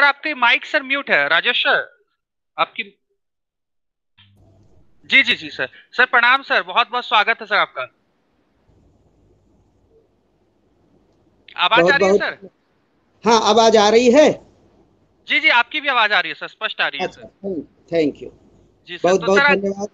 Sir आपके mic sir mute है। Rajesh sir आपकी जी जी जी सर। सर प्रणाम सर। बहुत बहुत स्वागत है सर आपका। आवाज़ आ रही है सर? हाँ आवाज़ आ रही है? जी जी आपकी भी आवाज़ आ रही है सर। स्पष्ट आ रही है अच्छा थैंक यू। जी सर बहुत तो बहुत सर धन्यवाद।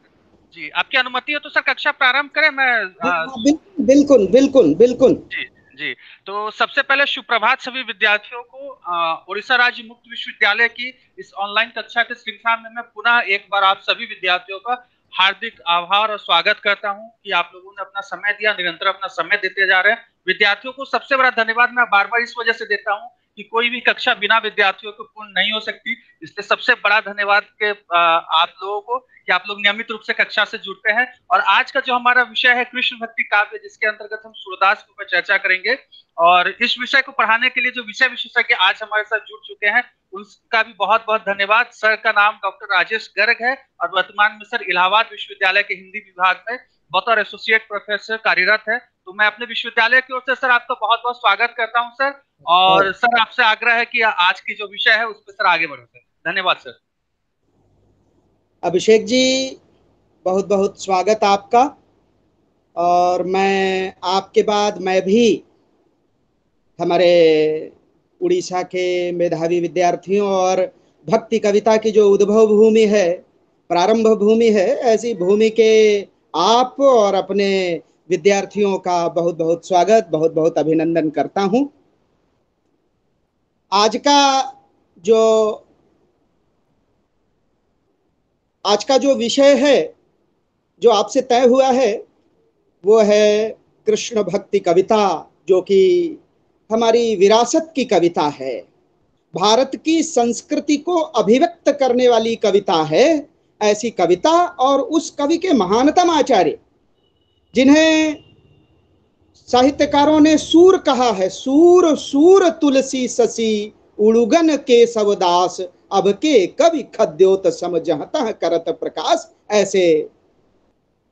जी आपकी अनुमति हो तो सर कक्षा प्रारंभ करें मैं हाँ, बिल्कुल बिल्कुल बिल्कुल बिल्कुल। जी। जी तो सबसे पहले सुप्रभात सभी विद्यार्थियों को उड़ीसा राज्य मुक्त विश्वविद्यालय की इस ऑनलाइन कक्षा के श्रृंखला में मैं पुनः एक बार आप सभी विद्यार्थियों का हार्दिक आभार और स्वागत करता हूँ कि आप लोगों ने अपना समय दिया, निरंतर अपना समय देते जा रहे हैं। विद्यार्थियों को सबसे बड़ा धन्यवाद मैं बार बार इस वजह से देता हूँ कि कोई भी कक्षा बिना विद्यार्थियों को पूर्ण नहीं हो सकती। इसलिए सबसे बड़ा धन्यवाद के आप लोगों को कि आप लोग नियमित रूप से कक्षा से जुड़ते हैं। और आज का जो हमारा विषय है कृष्ण भक्ति काव्य, जिसके अंतर्गत हम सूरदास के ऊपर चर्चा करेंगे। और इस विषय को पढ़ाने के लिए जो विषय विशेषज्ञ आज हमारे साथ जुड़ चुके हैं, उनका भी बहुत बहुत धन्यवाद। सर का नाम डॉक्टर राजेश गर्ग है और वर्तमान में सर इलाहाबाद विश्वविद्यालय के हिंदी विभाग में। बतौर एसोसिएट प्रोफेसर कार्यरत है। तो मैं अपने विश्वविद्यालय की ओर से सर आपका बहुत बहुत स्वागत करता हूँ सर। और सर आपसे आग्रह है कि आज की जो विषय है उस पर सर आगे बढ़े सर। धन्यवाद सर। अभिषेक जी बहुत बहुत स्वागत आपका। और मैं आपके बाद मैं भी हमारे उड़ीसा के मेधावी विद्यार्थियों और भक्ति कविता की जो उद्भव भूमि है प्रारंभ भूमि है ऐसी भूमि के आप और अपने विद्यार्थियों का बहुत बहुत स्वागत बहुत बहुत अभिनंदन करता हूँ। आज का जो, आज का जो विषय है, जो आपसे तय हुआ है, वो है कृष्ण भक्ति कविता, जो कि हमारी विरासत की कविता है। भारत की संस्कृति को अभिव्यक्त करने वाली कविता है, ऐसी कविता और उस कवि के महानतम आचार्य जिन्हें साहित्यकारों ने सूर कहा है, सूर सूर तुलसी ससी, उड़ुगन के सवदास अब के कवि खद्योत समझता करत प्रकाश। ऐसे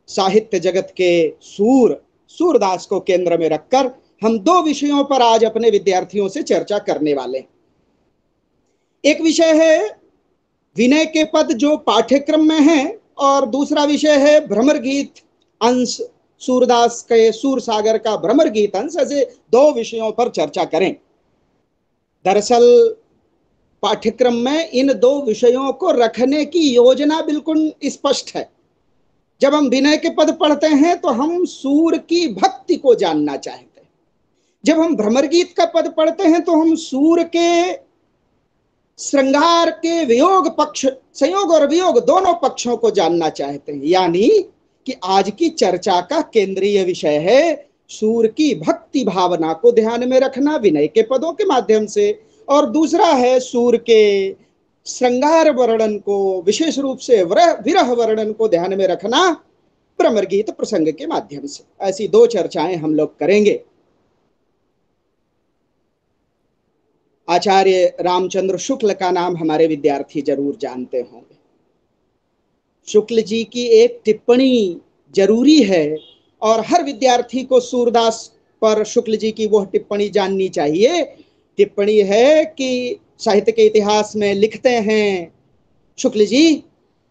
साहित्य जगत के सूर, सूरदास को केंद्र में रखकर हम दो विषयों पर आज अपने विद्यार्थियों से चर्चा करने वाले एक विषय है विनय के पद जो पाठ्यक्रम में है और दूसरा विषय है भ्रमर गीत अंश। सूरदास के सूर सागर का भ्रमर गीत अंश ऐसे दो विषयों पर चर्चा करें। दरअसल, पाठ्यक्रम में इन दो विषयों को रखने की योजना बिल्कुल स्पष्ट है। जब हम विनय के पद पढ़ते हैं तो हम सूर की भक्ति को जानना चाहते हैं। जब हम भ्रमर गीत का पद पढ़ते हैं तो हम सूर के श्रृंगार के वियोग पक्ष, संयोग और वियोग दोनों पक्षों को जानना चाहते हैं। यानी कि आज की चर्चा का केंद्रीय विषय है। सूर की भक्ति भावना को ध्यान में रखना विनय के पदों के माध्यम से। और दूसरा है सूर के श्रृंगार वर्णन को, विशेष रूप से विरह वर्णन को ध्यान में रखना भ्रमर गीत प्रसंग के माध्यम से। ऐसी दो चर्चाएँ हम लोग करेंगे। आचार्य रामचंद्र शुक्ल का नाम हमारे विद्यार्थी ज़रूर जानते होंगे। शुक्ल जी की एक टिप्पणी ज़रूरी है और हर विद्यार्थी को सूरदास पर शुक्ल जी की वह टिप्पणी जाननी चाहिए। टिप्पणी है कि साहित्य के इतिहास में लिखते हैं, शुक्ल जी,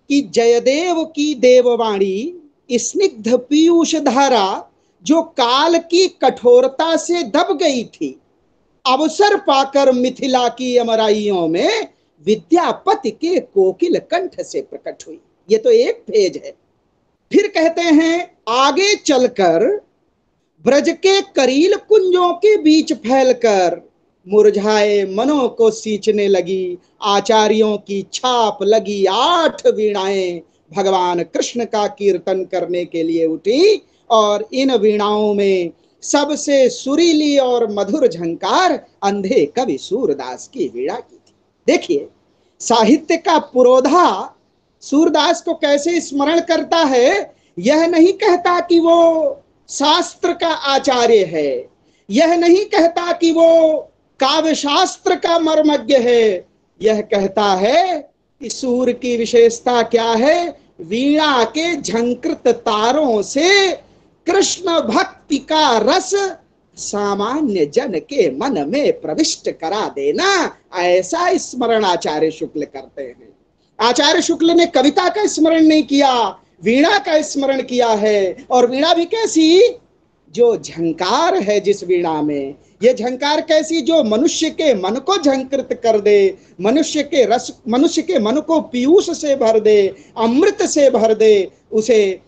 कि जयदेव की देववाणी स्निग्ध पीयूष धारा जो काल की कठोरता से दब गई थी, अवसर पाकर मिथिला की अमराइयों में विद्यापति के कोकिल कंठ से प्रकट हुई। ये तो एक फ़ेज़ है। फिर कहते हैं, आगे चलकर ब्रज के करील कुंजों के बीच फैलकर मुरझाए मनो को सींचने लगी, आचार्यों की छाप लगी, आठ वीणाएँ भगवान कृष्ण का कीर्तन करने के लिए उठी और इन वीणाओं में सबसे सुरीली और मधुर झंकार अंधे कवि सूरदास की वीणा की थी। देखिए, साहित्य का पुरोधा सूरदास को कैसे स्मरण करता है, यह नहीं कहता कि वो शास्त्र का आचार्य है। यह नहीं कहता कि वो काव्य शास्त्र का मर्मज्ञ है। यह कहता है कि सूर की विशेषता क्या है? वीणा के झंकृत तारों से कृष्ण भक्ति का रस सामान्य जन के मन में प्रविष्ट करा देना। ऐसा स्मरण आचार्य शुक्ल करते हैं। आचार्य शुक्ल ने कविता का स्मरण नहीं किया, वीणा का स्मरण किया है, और वीणा भी कैसी? जो झंकार है जिस वीणा में, ये झंकार कैसी? जो मनुष्य के मन को झंकृत कर दे, मनुष्य के रस, मनुष्य के मन को पीयूष से भर दे, अमृत से भर दे, उसे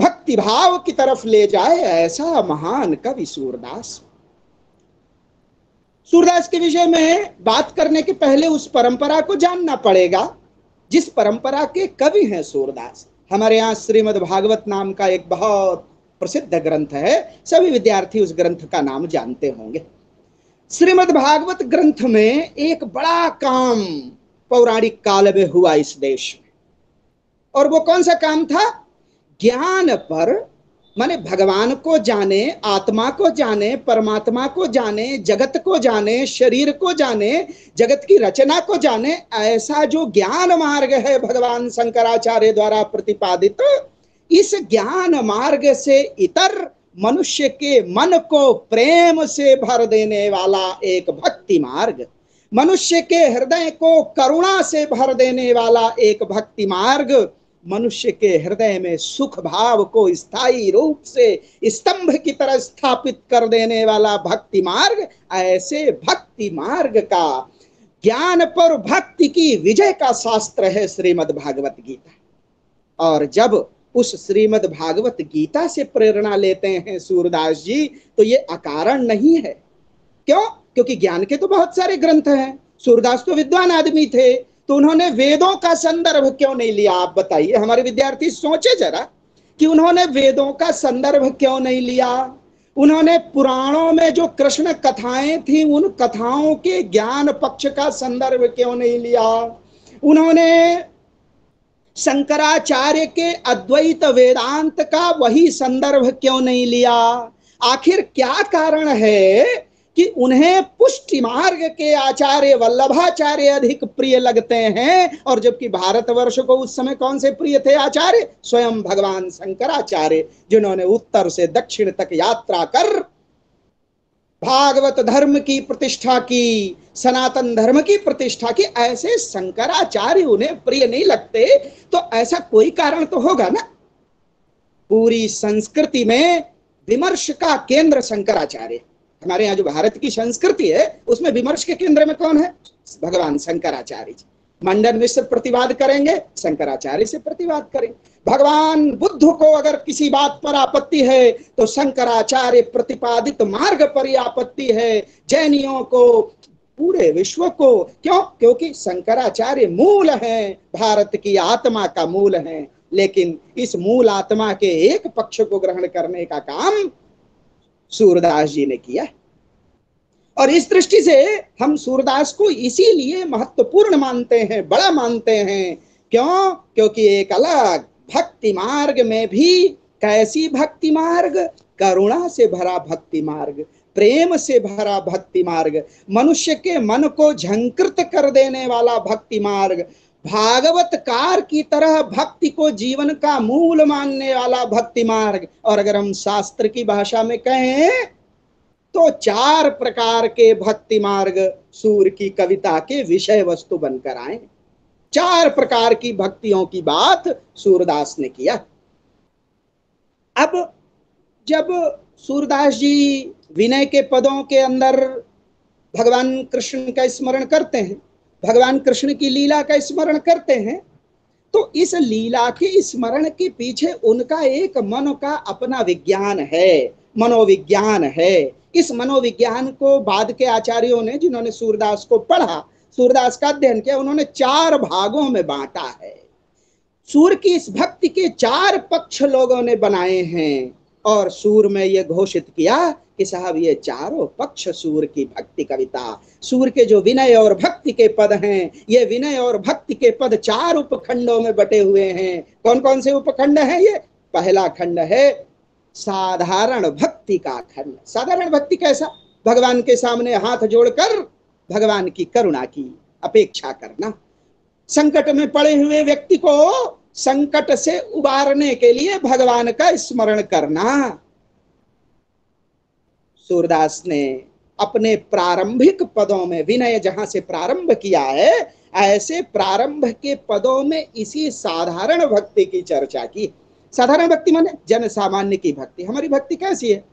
भक्ति भाव की तरफ़ ले जाए ऐसा महान कवि सूरदास। सूरदास के विषय में बात करने के पहले उस परंपरा को जानना पड़ेगा। जिस परंपरा के कवि हैं सूरदास, हमारे यहाँ श्रीमद भागवत नाम का एक बहुत प्रसिद्ध ग्रंथ है। सभी विद्यार्थी उस ग्रंथ का नाम जानते होंगे। श्रीमद भागवत ग्रंथ में एक बड़ा काम पौराणिक काल में हुआ इस देश में। और वो कौन सा काम था? ज्ञान पर माने भगवान को जाने, आत्मा को जाने, परमात्मा को जाने, जगत को जाने, शरीर को जाने, जगत की रचना को जाने, ऐसा जो ज्ञान मार्ग है भगवान शंकराचार्य द्वारा प्रतिपादित, इस ज्ञान मार्ग से इतर मनुष्य के मन को प्रेम से भर देने वाला एक भक्ति मार्ग, मनुष्य के हृदय को करुणा से भर देने वाला एक भक्ति मार्ग मनुष्य के हृदय में सुख भाव को स्थायी रूप से स्तंभ की तरह स्थापित कर देने वाला भक्ति मार्ग, ऐसे भक्ति मार्ग का ज्ञान पर भक्ति की विजय का शास्त्र है श्रीमद् भागवत गीता। और जब उस श्रीमद् भागवत गीता से प्रेरणा लेते हैं सूरदास जी तो ये अकारण नहीं है। क्यों? क्योंकि ज्ञान के तो बहुत सारे ग्रंथ हैं। सूरदास तो विद्वान आदमी थे। तो उन्होंने वेदों का संदर्भ क्यों नहीं लिया? आप बताइए। हमारे विद्यार्थी सोचे जरा कि उन्होंने वेदों का संदर्भ क्यों नहीं लिया? उन्होंने पुराणों में जो कृष्ण कथाएँ थी, उन कथाओं के ज्ञान पक्ष का संदर्भ क्यों नहीं लिया? उन्होंने शंकराचार्य के अद्वैत वेदांत का वही संदर्भ क्यों नहीं लिया? आखिर क्या कारण है कि उन्हें पुष्टि मार्ग के आचार्य वल्लभाचार्य अधिक प्रिय लगते हैं। और जबकि भारतवर्ष को उस समय कौन से प्रिय थे आचार्य? स्वयं भगवान शंकराचार्य, जिन्होंने उत्तर से दक्षिण तक यात्रा कर भागवत धर्म की प्रतिष्ठा की, सनातन धर्म की प्रतिष्ठा की। ऐसे शंकराचार्य उन्हें प्रिय नहीं लगते तो ऐसा कोई कारण तो होगा ना? पूरी संस्कृति में विमर्श का केंद्र शंकराचार्य। हमारे यहाँ जो भारत की संस्कृति है, उसमें विमर्श के केंद्र में कौन है? भगवान शंकराचार्य जी। मंडन मिश्र प्रतिवाद करेंगे, शंकराचार्य से प्रतिवाद करेंगे भगवान बुद्ध को अगर किसी बात पर आपत्ति है तो शंकराचार्य प्रतिपादित मार्ग पर ही आपत्ति है। जैनियों को, पूरे विश्व को। क्यों? क्योंकि शंकराचार्य मूल है, भारत की आत्मा का मूल है। लेकिन इस मूल आत्मा के एक पक्ष को ग्रहण करने का काम सूरदास जी ने किया। और इस दृष्टि से हम सूरदास को इसीलिए महत्वपूर्ण मानते हैं, बड़ा मानते हैं। क्यों? क्योंकि एक अलग भक्ति मार्ग में भी कैसी भक्ति मार्ग? करुणा से भरा भक्ति मार्ग, प्रेम से भरा भक्ति मार्ग, मनुष्य के मन को झंकृत कर देने वाला भक्ति मार्ग भागवत कार की तरह भक्ति को जीवन का मूल मानने वाला भक्ति मार्ग। और अगर हम शास्त्र की भाषा में कहें तो चार प्रकार के भक्ति मार्ग सूर्य की कविता के विषय वस्तु बनकर आए। चार प्रकार की भक्तियों की बात सूरदास ने किया। अब जब सूरदास जी विनय के पदों के अंदर भगवान कृष्ण का स्मरण करते हैं भगवान कृष्ण की लीला का स्मरण करते हैं तो इस लीला के स्मरण के पीछे उनका एक मन का अपना विज्ञान है, मनोविज्ञान है। इस मनोविज्ञान को बाद के आचार्यों ने, जिन्होंने सूरदास को पढ़ा, सूरदास का अध्ययन किया, उन्होंने चार भागों में बांटा है। सूर्य की इस भक्ति के चार पक्ष लोगों ने बनाए हैं। और सूर में यह घोषित किया कि साहब, ये चारों पक्ष सूर की भक्ति कविता, सूर के जो विनय और भक्ति के पद हैं, ये विनय और भक्ति के पद चार उपखंडों में बटे हुए हैं। कौन कौन से उपखंड हैं ये? पहला खंड है साधारण भक्ति का खंड। साधारण भक्ति कैसा? भगवान के सामने हाथ जोड़कर भगवान की करुणा की अपेक्षा करना। संकट में पड़े हुए व्यक्ति को संकट से उबारने के लिए भगवान का स्मरण करना। सूरदास ने अपने प्रारंभिक पदों में विनय जहाँ से प्रारंभ किया है, ऐसे प्रारंभ के पदों में इसी साधारण भक्ति की चर्चा की। साधारण भक्ति माने जन सामान्य की भक्ति। हमारी भक्ति कैसी है?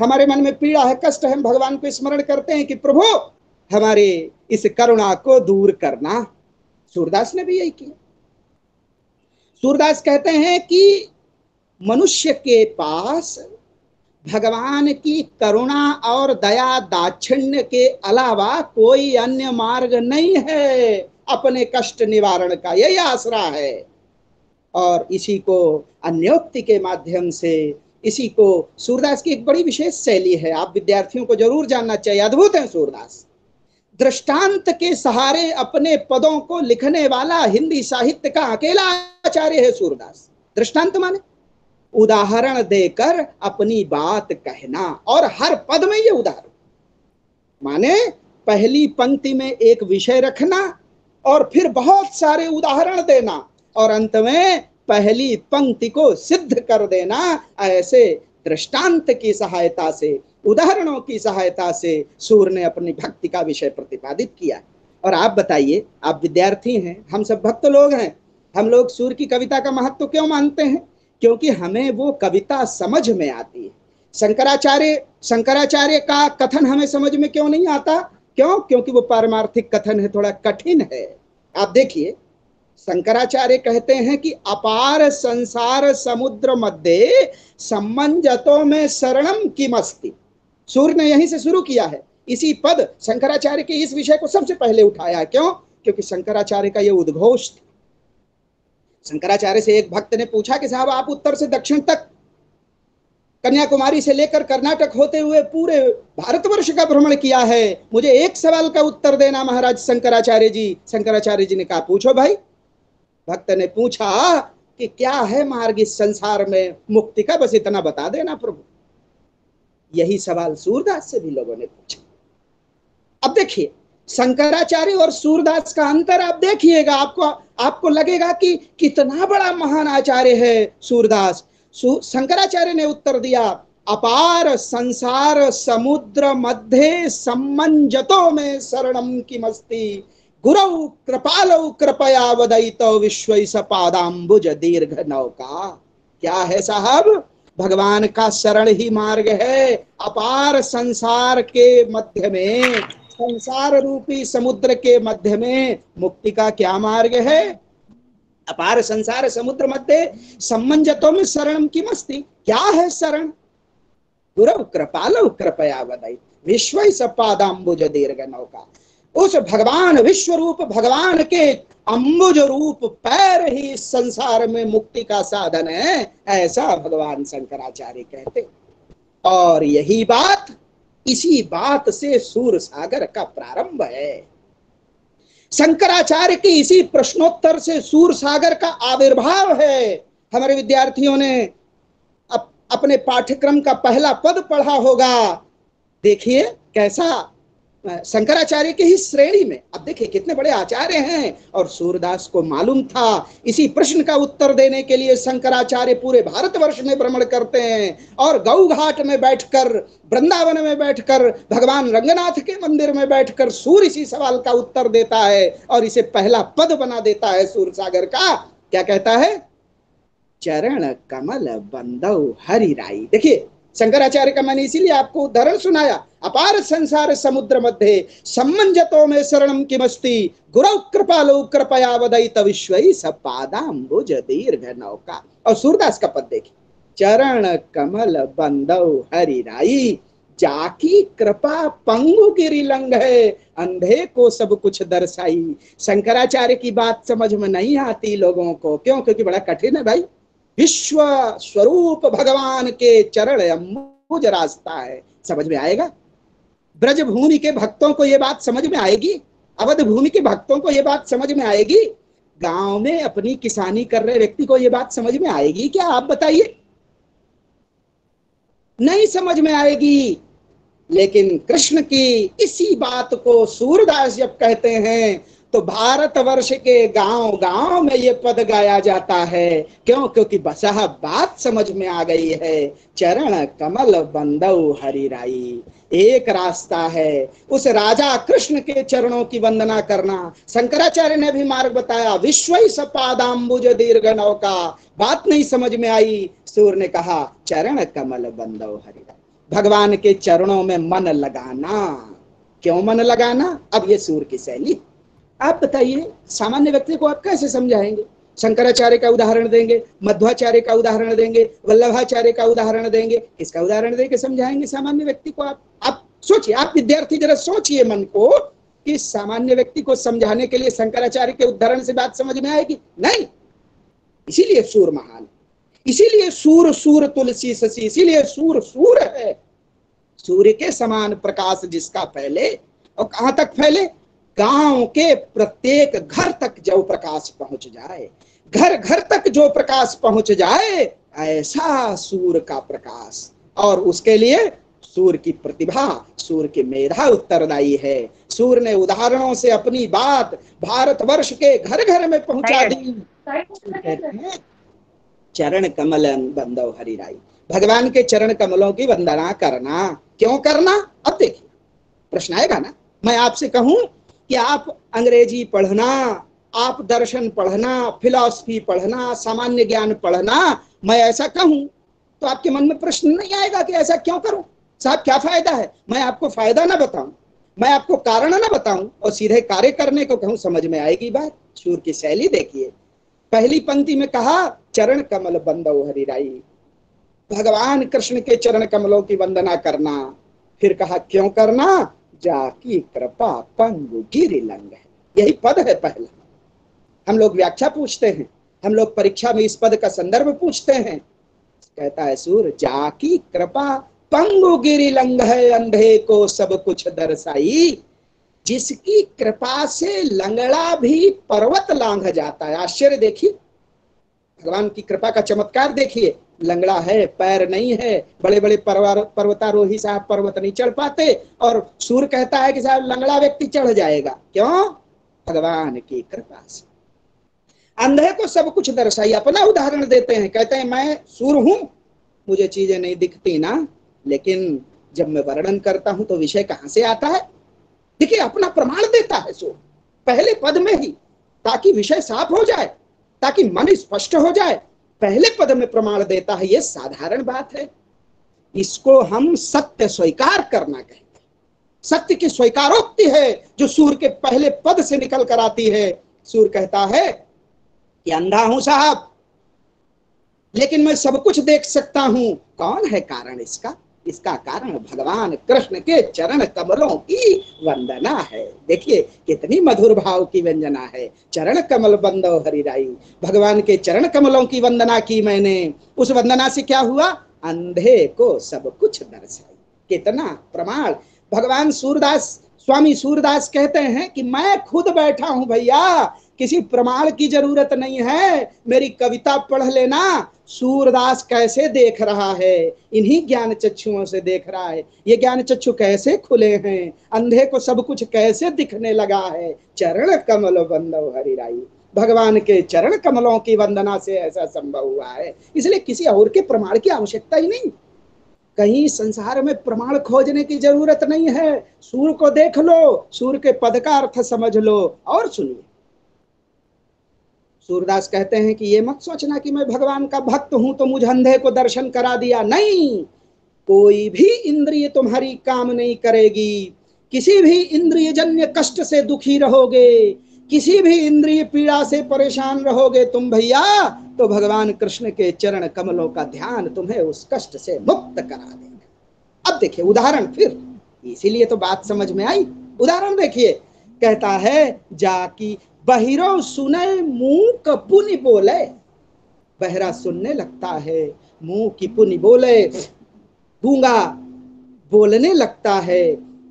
हमारे मन में पीड़ा है, कष्ट है, हम भगवान को स्मरण करते हैं कि प्रभु, हमारे इस करुणा को दूर करना। सूरदास ने भी यही किया। सूरदास कहते हैं कि मनुष्य के पास भगवान की करुणा और दया दाक्षिण्य के अलावा कोई अन्य मार्ग नहीं है। अपने कष्ट निवारण का यही आसरा है। और इसी को अन्योक्ति के माध्यम से इसी को सूरदास की एक बड़ी विशेष शैली है। आप विद्यार्थियों को ज़रूर जानना चाहिए। अद्भुत है सूरदास। दृष्टांत के सहारे अपने पदों को लिखने वाला हिंदी साहित्य का अकेला आचार्य है सूरदास। दृष्टांत माने? उदाहरण देकर अपनी बात कहना, और हर पद में ये उदाहरण। माने, पहली पंक्ति में एक विषय रखना, और फिर बहुत सारे उदाहरण देना, और अंत में पहली पंक्ति को सिद्ध कर देना, ऐसे दृष्टांत की सहायता से, उदाहरणों की सहायता से सूर ने अपनी भक्ति का विषय प्रतिपादित किया। और आप बताइए, आप विद्यार्थी हैं, हम सब भक्त लोग हैं, हम लोग सूर की कविता का महत्व क्यों मानते हैं? क्योंकि हमें वो कविता समझ में आती है। शंकराचार्य शंकराचार्य का कथन हमें समझ में क्यों नहीं आता? क्यों? क्योंकि वो पारमार्थिक कथन है, थोड़ा कठिन है। आप देखिए शंकराचार्य कहते हैं कि अपार संसार समुद्र मध्य सम्मंजतों में शरणम की मस्ती सूर्य ने यहीं से शुरू किया है। इसी पद शंकराचार्य के इस विषय को सबसे पहले उठाया है। क्यों? क्योंकि शंकराचार्य का यह उद्घोष था। शंकराचार्य से एक भक्त ने पूछा कि साहब, आप उत्तर से दक्षिण तक कन्याकुमारी से लेकर कर्नाटक होते हुए पूरे भारतवर्ष का भ्रमण किया है। मुझे एक सवाल का उत्तर देना, महाराज शंकराचार्य जी। शंकराचार्य जी ने कहा, पूछो भाई। भक्त ने पूछा कि क्या है मार्ग इस संसार में? मुक्ति का बस इतना बता देना प्रभु। यही सवाल सूरदास से भी लोगों ने पूछा। अब देखिए, शंकराचार्य और सूरदास का अंतर आप देखिएगा, आपको आपको लगेगा कि कितना बड़ा महान आचार्य है सूरदास। शंकराचार्य ने उत्तर दिया, अपार संसार समुद्र मध्य सम्मंजतो में शरणम की मस्ती गुरु कृपालौ कृपया वदयित विश्व पादाम्बुज दीर्घ नौका। क्या है साहब? भगवान का सरल ही मार्ग है। अपार संसार के मध्य में, संसार रूपी समुद्र के मध्य में मुक्ति का क्या मार्ग है? अपार संसार समुद्र मध्य सम्मंजतों में शरण की मस्ती। क्या है शरण? गुरु कृपालो कृपया वदई विश्व सपादाम्बुज दीर्घ नौका। उस भगवान विश्व रूप भगवान के अम्बुज रूप पैर ही संसार में मुक्ति का साधन है ऐसा भगवान शंकराचार्य कहते और यही बात इसी बात से सूर सागर का प्रारंभ है। शंकराचार्य की इसी प्रश्नोत्तर से सूर सागर का आविर्भाव है। हमारे विद्यार्थियों ने अप, अपने पाठ्यक्रम का पहला पद पढ़ा होगा। देखिए कैसा शंकराचार्य की ही श्रेणी में। अब देखिए कितने बड़े आचार्य हैं और सूरदास को मालूम था। इसी प्रश्न का उत्तर देने के लिए शंकराचार्य पूरे भारतवर्ष में भ्रमण करते हैं और गौ घाट में बैठकर, वृंदावन में बैठकर, भगवान रंगनाथ के मंदिर में बैठकर सूर्य इसी सवाल का उत्तर देता है और इसे पहला पद बना देता है सूर्य सागर का। क्या कहता है? चरण कमल बंदव हरि राई। देखिए शंकराचार्य का मैंने इसीलिए आपको उदाहरण सुनाया, अपार संसार समुद्र मध्य सम्मंजतो में शरणम की मस्ती गुरु कृपालो कृपया वदयित विश्व सपादाम्बुज दीर्घ नौका और सूरदास का पद देखिए, चरण कमल बंदव हरि राई जाकी कृपा पंगु गिरी लंग है, अंधे को सब कुछ दर्शाई। शंकराचार्य की बात समझ में नहीं आती लोगों को, क्यों? क्योंकि बड़ा कठिन है भाई। विश्व स्वरूप भगवान के चरण अम्बुज रास्ता है। समझ में आएगा? ब्रज भूमि के भक्तों को यह बात समझ में आएगी? अवध भूमि के भक्तों को यह बात समझ में आएगी? गाँव में अपनी किसानी कर रहे व्यक्ति को यह बात समझ में आएगी क्या? आप बताइए। नहीं समझ में आएगी। लेकिन कृष्ण की इसी बात को सूरदास जब कहते हैं तो भारतवर्ष के गाँव गाँव में ये पद गाया जाता है। क्यों? क्योंकि बसहा बात समझ में आ गई है। चरण कमल बंदव हरिराई। एक रास्ता है उस राजा कृष्ण के चरणों की वंदना करना। शंकराचार्य ने भी मार्ग बताया, विश्व सपादाम्बुज दीर्घ नौका बात नहीं समझ में आई। सूर ने कहा, चरण कमल बंदव हरिराई। भगवान के चरणों में मन लगाना। क्यों मन लगाना? अब ये सूर की शैली। आप बताइए, सामान्य व्यक्ति को आप कैसे समझाएँगे? शंकराचार्य का उदाहरण देंगे, मध्वाचार्य का उदाहरण देंगे, वल्लभाचार्य का उदाहरण देंगे किसका उदाहरण देके समझाएँगे सामान्य व्यक्ति को आप। आप सोचिए, आप विद्यार्थी जरा सोचिए मन को कि सामान्य व्यक्ति को समझाने के लिए शंकराचार्य के उदाहरण से बात समझ में आएगी? नहीं। इसीलिए सूर महान इसीलिए सूर सूर तुलसी शशि, इसीलिए सूर सूर है। सूर्य के समान प्रकाश जिसका फैले और कहाँ तक फैले? गाँव के प्रत्येक घर तक जो प्रकाश पहुँच जाए घर घर तक जो प्रकाश पहुँच जाए ऐसा सूर्य का प्रकाश। और उसके लिए सूर्य की प्रतिभा सूर्य की मेधा उत्तरदायी है। सूर्य ने उदाहरणों से अपनी बात भारतवर्ष के घर घर में पहुँचा दी। चरण कमल बंदव हरिराई। भगवान के चरण कमलों की वंदना करना। क्यों करना? अब देखिए प्रश्न आएगा ना? मैं आपसे कहूँ कि आप अंग्रेज़ी पढ़ना, आप दर्शन पढ़ना फिलॉसफी पढ़ना, सामान्य ज्ञान पढ़ना, मैं ऐसा कहूँ तो आपके मन में प्रश्न नहीं आएगा कि ऐसा क्यों करूँ? साहब, क्या फ़ायदा है? मैं आपको फ़ायदा ना बताऊँ, मैं आपको कारण ना बताऊँ और सीधे कार्य करने को कहूँ, समझ में आएगी बात? सूर की शैली देखिए। पहली पंक्ति में कहा, चरण कमल बंदो हरिराई भगवान कृष्ण के चरण कमलों की वंदना करना। फिर कहा, क्यों करना? जाकी कृपा पंगु गिरी लंग है। यही पद है पहला। हम लोग व्याख्या पूछते हैं। हम लोग परीक्षा में इस पद का संदर्भ पूछते हैं। कहता है सूर, जाकी कृपा पंगु गिरी लंग है, अंधे को सब कुछ दर्शाई। जिसकी कृपा से लंगड़ा भी पर्वत लांघ जाता है। आश्चर्य देखिए। भगवान की कृपा का चमत्कार देखिए। लंगड़ा है, पैर नहीं है बड़े बड़े पर्वतारोही साहब पर्वत नहीं चढ़ पाते और सूर कहता है कि साहब लंगड़ा व्यक्ति चढ़ जाएगा। क्यों? भगवान की कृपा से। अंधे को सब कुछ दर्शाई, अपना उदाहरण देते हैं। कहते हैं, मैं सूर हूँ, मुझे चीज़ें नहीं दिखती ना, लेकिन जब मैं वर्णन करता हूँ तो विषय कहाँ से आता है? देखिए, अपना प्रमाण देता है सूर, पहले पद में ही, ताकि विषय साफ़ हो जाए, ताकि मन स्पष्ट हो जाए पहले पद में प्रमाण देता है यह साधारण बात है। इसको हम सत्य स्वीकार करना कहते हैं। सत्य की स्वीकारोक्ति है, जो सूर्य के पहले पद से निकल कर आती है। सूर्य कहता है कि अंधा हूँ साहब, लेकिन मैं सब कुछ देख सकता हूँ। कौन है कारण इसका? इसका कारण भगवान कृष्ण के चरण कमलों की वंदना है। देखिए, कितनी मधुर भाव की व्यंजना है। चरण कमल बंदो हरिराई। भगवान के चरण कमलों की वंदना की मैंने। उस वंदना से क्या हुआ? अंधे को सब कुछ दर्शाई। कितना प्रमाण। भगवान सूरदास, स्वामी सूरदास कहते हैं कि मैं खुद बैठा हूँ भैया। किसी प्रमाण की ज़रूरत नहीं है। मेरी कविता पढ़ लेना। सूरदास कैसे देख रहा है? इन्हीं ज्ञान चक्षुओं से देख रहा है। ये ज्ञान चक्षु कैसे खुले हैं? अंधे को सब कुछ कैसे दिखने लगा है? चरण कमल बंदव हरिराई। भगवान के चरण कमलों की वंदना से ऐसा संभव हुआ है। इसलिए किसी और के प्रमाण की आवश्यकता ही नहीं। कहीं संसार में प्रमाण खोजने की ज़रूरत नहीं है। सूर्य को देख लो। सूर्य के पद का अर्थ समझ लो और सुनिए। सूरदास कहते हैं कि ये मत सोचना कि मैं भगवान का भक्त हूँ तो मुझे अंधे को दर्शन करा दिया। नहीं, कोई भी इंद्रिय तुम्हारी काम नहीं करेगी। किसी भी इंद्रिय जन्य कष्ट से दुखी रहोगे, किसी भी इंद्रिय पीड़ा से परेशान रहोगे तुम भैया तो भगवान कृष्ण के चरण कमलों का ध्यान तुम्हें उस कष्ट से मुक्त करा देगा। अब देखिए, उदाहरण फिर। इसीलिए तो बात समझ में आई। उदाहरण देखिए, कहता है, जाकी बहिरो सुने, मुँह कपुनि बोले बहरा सुनने लगता है, मुँह की पुनि बोले गूँगा बोलने लगता है,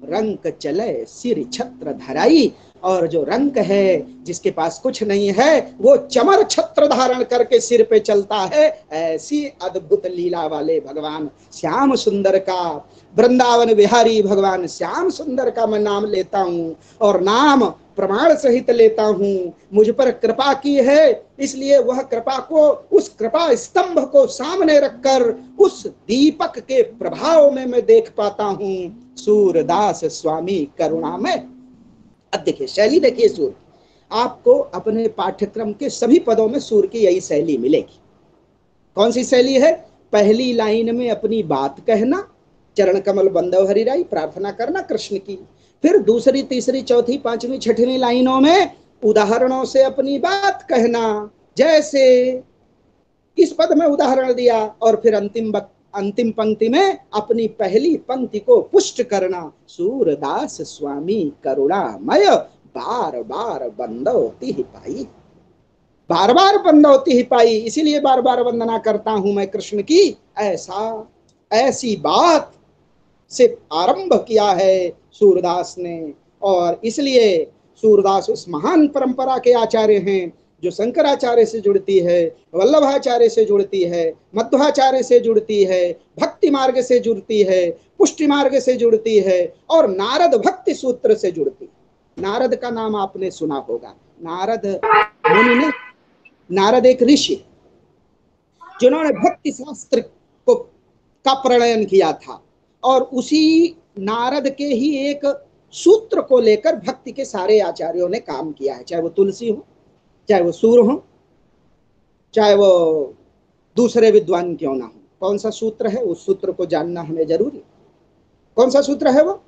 रंग चले सिर छत्र धराई। और जो रंक है, जिसके पास कुछ नहीं है, वो चमर छत्र धारण करके सिर पे चलता है। ऐसी अद्भुत लीला वाले भगवान श्याम सुंदर का, वृंदावन बिहारी भगवान श्याम सुंदर का मैं नाम लेता हूँ और नाम प्रमाण सहित लेता हूँ। मुझ पर कृपा की है, इसलिए वह कृपा को, उस कृपा स्तंभ को सामने रखकर, उस दीपक के प्रभाव में मैं देख पाता हूँ। सूरदास स्वामी करुणा में अब देखिए, शैली देखिए सूर आपको अपने पाठ्यक्रम के सभी पदों में सूर की यही शैली मिलेगी। कौन सी शैली है? पहली लाइन में अपनी बात कहना, चरण कमल बंदव हरिराई, प्रार्थना करना कृष्ण की। फिर दूसरी, तीसरी, चौथी, पांचवी, छठवीं लाइनों में उदाहरणों से अपनी बात कहना, जैसे इस पद में उदाहरण दिया और फिर अंतिम अंतिम पंक्ति में अपनी पहली पंक्ति को पुष्ट करना। सूरदास स्वामी करुणामय बार बार बंदवती ही पाई। बार बार बंदवती ही पाई, इसीलिए बार बार वंदना करता हूँ मैं कृष्ण की। ऐसा, ऐसी बात से आरंभ किया है सूरदास ने। और इसलिए सूरदास उस महान परंपरा के आचार्य हैं। जो शंकराचार्य से जुड़ती है, वल्लभाचार्य से जुड़ती है, मध्वाचार्य से जुड़ती है, भक्ति मार्ग से जुड़ती है, पुष्टि मार्ग से जुड़ती है और नारद भक्ति सूत्र से जुड़ती है। नारद का नाम आपने सुना होगा। नारद ने नारद एक ऋषि जिन्होंने भक्ति शास्त्र को, का प्रणयन किया था और उसी नारद के ही एक सूत्र को लेकर भक्ति के सारे आचार्यों ने काम किया है, चाहे वो तुलसी हो चाहे वो सूर हो चाहे वो दूसरे विद्वान क्यों ना हो। कौन सा सूत्र है? उस सूत्र को जानना हमें ज़रूरी कौन सा सूत्र है वो?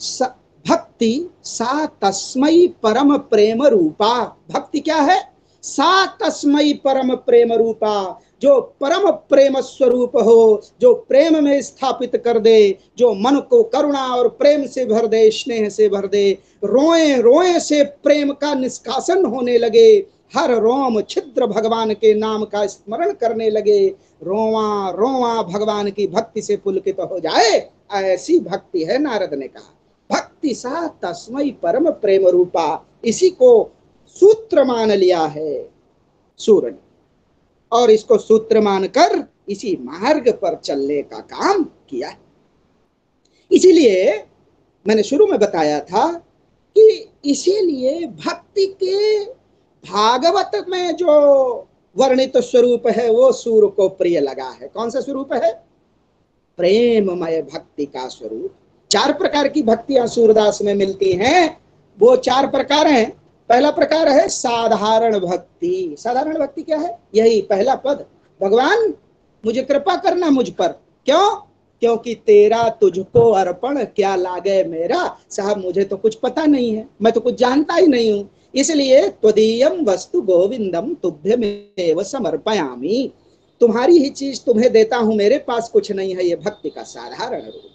स, भक्ति सा तस्मय परम प्रेम रूपा। भक्ति क्या है? सा तस्मयी परम प्रेम रूपा। जो परम प्रेम स्वरूप हो, जो प्रेम में स्थापित कर दे, जो मन को करुणा और प्रेम से भर दे, स्नेह से भर दे, रोए रोए से प्रेम का निष्कासन होने लगे, हर रोम छिद्र भगवान के नाम का स्मरण करने लगे, रोवा रोवा भगवान की भक्ति से पुलकित तो हो जाए, ऐसी भक्ति है नारद ने कहा। भक्ति सा तस्मय परम प्रेम रूपा, इसी को सूत्र मान लिया है सूर्य और इसको सूत्र मानकर इसी मार्ग पर चलने का काम किया। इसीलिए मैंने शुरू में बताया था कि इसीलिए भक्ति के भागवत में जो वर्णित स्वरूप है, वो सूर को प्रिय लगा है। कौन सा स्वरूप है? प्रेममय भक्ति का स्वरूप। चार प्रकार की भक्तियाँ सूरदास में मिलती हैं। वो चार प्रकार हैं। पहला प्रकार है साधारण भक्ति। साधारण भक्ति क्या है? यही पहला पद। भगवान, मुझे कृपा करना मुझ पर। क्यों? क्योंकि तेरा तुझको अर्पण क्या लागे मेरा? साहब, मुझे तो कुछ पता नहीं है। मैं तो कुछ जानता ही नहीं हूँ। इसलिए त्वदीयम वस्तु गोविंदम तुभ्यमेव समर्पयामी। तुम्हारी ही चीज़ तुम्हें देता हूँ। मेरे पास कुछ नहीं है। ये भक्ति का साधारण रूप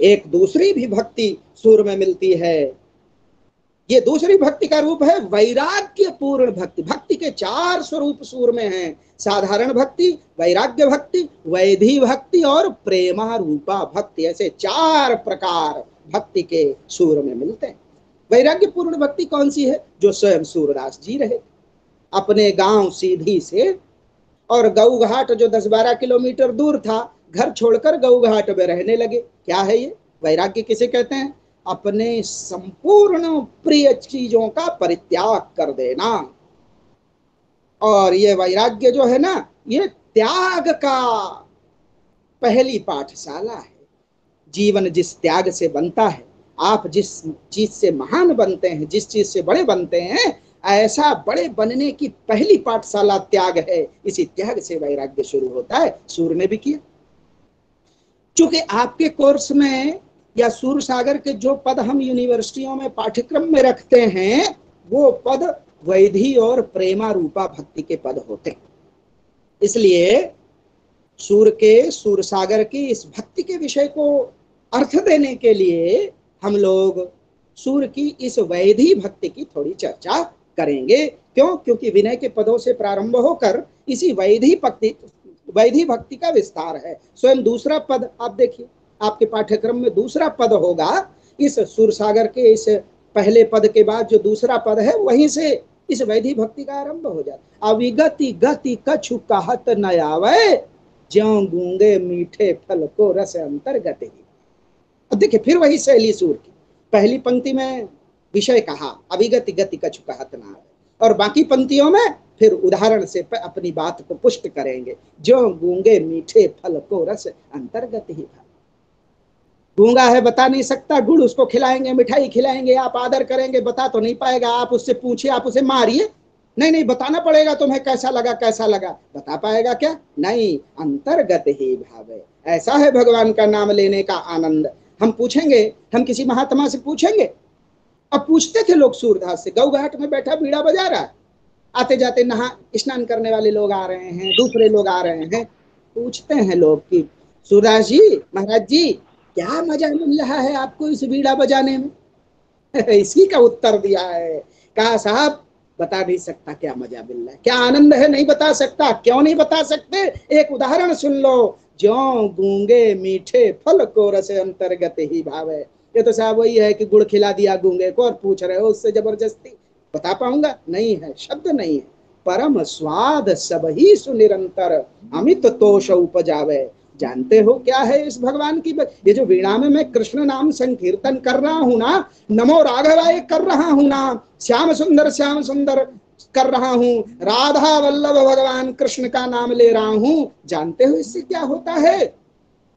एक दूसरी भी भक्ति सूर में मिलती है। ये दूसरी भक्ति का रूप है वैराग्य पूर्ण भक्ति। भक्ति के चार स्वरूप सूर में हैं। साधारण भक्ति, वैराग्य भक्ति, वैधि भक्ति और प्रेमा रूपा भक्ति। ऐसे चार प्रकार भक्ति के सूर में मिलते हैं। वैराग्य पूर्ण भक्ति कौन सी है? जो स्वयं सूरदास जी रहे। अपने गाँव सीधी से और गऊ घाट जो दस बारह किलोमीटर दूर था, घर छोड़कर गऊ घाट में रहने लगे। क्या है ये? वैराग्य किसे कहते हैं? अपने संपूर्ण प्रिय चीज़ों का परित्याग कर देना। और ये वैराग्य जो है ना, ये त्याग का पहली पाठशाला है। जीवन जिस त्याग से बनता है, आप जिस चीज़ से महान बनते हैं, जिस चीज़ से बड़े बनते हैं, ऐसा बड़े बनने की पहली पाठशाला त्याग है। इसी त्याग से वैराग्य शुरू होता है। सूर्य ने भी किया। चूँकि आपके कोर्स में या सूर सागर के जो पद हम यूनिवर्सिटियों में पाठ्यक्रम में रखते हैं, वो पद वैधि और प्रेमा रूपा भक्ति के पद होते इसलिए सूर के सूर सागर की इस भक्ति के विषय को अर्थ देने के लिए हम लोग सूर की इस वैधि भक्ति की थोड़ी चर्चा करेंगे। क्यों? क्योंकि विनय के पदों से प्रारंभ होकर इसी वैधि भक्ति वैधि भक्ति का विस्तार है। स्वयं दूसरा पद आप देखिए। आपके पाठ्यक्रम में दूसरा पद होगा, इस सुरसागर के इस पहले पद के बाद जो दूसरा पद है, वहीं से इस वैधि भक्ति का आरंभ हो जाता अविगति गति कछु कहत न आवे, ज्यो गूँगे मीठे फल को रस अंतर्गत। ही अब फिर वही शैली सूर की। पहली पंक्ति में विषय कहा, अविगति गति कछु कहत न और बाकी पंक्तियों में फिर उदाहरण से अपनी बात को पुष्ट करेंगे जो गूँगे मीठे फल को रस अंतर्गत ही था। गूँगा है, बता नहीं सकता। गुड़ उसको खिलाएँगे, मिठाई खिलाएँगे, आप आदर करेंगे, बता तो नहीं पाएगा। आप उससे पूछिए, आप उसे मारिए। नहीं नहीं, बताना पड़ेगा तुम्हें कैसा लगा कैसा लगा। बता पाएगा क्या? नहीं, अंतर्गत ही भाव ऐसा है भगवान का नाम लेने का आनंद। हम पूछेंगे, हम किसी महात्मा से पूछेंगे? अब पूछते थे लोग सूरदास से गौ घाट में बैठा बीड़ा बजा रहा है। आते जाते नहा, स्नान करने वाले लोग आ रहे हैं, दूसरे लोग आ रहे हैं। पूछते हैं लोग कि, सूरदास जी, महाराज जी क्या मज़ा मिल रहा है आपको इस बीड़ा बजाने में? इसी का उत्तर दिया है। कहा, साहब, बता नहीं सकता क्या मज़ा मिल रहा है। क्या आनंद है नहीं बता सकता? क्यों नहीं बता सकते? एक उदाहरण सुन लो। जो गूँगे मीठे फल को रस अंतर्गत ही भाव। है ये तो साहब वही है कि गुड़ खिला दिया गूँगे को और पूछ रहे हो उससे ज़बरदस्ती। बता पाऊँगा? नहीं है, शब्द नहीं है। परम स्वाद सब ही सुनिरंतर। अमित तोष उपजावे। जानते हो क्या है इस भगवान की ये जो वीणा में मैं कृष्ण नाम संकीर्तन कर रहा हूँ ना, नमो राघवाय कर रहा हूँ ना, श्याम सुंदर श्याम सुंदर कर रहा हूँ, राधा वल्लभ भगवान कृष्ण का नाम ले रहा हूँ। जानते हो इससे क्या होता है?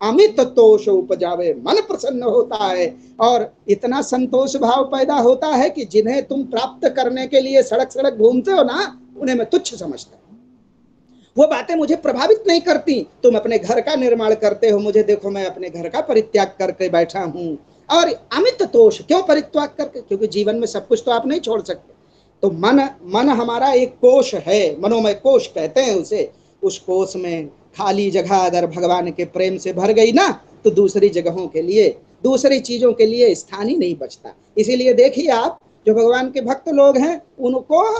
अमित तोष उपजावे, मन प्रसन्न होता है। और इतना संतोष भाव पैदा होता है कि जिन्हें तुम प्राप्त करने के लिए सड़क सड़क घूमते हो ना, उन्हें मैं तुच्छ समझता वो बातें मुझे प्रभावित नहीं करती। तुम अपने घर का निर्माण करते हो, मुझे देखो, मैं अपने घर का परित्याग करके बैठा हूँ। और अमित तोष क्यों परित्याग करके? क्योंकि जीवन में सब कुछ तो आप नहीं छोड़ सकते। तो मन मन हमारा एक कोष है, मनोमय कोष कहते हैं उसे। उस कोष में खाली जगह अगर भगवान के प्रेम से भर गई ना तो दूसरी जगहों के लिए, दूसरी चीज़ों के लिए स्थान ही नहीं बचता। इसीलिए देखिए आप, जो भगवान के भक्त लोग हैं, उनको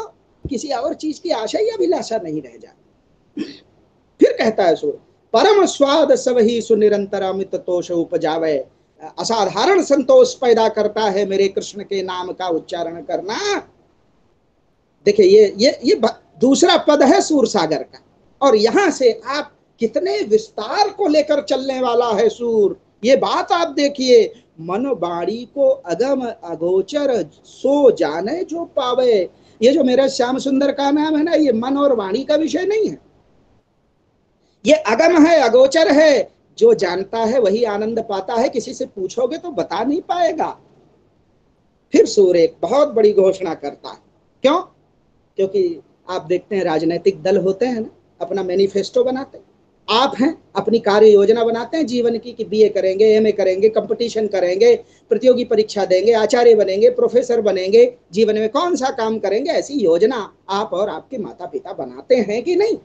किसी और चीज़ की आशा या अभिलाषा नहीं रह जाती। फिर कहता है सूर्य, परम स्वाद सब ही सुनिरंतर अमित तोष उपजावे। असाधारण संतोष पैदा करता है मेरे कृष्ण के नाम का उच्चारण करना। देखिए, ये ये ये दूसरा पद है सूर सागर का। और यहाँ से आप कितने विस्तार को लेकर चलने वाला है सूर। ये बात आप देखिए, मन बाड़ी को अगम अगोचर सो जाने जो पावे। ये जो मेरा श्याम सुंदर का नाम है ना, ये मन और वाणी का विषय नहीं है। ये अगम है, अगोचर है। जो जानता है, वही आनंद पाता है। किसी से पूछोगे तो बता नहीं पाएगा। फिर सूर्य एक बहुत बड़ी घोषणा करता है। क्यों? क्योंकि आप देखते हैं, राजनीतिक दल होते हैं ना, अपना मैनिफेस्टो बनाते हैं। आप हैं, अपनी कार्य योजना बनाते हैं, जीवन की कि बीए करेंगे, एमए करेंगे, कंपटीशन करेंगे, प्रतियोगी परीक्षा देंगे, आचार्य बनेंगे, प्रोफेसर बनेंगे, जीवन में कौन सा काम करेंगे, ऐसी योजना आप और आपके माता पिता बनाते हैं कि नहीं?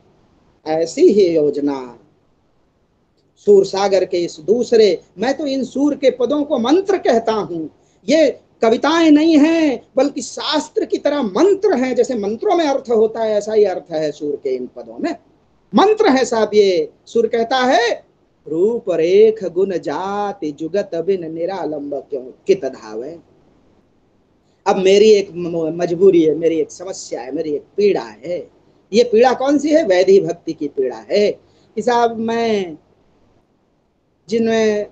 ऐसी ही योजना। सूर सागर के इस दूसरे, मैं तो इन सूर के पदों को मंत्र कहता हूँ। ये कविताएँ नहीं हैं, बल्कि शास्त्र की तरह मंत्र हैं, जैसे मंत्रों में अर्थ होता है, ऐसा ही अर्थ है सूर के इन पदों में। मंत्र है साहब ये। सुर कहता है रूप रेख गुण जाति जुगत बिन निरालंब क्यों? कित धावे? अब मेरी एक मजबूरी है, मेरी एक समस्या है, मेरी एक पीड़ा है। ये पीड़ा कौन सी है? वैधि भक्ति की पीड़ा है। कि साहब मैं जिनमें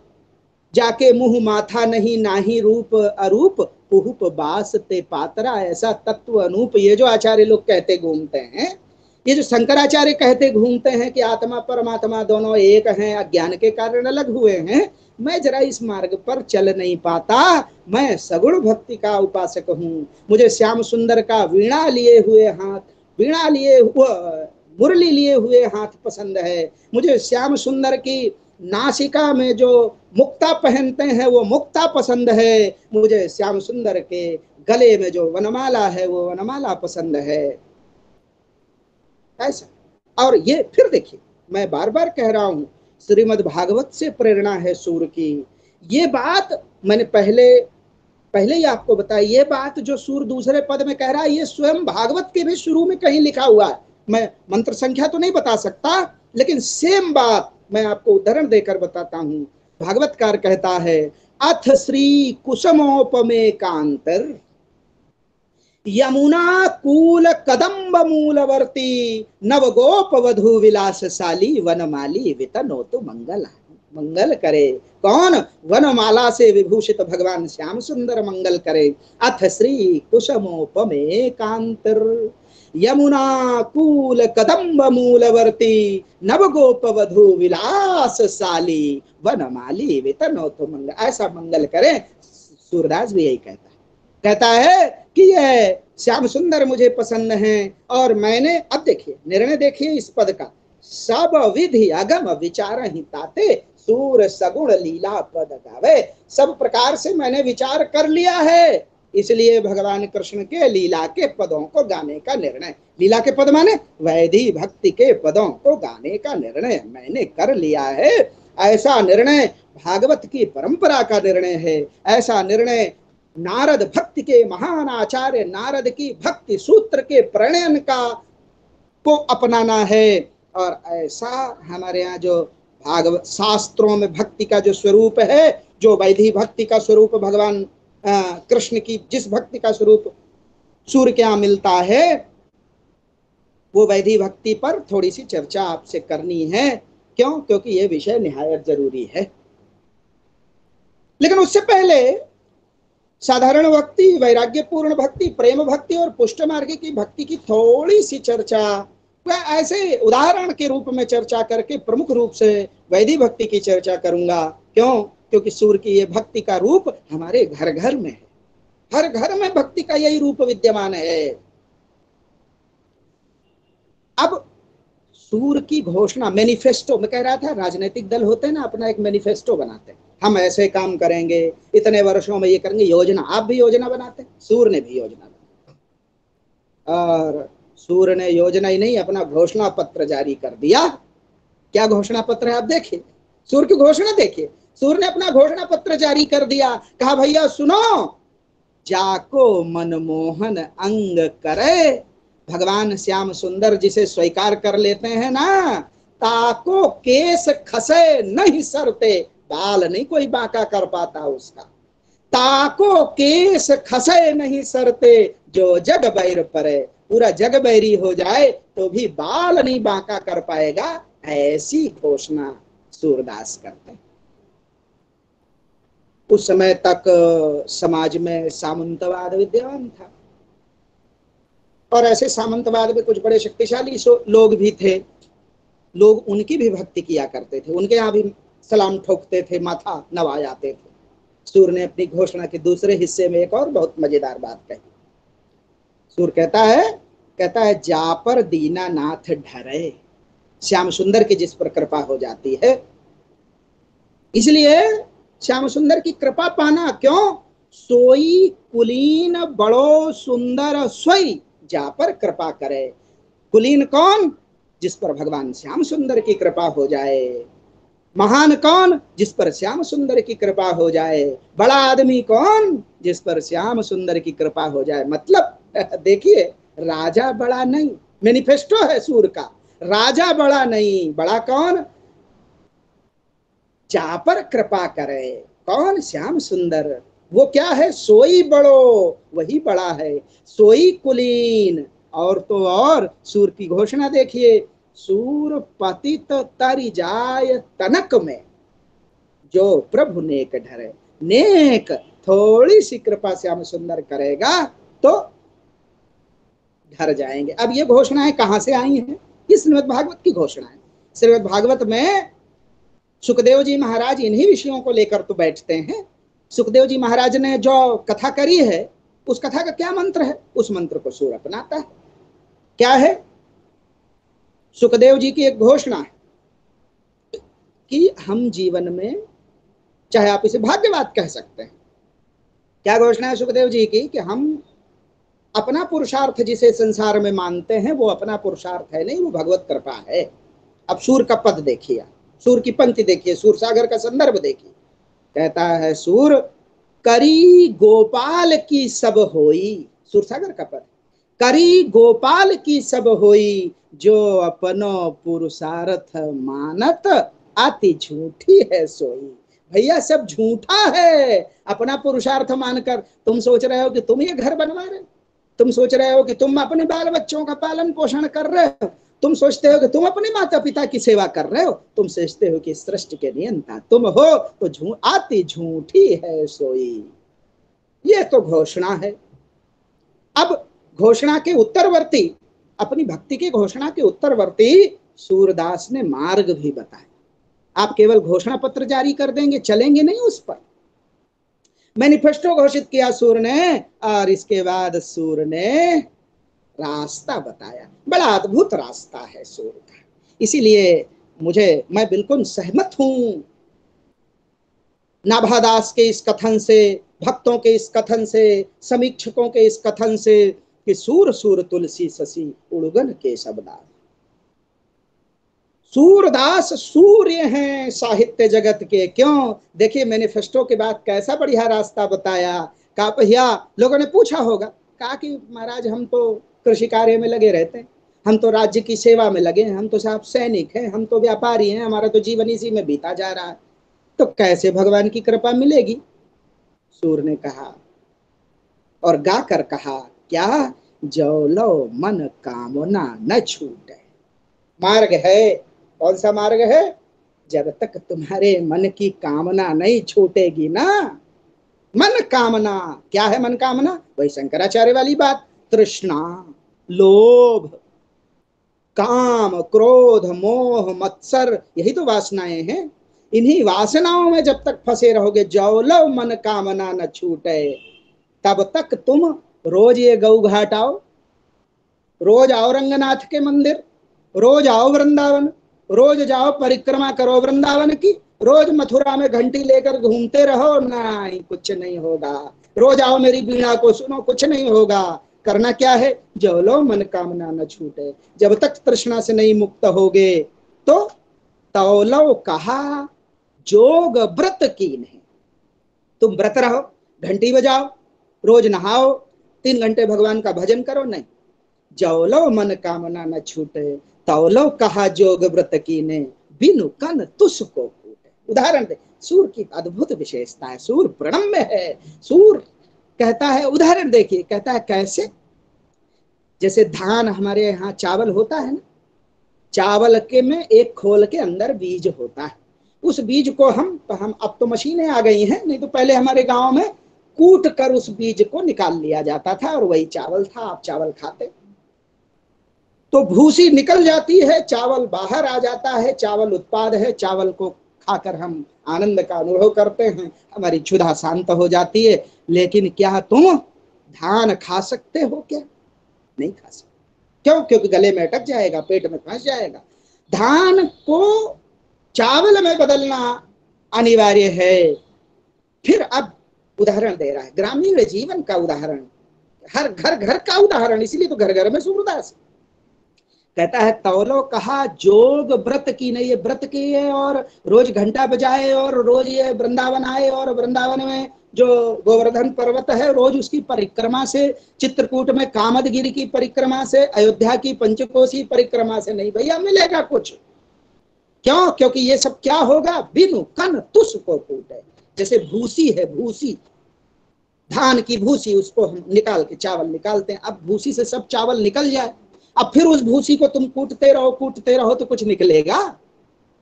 जाके मुँह माथा नहीं, नाही रूप अरूप, पुहुप बास ते पात्रा, ऐसा तत्व अनूप, ये जो आचार्य लोग कहते घूमते हैं, ये जो शंकराचार्य कहते घूमते हैं कि आत्मा, परमात्मा दोनों एक हैं, अज्ञान के कारण अलग हुए हैं, मैं जरा इस मार्ग पर चल नहीं पाता, मैं सगुण भक्ति का उपासक हूँ, मुझे श्याम सुंदर का वीणा लिए हुए हाथ वीणा लिए मुरली लिए हुए हाथ पसंद है। मुझे श्याम सुंदर की नासिका में जो मुक्ता पहनते हैं, वो मुक्ता पसंद है। मुझे श्याम सुंदर के गले में जो वनमाला है, वो वनमाला पसंद है। ऐसा। और ये फिर देखिए, मैं बार बार कह रहा हूँ श्रीमद भागवत से प्रेरणा है सूर की। ये बात मैंने पहले पहले ही आपको बताया ये बात जो सूर दूसरे पद में कह रहा है, ये स्वयं भागवत के भी शुरू में कहीं लिखा हुआ है। मैं मंत्र संख्या तो नहीं बता सकता, लेकिन सेम बात मैं आपको उदाहरण देकर बताता हूँ। भागवतकार कहता है, अथ श्री कुसमोपमे कांतर, यमुना कूल कदम्ब मूलवर्ती नव गोप वधु विलासशाली वनमाली वितनोतु मंगल। मंगल करे। कौन? वनमाला से विभूषित भगवान श्याम सुंदर मंगल करे। अथ श्री कुसमोपमे कांतर यमुना, कूल, कदम्ब, मूलवर्ती नव गोप वधु विलास साली वनमाली वितनोतु मंगल ऐसा मंगल करे। सूरदास भी यही कहता है। कहता है कि यह श्याम सुंदर मुझे पसंद है और मैंने, अब देखिए, निर्णय देखिए इस पद का। सब विधि अगम विचार ही ताते सूर सगुण लीला पद गावे। सब प्रकार से मैंने विचार कर लिया है। इसलिए भगवान कृष्ण के लीला के पदों को गाने का निर्णय। लीला के पद माने? वैधि भक्ति के पदों को गाने का निर्णय मैंने कर लिया है। ऐसा निर्णय भागवत की परंपरा का निर्णय है। ऐसा निर्णय नारद भक्ति के महान आचार्य नारद की भक्ति सूत्र के प्रणयन का को अपनाना है। और ऐसा हमारे यहाँ जो भागवत शास्त्रों में भक्ति का जो स्वरूप है, जो वैधि भक्ति का स्वरूप भगवान कृष्ण की जिस भक्ति का स्वरूप सूर्य के यहाँ मिलता है, वो वैधि भक्ति पर थोड़ी सी चर्चा आपसे करनी है। क्यों? क्योंकि ये विषय निहायत ज़रूरी है। लेकिन उससे पहले साधारण भक्ति, वैराग्यपूर्ण भक्ति, प्रेम भक्ति और पुष्ट मार्ग की भक्ति की थोड़ी सी चर्चा मैं ऐसे उदाहरण के रूप में चर्चा करके प्रमुख रूप से वैधि भक्ति की चर्चा करूँगा। क्यों? क्योंकि सूर्य की ये भक्ति का रूप हमारे घर घर में है। हर घर में भक्ति का यही रूप विद्यमान है। अब सूर्य की घोषणा मैनिफेस्टो में कह रहा था, राजनीतिक दल होते हैं ना, अपना एक मैनिफेस्टो बनाते हैं। हम ऐसे काम करेंगे, इतने वर्षों में ये करेंगे, योजना, आप भी योजना बनाते हैं सूर्य ने भी योजना बनाई। और सूर्य ने योजना ही नहीं, अपना घोषणा पत्र जारी कर दिया। क्या घोषणा पत्र है? आप देखिए। सूर्य की घोषणा देखिए। सूर्य ने अपना घोषणा पत्र जारी कर दिया। कहा, भैया, सुनो। जाको मनमोहन अंग करे। भगवान श्याम सुंदर जिसे स्वीकार कर लेते हैं ना, ताको केस खसे नहीं सरते। बाल नहीं कोई बांका कर पाता उसका। ताको केस खसे नहीं सरते, जो जग बैर परे। पूरा जग बैरी हो जाए तो भी बाल नहीं बांका कर पाएगा, ऐसी घोषणा सूरदास करते उस समय तक समाज में सामंतवाद विद्यमान था। और ऐसे सामंतवाद में कुछ बड़े शक्तिशाली लोग भी थे। लोग उनकी भी भक्ति किया करते थे। उनके यहाँ भी सलाम ठोकते थे, माथा नवा जाते थे। सूर ने अपनी घोषणा के दूसरे हिस्से में एक और बहुत मज़ेदार बात कही। सूर कहता है कहता है, जा पर दीना नाथ ढरे। श्याम सुंदर की जिस पर कृपा हो जाती है। इसलिए श्याम सुंदर की कृपा पाना क्यों? सोई कुलीन बड़ो सुंदर सोई, जा पर कृपा करे। कुलीन कौन? जिस पर भगवान श्याम सुंदर की कृपा हो जाए। महान कौन? जिस पर श्याम सुंदर की कृपा हो जाए। बड़ा आदमी कौन? जिस पर श्याम सुंदर की कृपा हो जाए। मतलब देखिए, राजा बड़ा नहीं मैनिफेस्टो है सूर का। राजा बड़ा नहीं, बड़ा कौन? जा पर कृपा करे, कौन श्याम सुंदर? वो क्या है? सोई बड़ो, वही बड़ा है। सोई कुलीन, और तो और, सूर की घोषणा देखिए। सूर पतित तरि जाय तनक में, जो प्रभु नेक ढरे। नेक, थोड़ी सी कृपा श्याम सुंदर करेगा तो ढर जाएँगे। अब ये घोषणाएँ कहाँ से आई हैं? ये श्रीमद भागवत की घोषणाएँ। श्रीमद भागवत में सुखदेव जी महाराज इन्हीं विषयों को लेकर तो बैठते हैं। सुखदेव जी महाराज ने जो कथा करी है, उस कथा का क्या मंत्र है? उस मंत्र को सूर अपनाता है। क्या है? सुखदेव जी की एक घोषणा है कि हम जीवन में, चाहे आप इसे भाग्यवाद कह सकते हैं, क्या घोषणा है सुखदेव जी की कि हम अपना पुरुषार्थ जिसे संसार में मानते हैं, वो अपना पुरुषार्थ है नहीं, वो भगवत कृपा है। अब सूर का पद देखिए, सूर की पंक्ति देखिए, सूर सागर का संदर्भ देखिए। कहता है, सूर, करी गोपाल की सब होई। सूर सागर का पद। करी गोपाल की सब होई, जो अपनो पुरुषार्थ मानत आती झूठी है सोई। भैया, सब झूठा है। अपना पुरुषार्थ मानकर तुम सोच रहे हो कि तुम ये घर बनवा रहे तुम सोच रहे हो कि तुम अपने बाल बच्चों का पालन पोषण कर रहे हो? तुम सोचते हो कि तुम अपने माता पिता की सेवा कर रहे हो? तुम सोचते हो कि सृष्टि के नियंता तुम हो तो झू, आती झूठी है सोई। ये तो घोषणा है। अब घोषणा के उत्तरवर्ती, अपनी भक्ति की घोषणा के उत्तरवर्ती सूरदास ने मार्ग भी बताया। आप केवल घोषणा पत्र जारी कर देंगे, चलेंगे नहीं उस पर। मैनिफेस्टो घोषित किया सूर ने, और इसके बाद सूर ने रास्ता बताया। बड़ा अद्भुत रास्ता है सूर का। इसीलिए मुझे, मैं बिल्कुल सहमत हूँ। नाभादास के इस कथन से, भक्तों के इस कथन से, समीक्षकों के इस कथन से कि सूर सूर तुलसी ससी उड़गन के शब्दार सूरदास सूर्य हैं साहित्य जगत के। क्यों? देखिए मैनिफेस्टो के बाद कैसा बढ़िया रास्ता बताया। कहा भैया लोगों ने पूछा होगा, कहा कि महाराज, हम तो कृषि कार्य में लगे रहते हैं। हम तो राज्य की सेवा में लगे हैं, हम तो साहब सैनिक हैं, हम तो व्यापारी हैं, हमारा तो जीवन इसी में बीता जा रहा है। तो कैसे भगवान की कृपा मिलेगी? सूर ने कहा, और गाकर कहा, क्या जो लो मन कामना न छूटे। मार्ग है कौन सा मार्ग है? जब तक तुम्हारे मन की कामना नहीं छूटेगी ना, मन कामना, क्या है मन कामना? वही शंकराचार्य वाली बात, तृष्णा, लोभ, काम, क्रोध, मोह, मत्सर, यही तो वासनाएँ हैं। इन्हीं वासनाओं में जब तक फंसे रहोगे, जौलव मन कामना न छूटे, तब तक तुम रोज ये गौ घाट आओ। रोज आओ रंगनाथ के मंदिर, रोज आओ वृंदावन। रोज जाओ परिक्रमा करो वृंदावन की, रोज मथुरा में घंटी लेकर घूमते रहो, नहीं, कुछ नहीं होगा। रोज आओ मेरी बीणा को सुनो, कुछ नहीं होगा। करना क्या है? जो लो मन कामना न छूटे। जब तक तृष्णा से नहीं मुक्त होगे तो तौलो कहा, जोग व्रत की नहीं। तुम व्रत रहो, घंटी बजाओ, रोज नहाओ, तीन घंटे भगवान का भजन करो, नहीं। जौलो मन कामना न छूटे तौलो कहा जोग व्रत की ने बिनु कन तुसको फूटे उदाहरण दे, सूर की अद्भुत विशेषता है सूर प्रणम्य है, सूर कहता है, उदाहरण देखिए, कहता है कैसे? जैसे धान हमारे यहाँ चावल होता है ना, चावल के में एक खोल के अंदर बीज होता है। उस बीज को हम हम, अब तो मशीनें आ गई हैं, नहीं तो पहले हमारे गाँव में कूट कर उस बीज को निकाल लिया जाता था और वही चावल था, आप चावल खाते। तो भूसी निकल जाती है, चावल बाहर आ जाता है, चावल उत्पाद है, चावल को खाकर हम आनंद का अनुभव करते हैं, हमारी क्षुधा शांत हो जाती है। लेकिन क्या तुम धान खा सकते हो क्या? नहीं खा सकते। क्यों? क्योंकि गले में अटक जाएगा, पेट में फंस जाएगा। धान को चावल में बदलना अनिवार्य है। फिर अब उदाहरण दे रहा है, ग्रामीण जीवन का उदाहरण। हर घर घर का उदाहरण, इसलिए तो घर घर में सूरदास कहता है, तौलो कहा, जोग व्रत की नहीं, ये व्रत की है और रोज घंटा बजाए और रोज ये वृंदावन आए और वृंदावन में जो गोवर्धन पर्वत है, रोज उसकी परिक्रमा से, चित्रकूट में कामदगिरी की परिक्रमा से, अयोध्या की पंचकोशी परिक्रमा से नहीं भैया, मिलेगा कुछ। क्यों? क्योंकि ये सब क्या होगा? बिनु कन तुस को फूटे जैसे भूसी है भूसी। धान की भूसी, उसको हम निकाल के चावल निकालते हैं। अब भूसी से सब चावल निकल जाए। अब फिर उस भूसी को तुम कूटते रहो कूटते रहो तो कुछ निकलेगा।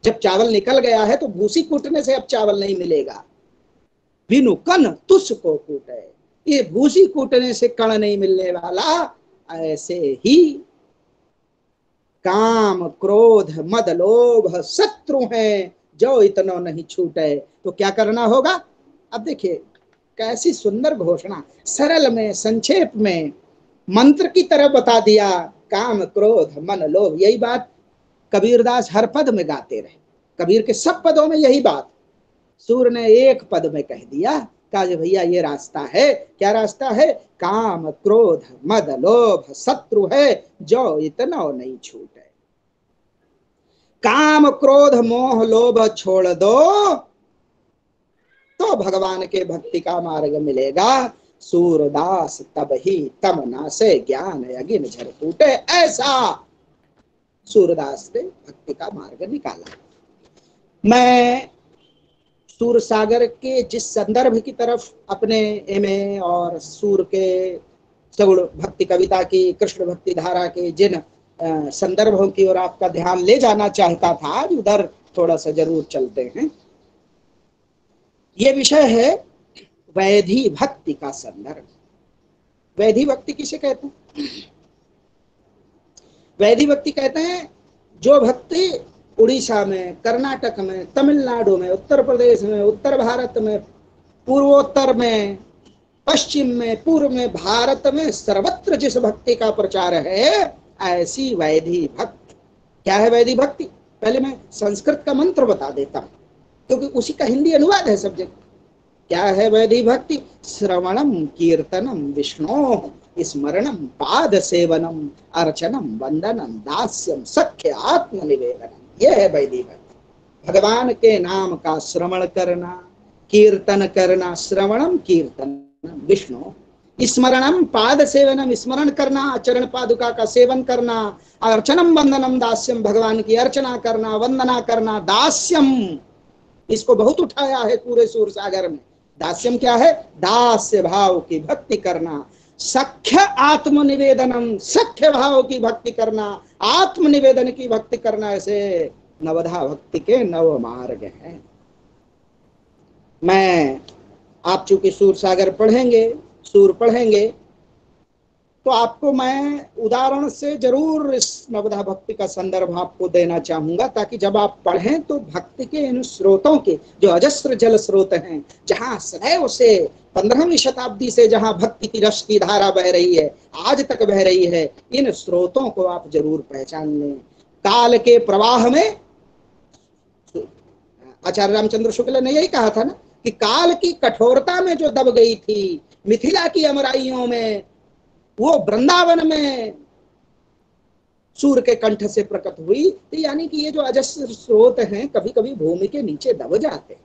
जब चावल निकल गया है तो भूसी कूटने से अब चावल नहीं मिलेगा। बिनु कन तुस को कूटे। ये भूसी कूटने से कण नहीं मिलने वाला, ऐसे ही काम, क्रोध, मद, लोभ, शत्रु हैं, जो इतना नहीं छूटे। तो क्या करना होगा? अब देखिए, कैसी सुंदर घोषणा। सरल में, संक्षेप में मंत्र की तरह बता दिया। काम, क्रोध, मन, लोभ, यही बात कबीरदास हर पद में गाते रहे। कबीर के सब पदों में यही बात। सूर्य ने एक पद में कह दिया, कहा भैया, ये रास्ता है। क्या रास्ता है? काम, क्रोध, मद, लोभ, शत्रु है। जो इतना नहीं छूटे। काम, क्रोध, मोह, लोभ छोड़ दो तो भगवान के भक्ति का मार्ग मिलेगा। सूरदास तब ही तमना से ज्ञान अगिन झर टूटे ऐसा सूरदास ने भक्ति का मार्ग निकाला। मैं सूर सागर के जिस संदर्भ की तरफ़ अपने एमए और सूर के सगुण भक्ति कविता की, कृष्ण भक्ति धारा के जिन संदर्भों की ओर आपका ध्यान ले जाना चाहता था, आज उधर थोड़ा सा ज़रूर चलते हैं। ये विषय है वैधि भक्ति का संदर्भ। वैधि भक्ति किसे कहते हैं? वैधि भक्ति कहते हैं, जो भक्ति उड़ीसा में, कर्नाटक में, तमिलनाडु में, उत्तर प्रदेश में, उत्तर भारत में, पूर्वोत्तर में, पश्चिम में, पूर्व में, भारत में सर्वत्र जिस भक्ति का प्रचार है, ऐसी वैधि भक्ति क्या है वैधि भक्ति पहले मैं संस्कृत का मंत्र बता देता हूँ, क्योंकि उसी का हिंदी अनुवाद है सब्जेक्ट क्या है वैधि भक्ति? श्रवणम कीर्तनम विष्णु स्मरणम पाद सेवनम अर्चनम वंदनम दास्यम सख्य आत्मनिवेदनम यह है वैधि भक्ति। भगवान के नाम का श्रवण करना, कीर्तन करना श्रवणम कीर्तन विष्णु। स्मरणम पाद सेवनम स्मरण करना, चरण पादुका का सेवन करना अर्चनम वंदनम दास्यम भगवान की अर्चना करना, वंदना करना दास्यम इसको बहुत उठाया है पूरे सूर सागर में। दास्यम क्या है? दास्य भाव की भक्ति करना। सख्य आत्मनिवेदनम, सख्य भाव की भक्ति करना, आत्मनिवेदन की भक्ति करना, ऐसे नवधा भक्ति के नव मार्ग हैं। मैं आप चूँकि सूर सागर पढ़ेंगे, सूर पढ़ेंगे तो आपको मैं उदाहरण से ज़रूर इस नवधा भक्ति का संदर्भ आपको देना चाहूँगा, ताकि जब आप पढ़ें तो भक्ति के इन स्रोतों के जो अजस्त्र जल स्रोत हैं, जहाँ सदैव से पंद्रहवीं शताब्दी से जहाँ भक्ति की रस की धारा बह रही है, आज तक बह रही है, इन स्रोतों को आप ज़रूर पहचान लें। काल के प्रवाह में, आचार्य रामचंद्र शुक्ल ने यही कहा था ना, कि काल की कठोरता में जो दब गई थी, मिथिला की अमराइयों में वो वृंदावन में सूर्य के कंठ से प्रकट हुई तो यानी कि ये जो अजस्र स्रोत हैं कभी कभी भूमि के नीचे दब जाते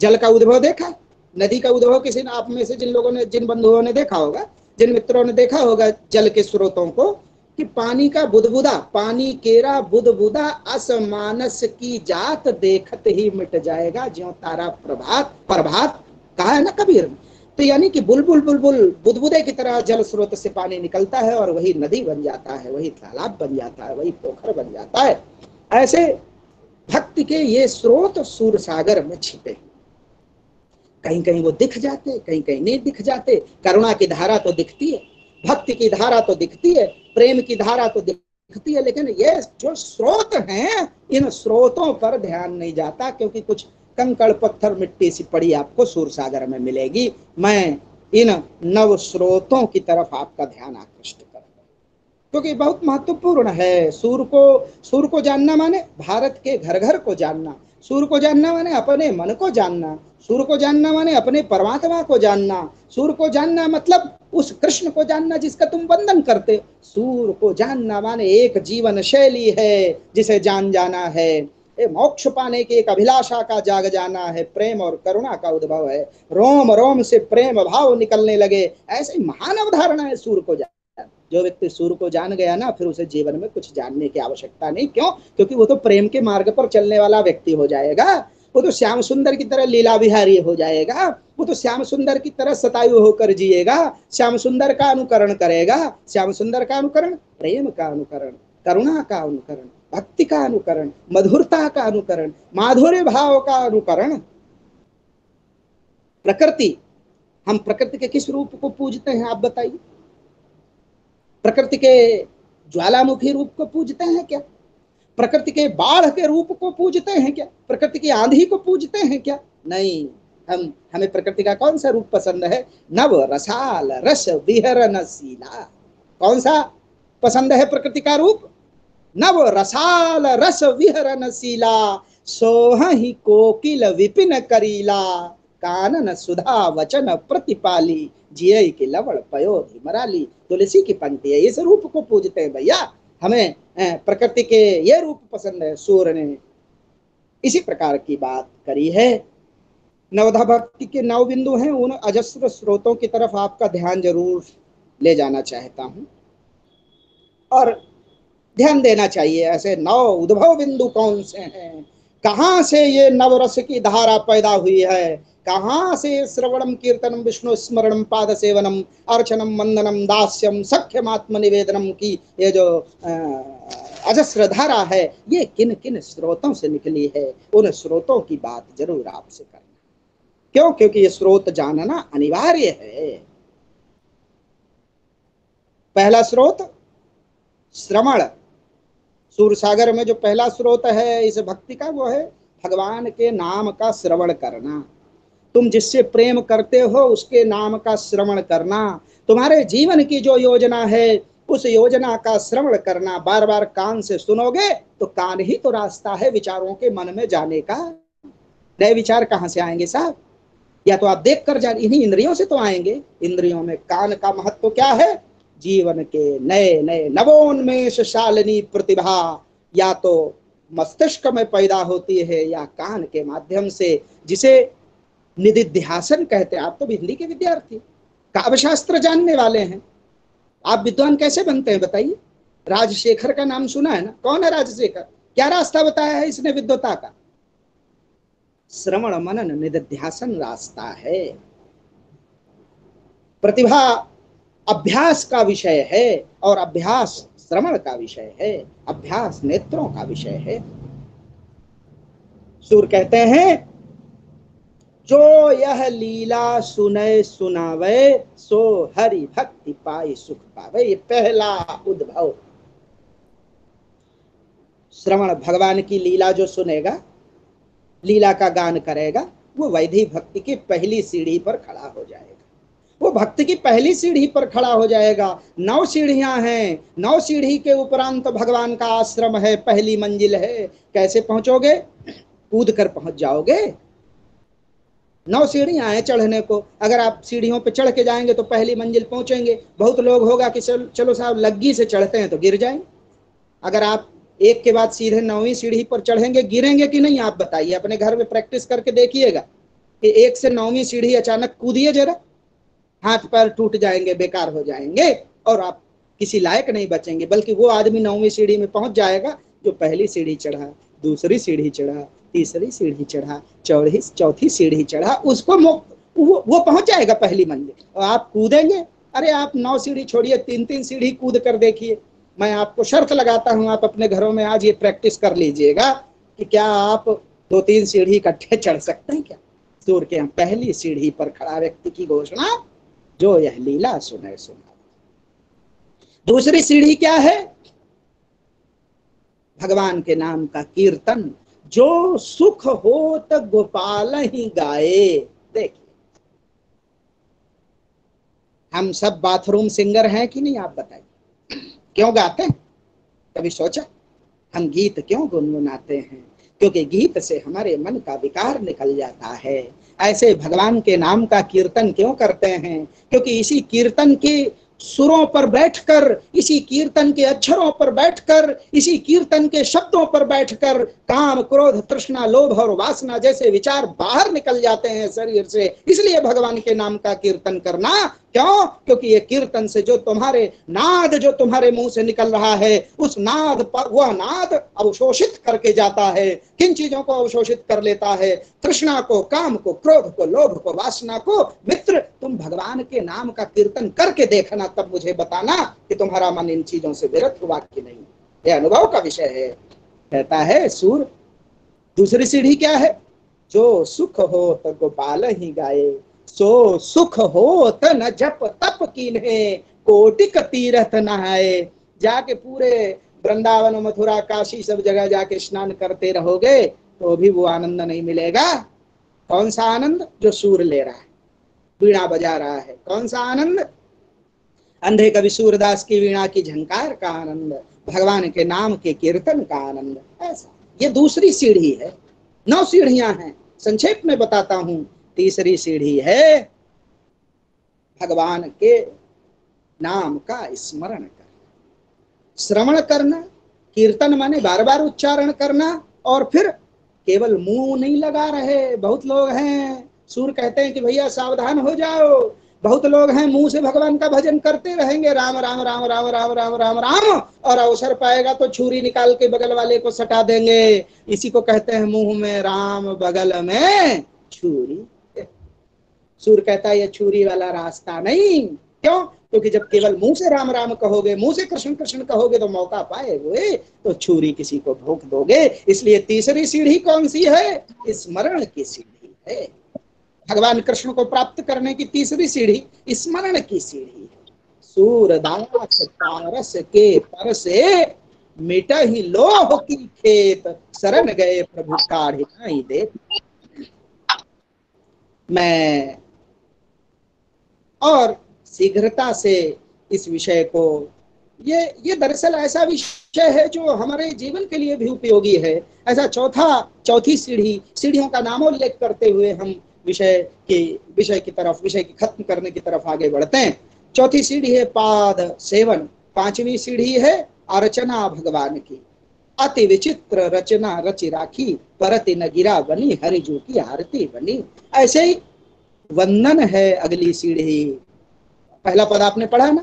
जल का उद्भव देखा, नदी का उद्भव, किसी ने आप में से जिन लोगों ने, जिन बंधुओं ने देखा होगा, जिन मित्रों ने देखा होगा जल के स्रोतों को, कि पानी का बुदबुदा, पानी केरा बुदबुदा, असमानस की जात देखत ही मिट जाएगा, ज्यो तारा प्रभात प्रभात कहा है ना कबीर। तो यानी कि बुलबुल बुलबुल बुदबुदे की तरह जल स्रोत से पानी निकलता है और वही नदी बन जाता है, वही तालाब बन जाता है, वही पोखर बन जाता है। ऐसे भक्ति के ये स्रोत सूर सागर में छिपे कहीं कहीं वो दिख जाते कहीं कहीं नहीं दिख जाते। करुणा की धारा तो दिखती है, भक्ति की धारा तो दिखती है, प्रेम की धारा तो दिखती है, लेकिन ये जो स्रोत हैं, इन स्रोतों पर ध्यान नहीं जाता, क्योंकि कुछ कंकड़ पत्थर मिट्टी सी पड़ी आपको सूर सागर में मिलेगी। मैं इन नव स्रोतों की तरफ़ आपका ध्यान आकृष्ट कर क्योंकि बहुत महत्वपूर्ण है। सूर को सूर को जानना माने भारत के घर घर को जानना। सूर को जानना माने अपने मन को जानना। सूर को जानना माने अपने परमात्मा को जानना। सूर को जानना मतलब उस कृष्ण को जानना जिसका तुम वंदन करते सूर को जानना माने एक जीवन शैली है जिसे जान जाना है। मोक्ष पाने की एक अभिलाषा का जाग जाना है। प्रेम और करुणा का उद्भव है। रोम रोम से प्रेम भाव निकलने लगे। ऐसे महान अवधारणा है सूर्य को जान। जो व्यक्ति सूर्य को जान गया ना, फिर उसे जीवन में कुछ जानने की आवश्यकता नहीं। क्यों? क्योंकि वो तो प्रेम के मार्ग पर चलने वाला व्यक्ति हो जाएगा। वो तो श्याम सुंदर की तरह लीला विहारी हो जाएगा। वो तो श्याम सुंदर की तरह सतायु होकर जिएगा। श्याम सुंदर का अनुकरण करेगा। श्याम सुंदर का अनुकरण, प्रेम का अनुकरण, करुणा का अनुकरण। भक्ति का अनुकरण, मधुरता का अनुकरण, माधुर्य भाव का अनुकरण। प्रकृति, हम प्रकृति के किस रूप को पूजते हैं, आप बताइए। प्रकृति के ज्वालामुखी रूप को पूजते हैं क्या? प्रकृति के बाढ़ के रूप को पूजते हैं क्या? प्रकृति की आंधी को पूजते हैं क्या? नहीं, हम, हमें प्रकृति का कौन सा रूप पसंद है? नव रसाल रस विहरन कौन सा पसंद है प्रकृति का रूप? नव रसाल रस विहरन शीला सोह ही कोकिल विपिन करीला। कानन सुधा वचन प्रतिपाली, जिये की लवण पयो मराली तुलसी की पंक्ति है, इस रूप को पूजते हैं भैया। हमें प्रकृति के ये रूप पसंद है, सूर्य ने इसी प्रकार की बात करी है। नवधा भक्ति के नव बिंदु हैं, उन अजस्र स्रोतों की तरफ़ आपका ध्यान ज़रूर ले जाना चाहता हूँ। और ध्यान देना चाहिए, ऐसे नव उद्भव बिंदु कौन से हैं? कहाँ से ये नवरस की धारा पैदा हुई है? कहाँ से श्रवणम, कीर्तनम, विष्णु स्मरणम, पाद सेवनम, अर्चनम, वंदनम, दास्यम, सख्यम आत्म निवेदनम की ये जो अजस्र धारा है, ये किन किन स्रोतों से निकली है? उन स्रोतों की बात ज़रूर आपसे करना। क्यों? क्योंकि ये स्रोत जानना अनिवार्य है। पहला स्रोत, श्रवण। सूर सागर में जो पहला स्रोत है, इस भक्ति का वो है, भगवान के नाम का श्रवण करना। तुम जिससे प्रेम करते हो, उसके नाम का श्रवण करना। तुम्हारे जीवन की जो योजना है, उस योजना का श्रवण करना। बार बार कान से सुनोगे तो कान ही तो रास्ता है विचारों के मन में जाने का। नए विचार कहाँ से आएँगे साहब? या तो आप देख कर जाए इन्हीं इंद्रियों से तो आएँगे। इंद्रियों में कान का महत्व तो क्या है? जीवन के नए नए नवोन्मेष शालिनी प्रतिभा, या तो मस्तिष्क में पैदा होती है, या कान के माध्यम से, जिसे निधिध्यासन कहते हैं। आप तो हिंदी के विद्यार्थी काव्य शास्त्र जानने वाले हैं। आप विद्वान कैसे बनते हैं, बताइए। राजशेखर का नाम सुना है ना? कौन है राजशेखर? क्या रास्ता बताया है इसने विद्वता का? श्रवण मनन निध्यासन रास्ता है। प्रतिभा अभ्यास का विषय है और अभ्यास श्रवण का विषय है, अभ्यास नेत्रों का विषय है। सूर कहते हैं, जो यह लीला सुनय सुनावे, सो हरि भक्ति पाई सुख पावे। ये पहला उद्भव। श्रवण भगवान की लीला जो सुनेगा, लीला का गान करेगा, वो वैधि भक्ति की पहली सीढ़ी पर खड़ा हो जाएगा। वो भक्ति की पहली सीढ़ी पर खड़ा हो जाएगा। नौ सीढ़ियाँ हैं। नौ सीढ़ी के उपरांत भगवान का आश्रम है, पहली मंजिल है। कैसे पहुंचोगे? कूद कर पहुँच जाओगे। नौ सीढ़ियाँ हैं चढ़ने को। अगर आप सीढ़ियों पे चढ़ के जाएँगे तो पहली मंजिल पहुँचेंगे। बहुत लोग होगा कि चलो साहब, लग्गी से चढ़ते हैं तो गिर जाएँगे अगर आप एक के बाद सीधे नौवीं सीढ़ी पर चढ़ेंगे, गिरेंगे कि नहीं? आप बताइए, अपने घर में प्रैक्टिस करके देखिएगा कि एक से नौवीं सीढ़ी अचानक कूदिए जरा। हाथ पैर टूट जाएँगे बेकार हो जाएँगे और आप किसी लायक नहीं बचेंगे बल्कि वो आदमी नौवीं सीढ़ी में पहुँच जाएगा जो पहली सीढ़ी चढ़ा दूसरी सीढ़ी चढ़ा तीसरी सीढ़ी चढ़ा चौड़ी चौथी सीढ़ी चढ़ा उसको वो, वो पहुँच जाएगा पहली मंजिल। और आप कूदेंगे अरे आप नौ सीढ़ी छोड़िए तीन तीन सीढ़ी कूद कर देखिए। मैं आपको शर्त लगाता हूँ आप अपने घरों में आज ये प्रैक्टिस कर लीजिएगा कि क्या आप दो तीन सीढ़ी इकट्ठे चढ़ सकते हैं क्या? सूर्य के पहली सीढ़ी पर खड़ा व्यक्ति की घोषणा जो यह लीला सुने सुना। दूसरी सीढ़ी क्या है? भगवान के नाम का कीर्तन। जो सुख हो तो गोपाल ही गाए। देखिए। हम सब बाथरूम सिंगर हैं कि नहीं, आप बताइए। क्यों गाते हैं? कभी सोचा? हम गीत क्यों गुनगुनाते हैं? क्योंकि गीत से हमारे मन का विकार निकल जाता है। ऐसे भगवान के नाम का कीर्तन क्यों करते हैं? क्योंकि इसी कीर्तन की सुरों पर बैठकर, इसी कीर्तन के अक्षरों पर बैठकर, इसी कीर्तन के शब्दों पर बैठकर काम, क्रोध, तृष्णा, लोभ और वासना जैसे विचार बाहर निकल जाते हैं शरीर से। इसलिए भगवान के नाम का कीर्तन करना क्यों? क्योंकि ये कीर्तन से जो तुम्हारे नाद, जो तुम्हारे मुँह से निकल रहा है, उस नाद पर, वह नाद अवशोषित करके जाता है। किन चीज़ों को अवशोषित कर लेता है? तृष्णा को, काम को, क्रोध को, लोभ को, वासना को। मित्र, तुम भगवान के नाम का कीर्तन करके देखना, तब मुझे बताना कि तुम्हारा मन इन चीज़ों से विरत हुआ कि नहीं। यह अनुभव का विषय है। कहता है, सूर, दूसरी सीढ़ी क्या है? जो सुख हो तो गोपाल ही गाए। सो सुख हो तन जप तप कीन्हे कोटिक तीरथ नहाए। जाके पूरे वृंदावन, मथुरा, काशी सब जगह जाके स्नान करते रहोगे तो भी वो आनंद नहीं मिलेगा। कौन सा आनंद? जो सूर ले रहा है। वीणा बजा रहा है। कौन सा आनंद? अंधे कवि सूरदास की वीणा की झंकार का आनंद, भगवान के नाम के कीर्तन का आनंद, ऐसा। ये दूसरी सीढ़ी है। नौ सीढ़ियाँ हैं। संक्षेप में बताता हूँ। तीसरी सीढ़ी है। भगवान के नाम का स्मरण करना श्रवण करना, कीर्तन माने बार बार उच्चारण करना और फिर केवल मुँह नहीं लगा रहे। बहुत लोग हैं, सूर कहते हैं कि भैया सावधान हो जाओ। बहुत लोग हैं, मुँह से भगवान का भजन करते रहेंगे। राम राम राम राम राम राम राम राम, और अवसर पाएगा तो छुरी निकाल के बगल वाले को सटा देंगे। इसी को कहते हैं मुँह में, राम बगल में छुरी। सूर कहता है ये छुरी वाला रास्ता नहीं। क्यों? क्योंकि जब केवल मुँह से राम राम कहोगे, मुँह से कृष्ण कृष्ण कहोगे तो मौका पाए हुए तो छुरी किसी को भोग दोगे। इसलिए तीसरी सीढ़ी कौन सी है? स्मरण की सीढ़ी है। भगवान कृष्ण को प्राप्त करने की तीसरी सीढ़ी स्मरण की सीढ़ी सूरदास पारस के पर से मिट ही लोह की खेत, शरण गए प्रभु काढ़ दे मैं और शीघ्रता से इस विषय को, ये ये दरअसल ऐसा विषय है जो हमारे जीवन के लिए भी उपयोगी है। ऐसा चौथा, चौथी सीढ़ी, सीढ़ियों का नामोल्लेख करते हुए हम विषय के, विषय की तरफ़, विषय की खत्म करने की तरफ़ आगे बढ़ते हैं। चौथी सीढ़ी है पाद सेवन, पांचवी सीढ़ी है अर्चना भगवान की। अति विचित्र रचना रचि राखी, परति न गिरा बनी हरिजू की आरती बनी। ऐसे ही वंदन है अगली सीढ़ी। पहला पद आपने पढ़ा ना?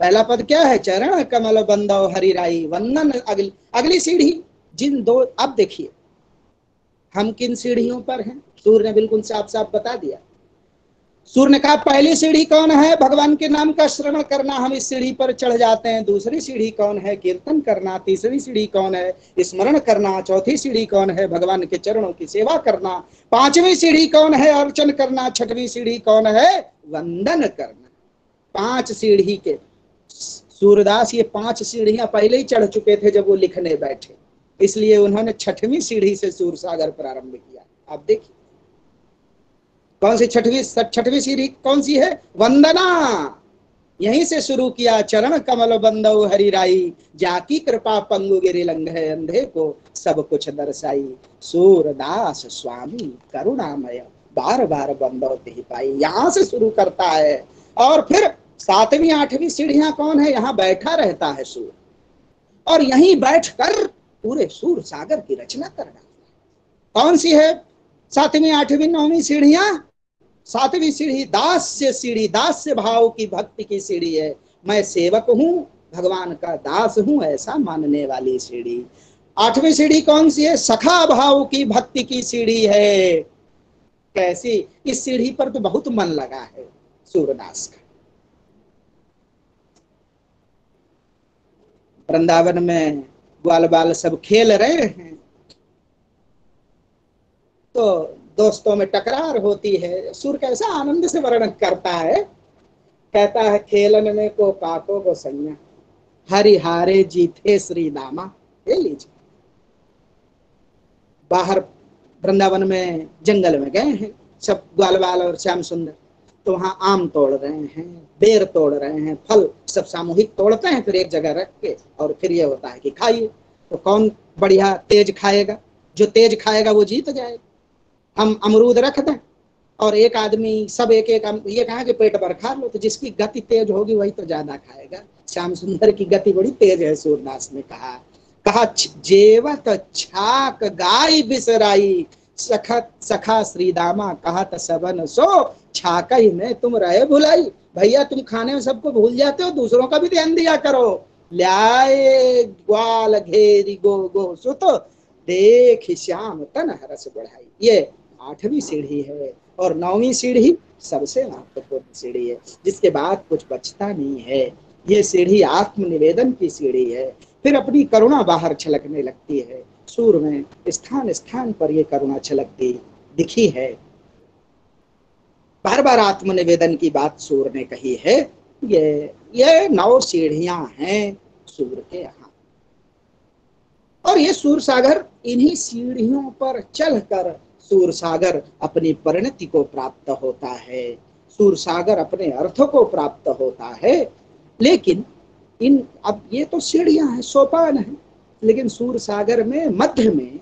पहला पद क्या है? चरण कमल बंदो हरिराई वंदन अगली अगली सीढ़ी। जिन दो, अब देखिए। हम किन सीढ़ियों पर हैं? सूर्य ने बिल्कुल साफ़ साफ़ बता दिया। सूर्य ने कहा, पहली सीढ़ी कौन है? भगवान के नाम का श्रवण करना, हम इस सीढ़ी पर चढ़ जाते हैं। दूसरी सीढ़ी कौन है? कीर्तन करना, तीसरी सीढ़ी कौन है? स्मरण करना, चौथी सीढ़ी कौन है? भगवान के चरणों की सेवा करना, पांचवी सीढ़ी कौन है? अर्चन करना, छठवीं सीढ़ी कौन है? वंदन करना। पाँच सीढ़ी के, सूरदास ये पाँच सीढ़ियाँ पहले ही चढ़ चुके थे जब वो लिखने बैठे। इसलिए उन्होंने छठवीं सीढ़ी से सूर सागर प्रारंभ किया। आप देखिए। कौन सी छठवीं छठवीं सीढ़ी कौन सी है? वंदना। यहीं से शुरू किया चरण कमल बंदो हरिराई। जाकी कृपा पंगु गिरी लंघे अंधे को, सब कुछ दर्शाई। सूरदास स्वामी करुणामय, बार बार बंदो पाई। यहाँ से शुरू करता है। और फिर सातवीं, आठवीं सीढ़ियाँ कौन है? यहाँ बैठा रहता है सूर। और यहीं बैठकर पूरे सूर सागर की रचना करना कौन सी है? सातवीं, आठवीं, नौवीं सीढ़ियाँ? सातवीं सीढ़ी, दास्य सीढ़ी, दास्य भाव की भक्ति की सीढ़ी है। मैं सेवक हूँ, भगवान का दास हूँ, ऐसा मानने वाली सीढ़ी। आठवीं सीढ़ी कौन सी है? सखा भाव की भक्ति की सीढ़ी है। कैसी? इस सीढ़ी पर तो बहुत मन लगा है, सूरदास का। वृंदावन में ग्वाल बाल सब खेल रहे हैं। तो दोस्तों में टकरार होती है। सुर कैसा आनंद से वर्णन करता है? कहता है, खेलन में को काको को संज्ञा हरिहारे जीते श्री दामा ले लीजिए। बाहर वृंदावन में जंगल में गए हैं, सब ग्वाल बाल और श्याम सुंदर। तो वहाँ आम तोड़ रहे हैं, बेर तोड़ रहे हैं, फल सब सामूहिक तोड़ते हैं, फिर एक जगह रख के और फिर ये होता है कि खाइए। तो कौन बढ़िया तेज खाएगा? जो तेज खाएगा वो जीत जाएगा। हम अमरूद रख दें और एक आदमी, सब एक एक ये कहा कि पेट भर खा लो तो जिसकी गति तेज होगी, वही तो ज़्यादा खाएगा। श्याम सुंदर की गति बड़ी तेज है, सूरदास ने कहा। कहा जेवत छाक गाय बिसराई, सखत, सखा श्रीदामा, कहा सबन सो, छाकई में तुम रहे भुलाई। भैया, तुम खाने में सबको भूल जाते हो, दूसरों का भी ध्यान दिया करो। ल्याए ग्वाल घेरी गो गो सुतो, देख श्याम तन हरस बढ़ाई। ये आठवीं सीढ़ी है और नौवीं सीढ़ी सबसे महत्वपूर्ण सीढ़ी है, जिसके बाद कुछ बचता नहीं है। ये सीढ़ी आत्मनिवेदन की सीढ़ी है। फिर अपनी करुणा बाहर छलकने लगती है। सूर में स्थान स्थान पर ये करुणा छलकती दिखी है। बार बार आत्मनिवेदन की बात सूर ने कही है। ये ये नौ सीढ़ियाँ हैं सूर के यहाँ। और ये सूर सागर इन्हीं सीढ़ियों पर चलकर सूर सागर अपनी परिणति को प्राप्त होता है। सूर सागर अपने अर्थ को प्राप्त होता है। लेकिन इन, अब ये तो सीढ़ियाँ हैं, सोपान है, लेकिन सूर सागर में, मध्य में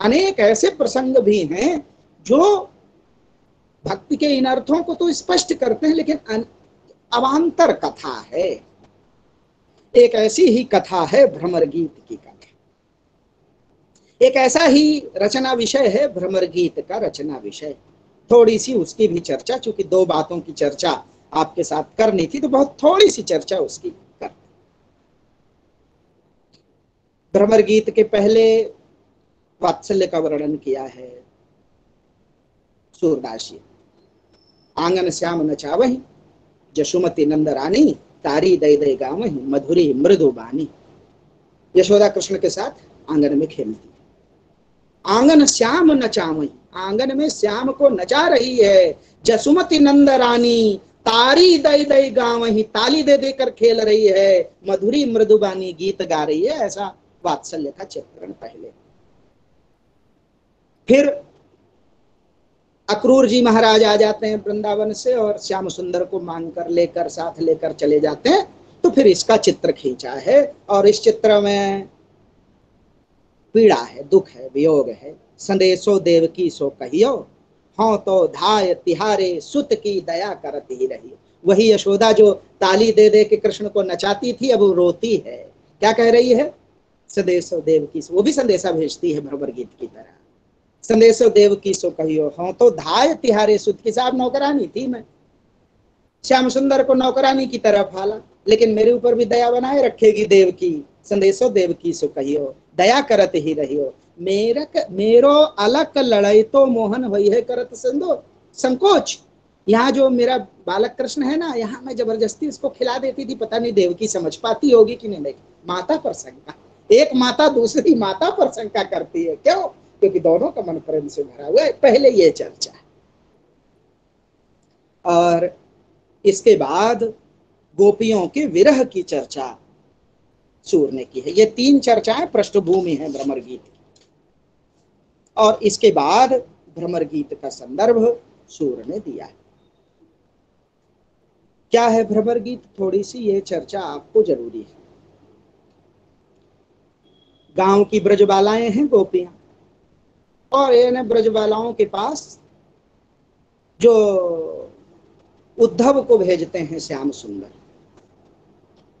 अनेक ऐसे प्रसंग भी हैं जो भक्ति के इन अर्थों को तो स्पष्ट करते हैं, लेकिन अवान्तर कथा है। एक ऐसी ही कथा है भ्रमर गीत की कथा। एक ऐसा ही रचना विषय है भ्रमर गीत का रचना विषय। थोड़ी सी उसकी भी चर्चा, चूँकि दो बातों की चर्चा आपके साथ करनी थी तो बहुत थोड़ी सी चर्चा उसकी कर। भ्रमर गीत के पहले वात्सल्य का वर्णन किया है सूरदास आँगन श्याम न चावही, जशुमति नंद रानी तारी दई दय गावही, मधुरी मृदु बानी यशोदा कृष्ण के साथ आँगन में खेलती। आँगन श्याम नचावही आँगन में श्याम को नचा रही है। जसुमति नंद रानी तारी दई दई गाँव ही ताली दे देकर खेल रही है। मधुरी मृदुबानी गीत गा रही है, ऐसा वात्सल्य का चित्रण पहले। फिर अक्रूर जी महाराज आ जाते हैं वृंदावन से और श्याम सुंदर को मांग कर लेकर, साथ लेकर चले जाते हैं। तो फिर इसका चित्र खींचा है और इस चित्र में पीड़ा है, दुख है, वियोग है। संदेशो देव की सो कहियो हाँ तो धाय तिहारे, सुत की दया करती ही रही वही यशोदा जो ताली दे दे के कृष्ण को नचाती थी, अब रोती है। क्या कह रही है? संदेशो देव की वो भी संदेशा भेजती है भ्रमर गीत की तरह। संदेशो देव की सो कहियो, हों तो धाय तिहारे, सुत की साहब नौकरानी थी मैं। श्याम सुंदर को नौकरानी की तरह फाला लेकिन मेरे ऊपर भी दया बनाए रखेगी देव की संदेशो देव की सो कहियो दया करत ही रहियो। मेरक, मेरो अलग लड़ाई तो मोहन वही है करत संदो संकोच। यहाँ जो मेरा बालक कृष्ण है ना, यहाँ मैं ज़बरदस्ती इसको खिला देती थी, पता नहीं देव की समझ पाती होगी कि नहीं। माता पर शंका। एक माता दूसरी माता पर शंका करती है। क्यों? क्योंकि दोनों का मन प्रेम से भरा हुआ है। पहले ये चर्चा। और इसके बाद गोपियों के विरह की चर्चा। सूर ने की है। ये तीन चर्चाएँ पृष्ठभूमि है भ्रमर गीत और इसके बाद भ्रमर गीत का संदर्भ सूर ने दिया है। क्या है भ्रमर गीत थोड़ी सी ये चर्चा आपको ज़रूरी है। गाँव की ब्रजबालाएँ हैं गोपियाँ। और इन ब्रजबालाओं के पास जो उद्धव को भेजते हैं श्याम सुंदर।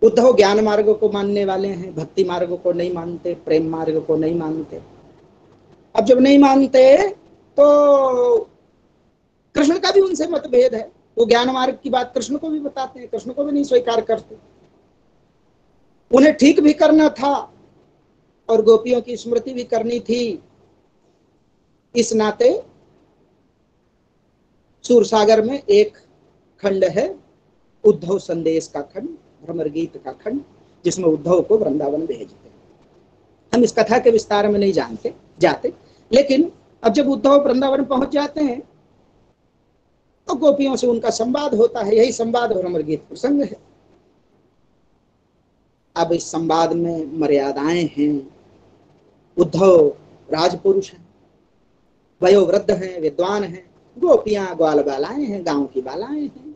उद्धव ज्ञान मार्ग को मानने वाले हैं, भक्ति मार्ग को नहीं मानते, प्रेम मार्ग को नहीं मानते। अब जब नहीं मानते तो कृष्ण का भी उनसे मतभेद है। वो ज्ञान मार्ग की बात कृष्ण को भी बताते हैं, कृष्ण को भी नहीं स्वीकार करते। उन्हें ठीक भी करना था, और गोपियों की स्मृति भी करनी थी। इस नाते सूरसागर में एक खंड है, उद्धव संदेश का खंड। भ्रमर गीत का खंड जिसमें उद्धव को वृंदावन भेजते हम इस कथा के विस्तार में नहीं जानते, जाते। लेकिन अब जब उद्धव वृंदावन पहुँच जाते हैं तो गोपियों से उनका संवाद होता है। यही संवाद भ्रमर गीत प्रसंग है। अब इस संवाद में मर्यादाएँ हैं। उद्धव राजपुरुष हैं, वयोवृद्ध हैं, विद्वान हैं। गोपियाँ ग्वाल बालाएँ हैं, गाँव की बालाएँ हैं।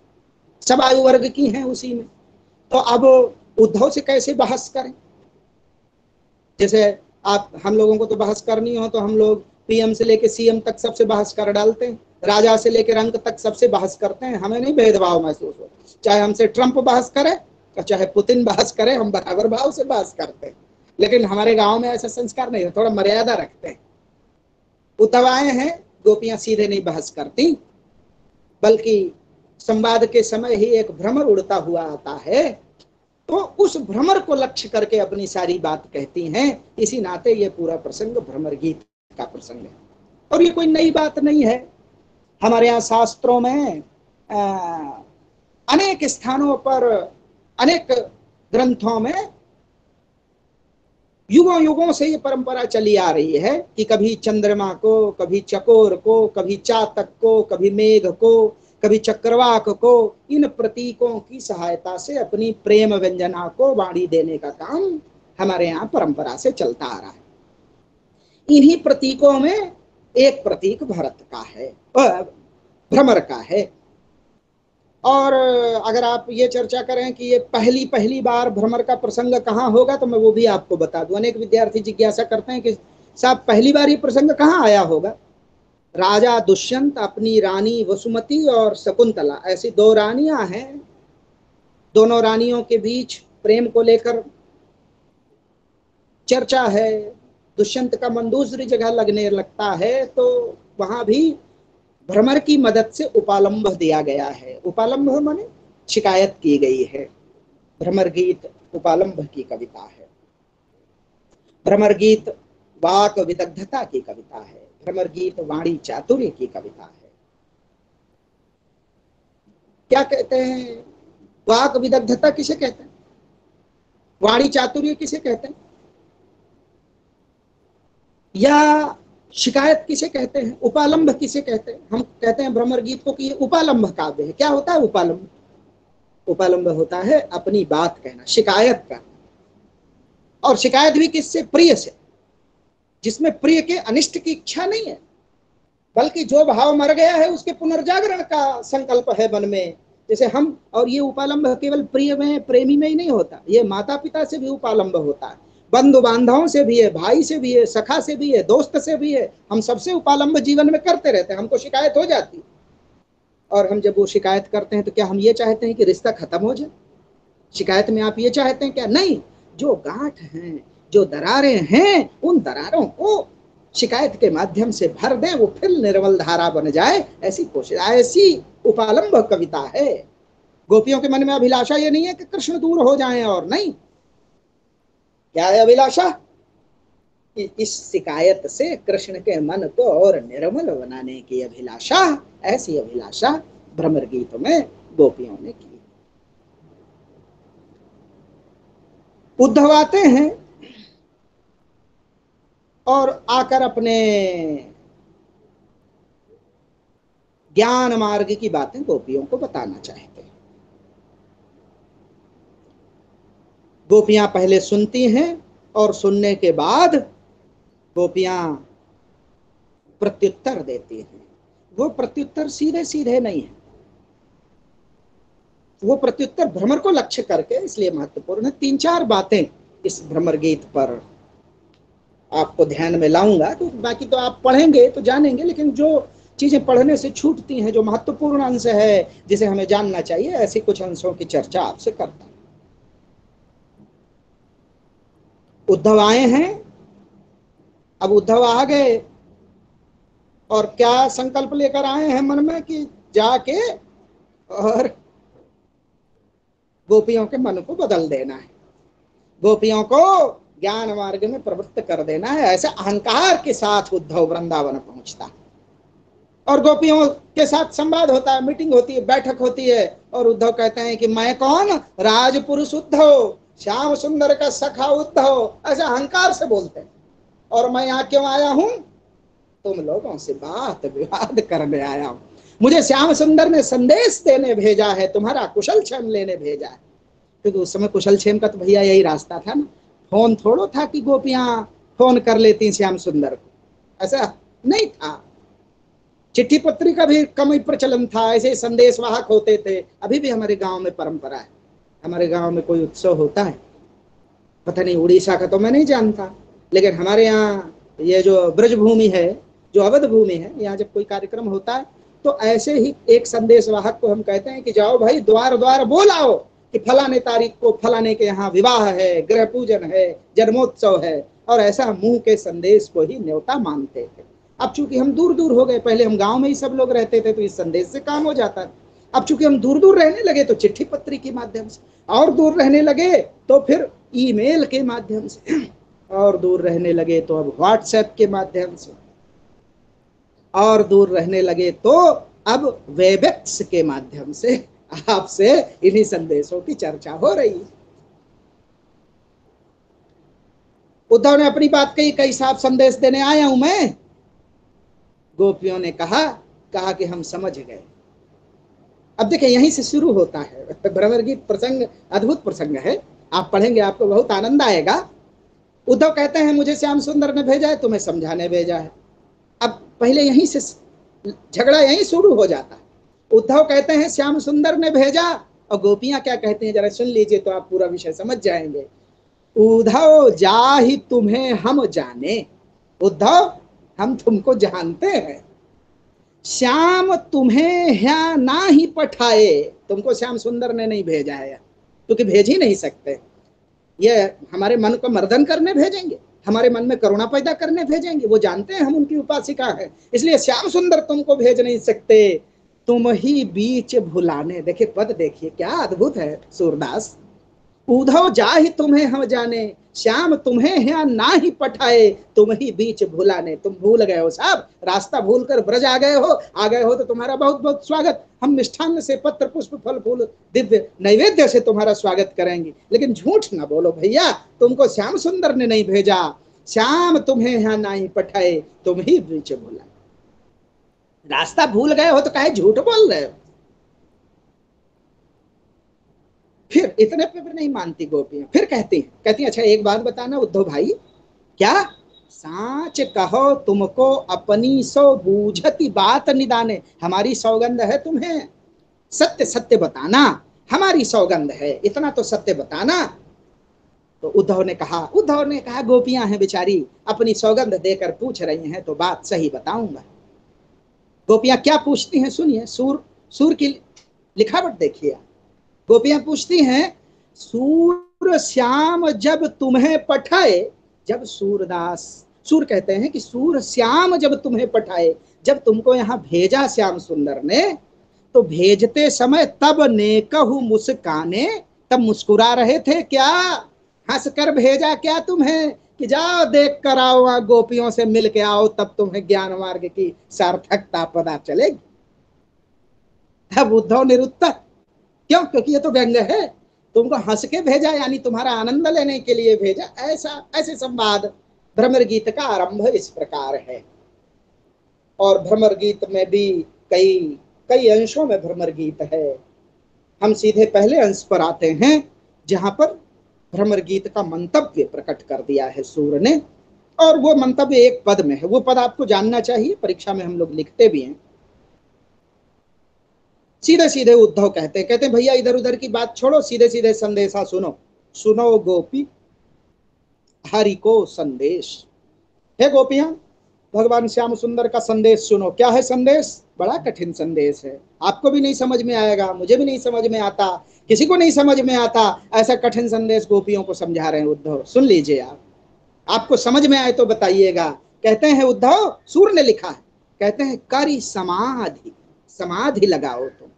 सब आयु वर्ग की हैं उसी में। तो अब उद्धव से कैसे बहस करें? जैसे आप, हम लोगों को तो बहस करनी हो तो हम लोग पीएम से लेके सीएम तक सबसे बहस कर डालते हैं। राजा से लेके रंग तक सबसे बहस करते हैं। हमें नहीं भेदभाव महसूस हो चाहे हमसे ट्रंप बहस करे और चाहे पुतिन बहस करे, हम बराबर भाव से बहस करते हैं। लेकिन हमारे गाँव में ऐसा संस्कार नहीं है। थोड़ा मर्यादा रखते हैं। उतवाए हैं, गोपियाँ सीधे नहीं बहस करती, बल्कि संवाद के समय ही एक भ्रमर उड़ता हुआ आता है। तो उस भ्रमर को लक्ष्य करके अपनी सारी बात कहती हैं। इसी नाते ये पूरा प्रसंग भ्रमर गीत का प्रसंग है। और ये कोई नई बात नहीं है। हमारे यहाँ शास्त्रों में अनेक स्थानों पर, अनेक ग्रंथों में युगों युगों से ये परंपरा चली आ रही है कि कभी चंद्रमा को, कभी चकोर को, कभी चातक को, कभी मेघ को कभी चक्रवाक को, इन प्रतीकों की सहायता से अपनी प्रेम व्यंजना को वाणी देने का काम हमारे यहाँ परंपरा से चलता आ रहा है। इन्हीं प्रतीकों में एक प्रतीक भरत का है भ्रमर का है। और अगर आप ये चर्चा करें कि ये पहली पहली बार भ्रमर का प्रसंग कहाँ होगा तो मैं वो भी आपको बता दूँ। अनेक विद्यार्थी जिज्ञासा करते हैं कि साहब, पहली बार ये प्रसंग कहाँ आया होगा? राजा दुष्यंत अपनी रानी वसुमती और शकुंतला, ऐसी दो रानियाँ हैं। दोनों रानियों के बीच प्रेम को लेकर चर्चा है। दुष्यंत का मन दूसरी जगह लगने लगता है तो वहाँ भी भ्रमर की मदद से उपालंब दिया गया है। उपालंब माने शिकायत की गई है। भ्रमर गीत उपालंब की कविता है। भ्रमर गीत वाक विदग्धता की कविता है। भ्रमर गीत वाणी चातुर्य की कविता है। क्या कहते हैं? वाक विदग्धता किसे कहते हैं? वाणी चातुर्य किसे कहते हैं? या शिकायत किसे कहते हैं? उपालंब किसे कहते हैं? हम कहते हैं भ्रमर गीत को कि ये उपालंब काव्य है। क्या होता है उपालंब? उपालंब होता है अपनी बात कहना, शिकायत करना। और शिकायत भी किससे? प्रिय से। जिसमें प्रिय के अनिष्ट की इच्छा नहीं है, बल्कि जो भाव मर गया है उसके पुनर्जागरण का संकल्प है मन में। जैसे हम और ये उपालंब केवल प्रिय में, प्रेमी में ही नहीं होता, ये माता पिता से भी उपालंब होता है। बंधु बांधवों से भी है, भाई से भी है, सखा से भी है, दोस्त से भी है, हम सबसे उपालंब जीवन में करते रहते हैं, हमको शिकायत हो जाती है। और हम जब वो शिकायत करते हैं तो क्या हम ये चाहते हैं कि रिश्ता खत्म हो जाए? शिकायत में आप ये चाहते हैं क्या? नहीं, जो गांठ हैं जो दरारें हैं, उन दरारों को शिकायत के माध्यम से भर दें, वो फिर निर्मल धारा बन जाए। ऐसी कोशिश, ऐसी उपालंब कविता है। गोपियों के मन में अभिलाषा ये नहीं है कि कृष्ण दूर हो जाएँ और नहीं। क्या है अभिलाषा? कि इस शिकायत से कृष्ण के मन को और निर्मल बनाने की अभिलाषा, ऐसी अभिलाषा भ्रमर गीत में गोपियों ने की। उद्धव आते हैं और आकर अपने ज्ञान मार्ग की बातें गोपियों को बताना चाहते हैं। गोपियाँ पहले सुनती हैं और सुनने के बाद गोपियाँ प्रत्युत्तर देती हैं। वो प्रत्युत्तर सीधे सीधे नहीं है। वो प्रत्युत्तर भ्रमर को लक्ष्य करके इसलिए महत्वपूर्ण है। तीन चार बातें इस भ्रमर गीत पर आपको ध्यान में लाऊँगा तो बाकी तो आप पढ़ेंगे तो जानेंगे, लेकिन जो चीज़ें पढ़ने से छूटती हैं, जो महत्वपूर्ण अंश है, जिसे हमें जानना चाहिए, ऐसी कुछ अंशों की चर्चा आपसे करता उद्धव आए हैं, अब उद्धव आ गए, और क्या संकल्प लेकर आए हैं मन में कि जाके और गोपियों के मन को बदल देना है? गोपियों को ज्ञान मार्ग में प्रवृत्त कर देना है। ऐसे अहंकार के साथ उद्धव वृंदावन पहुँचता है। और गोपियों के साथ संवाद होता है, मीटिंग होती है, बैठक होती है। और उद्धव कहते हैं कि मैं कौन? राजपुरुष उद्धव, श्याम सुंदर का सखा उद्धव। ऐसे अहंकार से बोलते हैं। और मैं यहाँ क्यों आया हूँ? तुम लोगों से बात विवाद करने आया हूँ। मुझे श्याम सुंदर ने संदेश देने भेजा है, तुम्हारा कुशल क्षेम लेने भेजा है। क्योंकि उस समय कुशल क्षेम का तो भैया यही रास्ता था ना। फ़ोन थोड़ो था कि गोपियाँ फ़ोन कर लेती श्याम सुंदर को। ऐसा नहीं था। चिट्ठी पत्री का भी कम ही प्रचलन था, ऐसे संदेश वाहक होते थे। अभी भी हमारे गाँव में परंपरा है। हमारे गाँव में कोई उत्सव होता है। पता नहीं, उड़ीसा का तो मैं नहीं जानता। लेकिन हमारे यहाँ ये जो ब्रज भूमि है, जो अवध भूमि है, यहाँ जब कोई कार्यक्रम होता है तो ऐसे ही एक संदेश वाहक को हम कहते हैं कि जाओ भाई द्वार द्वार बोलाओ। कि फलाने तारीख को फलाने के यहाँ विवाह है ग्रह पूजन है, जन्मोत्सव है, और ऐसा मुँह के संदेश को ही न्योता मानते थे। अब चूँकि हम दूर दूर हो गए, पहले हम गाँव में ही सब लोग रहते थे तो इस संदेश से काम हो जाता है अब चूँकि हम दूर दूर रहने लगे तो चिट्ठी पत्री के माध्यम से, और दूर रहने लगे तो फिर ईमेल के माध्यम से, और दूर रहने लगे तो अब व्हाट्सएप के माध्यम से, और दूर रहने लगे तो अब वेबेक्स के माध्यम से आपसे इन्हीं संदेशों की चर्चा हो रही उद्धव ने अपनी बात कही, कई साफ़ संदेश देने आया हूँ मैं। गोपियों ने कहा कहा कि हम समझ गए। अब देखिए, यहीं से शुरू होता है। भ्रमर गीत प्रसंग, अद्भुत प्रसंग है। आप पढ़ेंगे, आपको बहुत आनंद आएगा। उद्धव कहते हैं, मुझे श्याम सुंदर ने भेजा है, तुम्हें समझाने भेजा है। अब पहले यहीं से झगड़ा यहीं शुरू हो जाता है। उद्धव कहते हैं, श्याम सुंदर ने भेजा। और गोपियाँ क्या कहते हैं, जरा सुन लीजिए तो आप पूरा विषय समझ जाएँगे। उद्धव जा ही तुम्हें हम जाने। उद्धव, हम तुमको जानते हैं। श्याम तुम्हें यहाँ ना ही पठाए। तुमको श्याम सुंदर ने नहीं भेजा है। क्योंकि भेज ही नहीं सकते। ये हमारे मन को मर्दन करने भेजेंगे। हमारे मन में करुणा पैदा करने भेजेंगे। वो जानते हैं हम उनकी उपासिका है। इसलिए श्याम सुंदर तुमको भेज नहीं सकते। तुम ही बीच भुलाने। देखिए, पद देखिए, क्या अद्भुत है सूरदास। उधव जा ही तुम्हें हम जाने, श्याम तुम्हें यहाँ ना ही पठाए, तुम ही बीच भूलाने। तुम भूल गए हो साहब रास्ता भूल कर ब्रज आ गए हो। आ गए हो तो तुम्हारा बहुत बहुत स्वागत। हम मिष्ठान से पत्र, पुष्प, फल, फूल, दिव्य नैवेद्य से तुम्हारा स्वागत करेंगे। लेकिन झूठ ना बोलो भैया, तुमको श्याम सुंदर ने नहीं भेजा। श्याम तुम्हें यहाँ ना ही पठाए, तुम ही बीच भूला रास्ता भूल गए हो तो कहे झूठ बोल रहे हो? फिर इतने पे भी नहीं मानती गोपियाँ। फिर कहती हैं, कहती अच्छा एक बात बताना उद्धव भाई, क्या साच कहो तुमको अपनी सो बूझती बात निदाने? हमारी सौगंध है तुम्हें। सत्य सत्य बताना, हमारी सौगंध है, इतना तो सत्य बताना। तो उद्धव ने कहा, उद्धव ने कहा, गोपियाँ हैं बेचारी, अपनी सौगंध देकर पूछ रही हैं तो बात सही बताऊँगा। गोपियाँ क्या पूछती हैं? सुनिए, सूर सूर की लिखावट देखिए गोपियाँ पूछती हैं, सूर श्याम जब तुम्हें पठाए, जब सूरदास, सूर कहते हैं कि सूर श्याम जब तुम्हें पठाए, जब तुमको यहाँ भेजा श्याम सुंदर ने तो भेजते समय तब ने कहू मुस्काने, तब मुस्कुरा रहे थे क्या? हंस कर भेजा क्या तुम्हें? कि जाओ देख कर आओ वहाँ गोपियों से मिल के आओ, तब तुम्हें ज्ञान मार्ग की सार्थकता पता चलेगी। अब उद्धव निरुत्तर, क्यों? क्योंकि ये तो व्यंग है। तुमको हंस के भेजा, यानी तुम्हारा आनंद लेने के लिए भेजा, ऐसा, ऐसे संवाद। भ्रमर गीत का आरंभ इस प्रकार है। और भ्रमर गीत में भी कई कई अंशों में भ्रमर गीत है। हम सीधे पहले अंश पर आते हैं, जहाँ पर भ्रमर गीत का मंतव्य प्रकट कर दिया है सूर्य ने। और वो मंतव्य एक पद में है। वो पद आपको जानना चाहिए, परीक्षा में हम लोग लिखते भी हैं। सीधे सीधे उद्धव कहते हैं। कहते हैं, भैया इधर उधर की बात छोड़ो सीधे सीधे संदेशा सुनो। सुनो, गोपी, हरि को संदेश। है गोपियाँ भगवान श्याम सुंदर का संदेश सुनो। क्या है संदेश? बड़ा कठिन संदेश है। आपको भी नहीं समझ में आएगा, मुझे भी नहीं समझ में आता, किसी को नहीं समझ में आता, ऐसा कठिन संदेश गोपियों को समझा रहे हैं उद्धव। सुन लीजिए आप। आपको समझ में आए तो बताइएगा। कहते हैं उद्धव सूर्य ने लिखा है। कहते हैं, करी समाधि समाधि लगाओ तुम।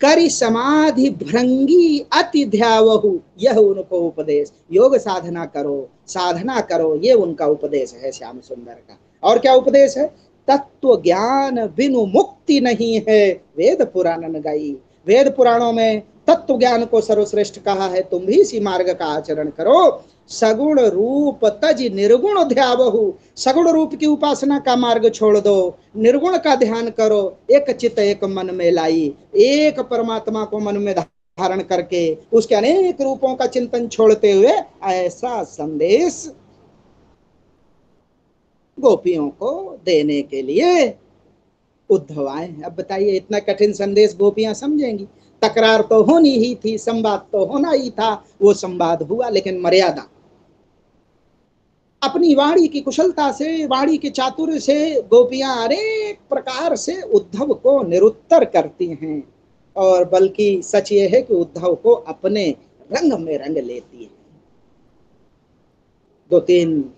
करी समाधि भ्रंगी अति ध्यावहु, यह उनको उपदेश। योग साधना करो साधना करो, ये उनका उपदेश है श्याम सुंदर का। और क्या उपदेश है? तत्व ज्ञान बिनु मुक्ति नहीं है। वेद पुराण गाई। वेद पुराणों में तत्व ज्ञान को सर्वश्रेष्ठ कहा है। तुम भी इसी मार्ग का आचरण करो। सगुण रूप तज निर्गुण ध्यावहु। सगुण रूप की उपासना का मार्ग छोड़ दो। निर्गुण का ध्यान करो। एक चित एक मन में लाई। एक परमात्मा को मन में धारण करके उसके अनेक रूपों का चिंतन छोड़ते हुए ऐसा संदेश गोपियों को देने के लिए उद्धव आए अब बताइए, इतना कठिन संदेश गोपियाँ समझेंगी। तकरार तो होनी ही थी, संवाद तो होना ही था, वो संवाद हुआ, लेकिन मर्यादा। अपनी वाणी की कुशलता से, वाणी के चातुर्य से गोपियाँ अनेक प्रकार से उद्धव को निरुत्तर करती हैं। और बल्कि सच ये है कि उद्धव को अपने रंग में रंग लेती है। दो तीन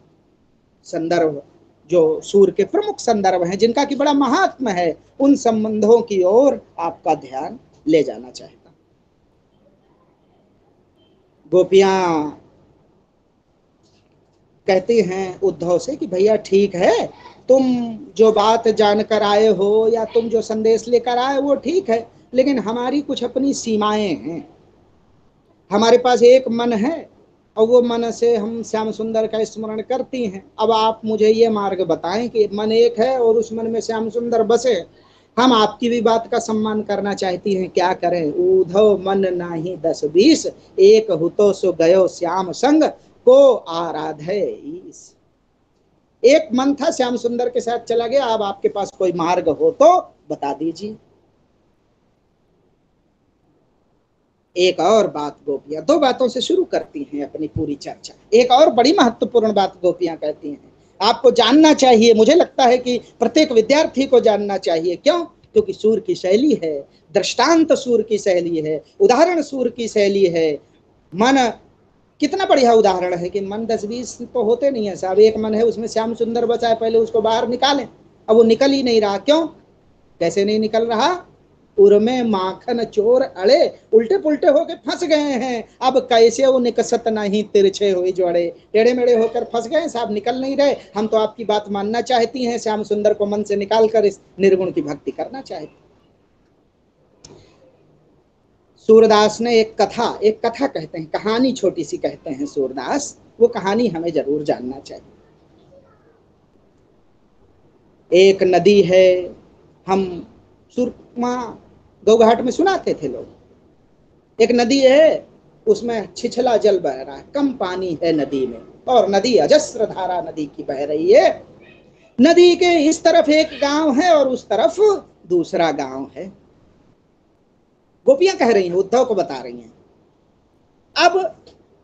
संदर्भ जो सूर्य के प्रमुख संदर्भ हैं, जिनका की बड़ा महात्मा है, उन संबंधों की ओर आपका ध्यान ले जाना चाहेगा गोपियाँ कहती हैं उद्धव से कि भैया ठीक है, तुम जो बात जानकर आए हो या तुम जो संदेश लेकर आए वो ठीक है, लेकिन हमारी कुछ अपनी सीमाएँ हैं। हमारे पास एक मन है और वो मन से हम श्याम सुंदर का स्मरण करती हैं। अब आप मुझे ये मार्ग बताएँ कि मन एक है और उस मन में श्याम सुंदर बसे हम आपकी भी बात का सम्मान करना चाहती हैं। क्या करें? उधव मन नाही दस बीस। एक हुतो सो गयो श्याम संग। को आराधे एक मन था श्याम सुंदर के साथ चला गया। अब आपके पास कोई मार्ग हो तो बता दीजिए। एक और बात गोपियाँ, दो बातों से शुरू करती हैं अपनी पूरी चर्चा। एक और बड़ी महत्वपूर्ण बात गोपियाँ कहती हैं, आपको जानना चाहिए, मुझे लगता है कि प्रत्येक विद्यार्थी को जानना चाहिए। क्यों? क्योंकि सूर की शैली है, दृष्टांत सूर की शैली है, उदाहरण सूर की शैली है। मन, कितना बढ़िया उदाहरण है कि मन दस बीस तो होते नहीं है साहब, एक मन है, उसमें श्याम सुंदर बचा है, पहले उसको बाहर निकालें, अब वो निकल ही नहीं रहा। क्यों? कैसे नहीं निकल रहा उर्मे माखन चोर अड़े उल्टे पुल्टे होके फंस गए हैं। अब कैसे वो निकसत नहीं तिरछे हुए जोड़े? टेढ़े मेढ़े होकर फंस गए साहब निकल नहीं रहे। हम तो आपकी बात मानना चाहती हैं, श्याम सुंदर को मन से निकाल कर इस निर्गुण की भक्ति करना चाहती सूरदास ने एक कथा एक कथा कहते हैं, कहानी छोटी सी कहते हैं सूरदास। वो कहानी हमें ज़रूर जानना चाहिए। एक नदी है, हम सुरमा गौघाट में सुनाते थे लोग। एक नदी है, उसमें छिछला जल बह रहा है। कम पानी है नदी में, और नदी अजस्र धारा नदी की बह रही है। नदी के इस तरफ़ एक गाँव है, और उस तरफ़ दूसरा गाँव है। गोपियाँ कह रही हैं, उद्धव को बता रही हैं। अब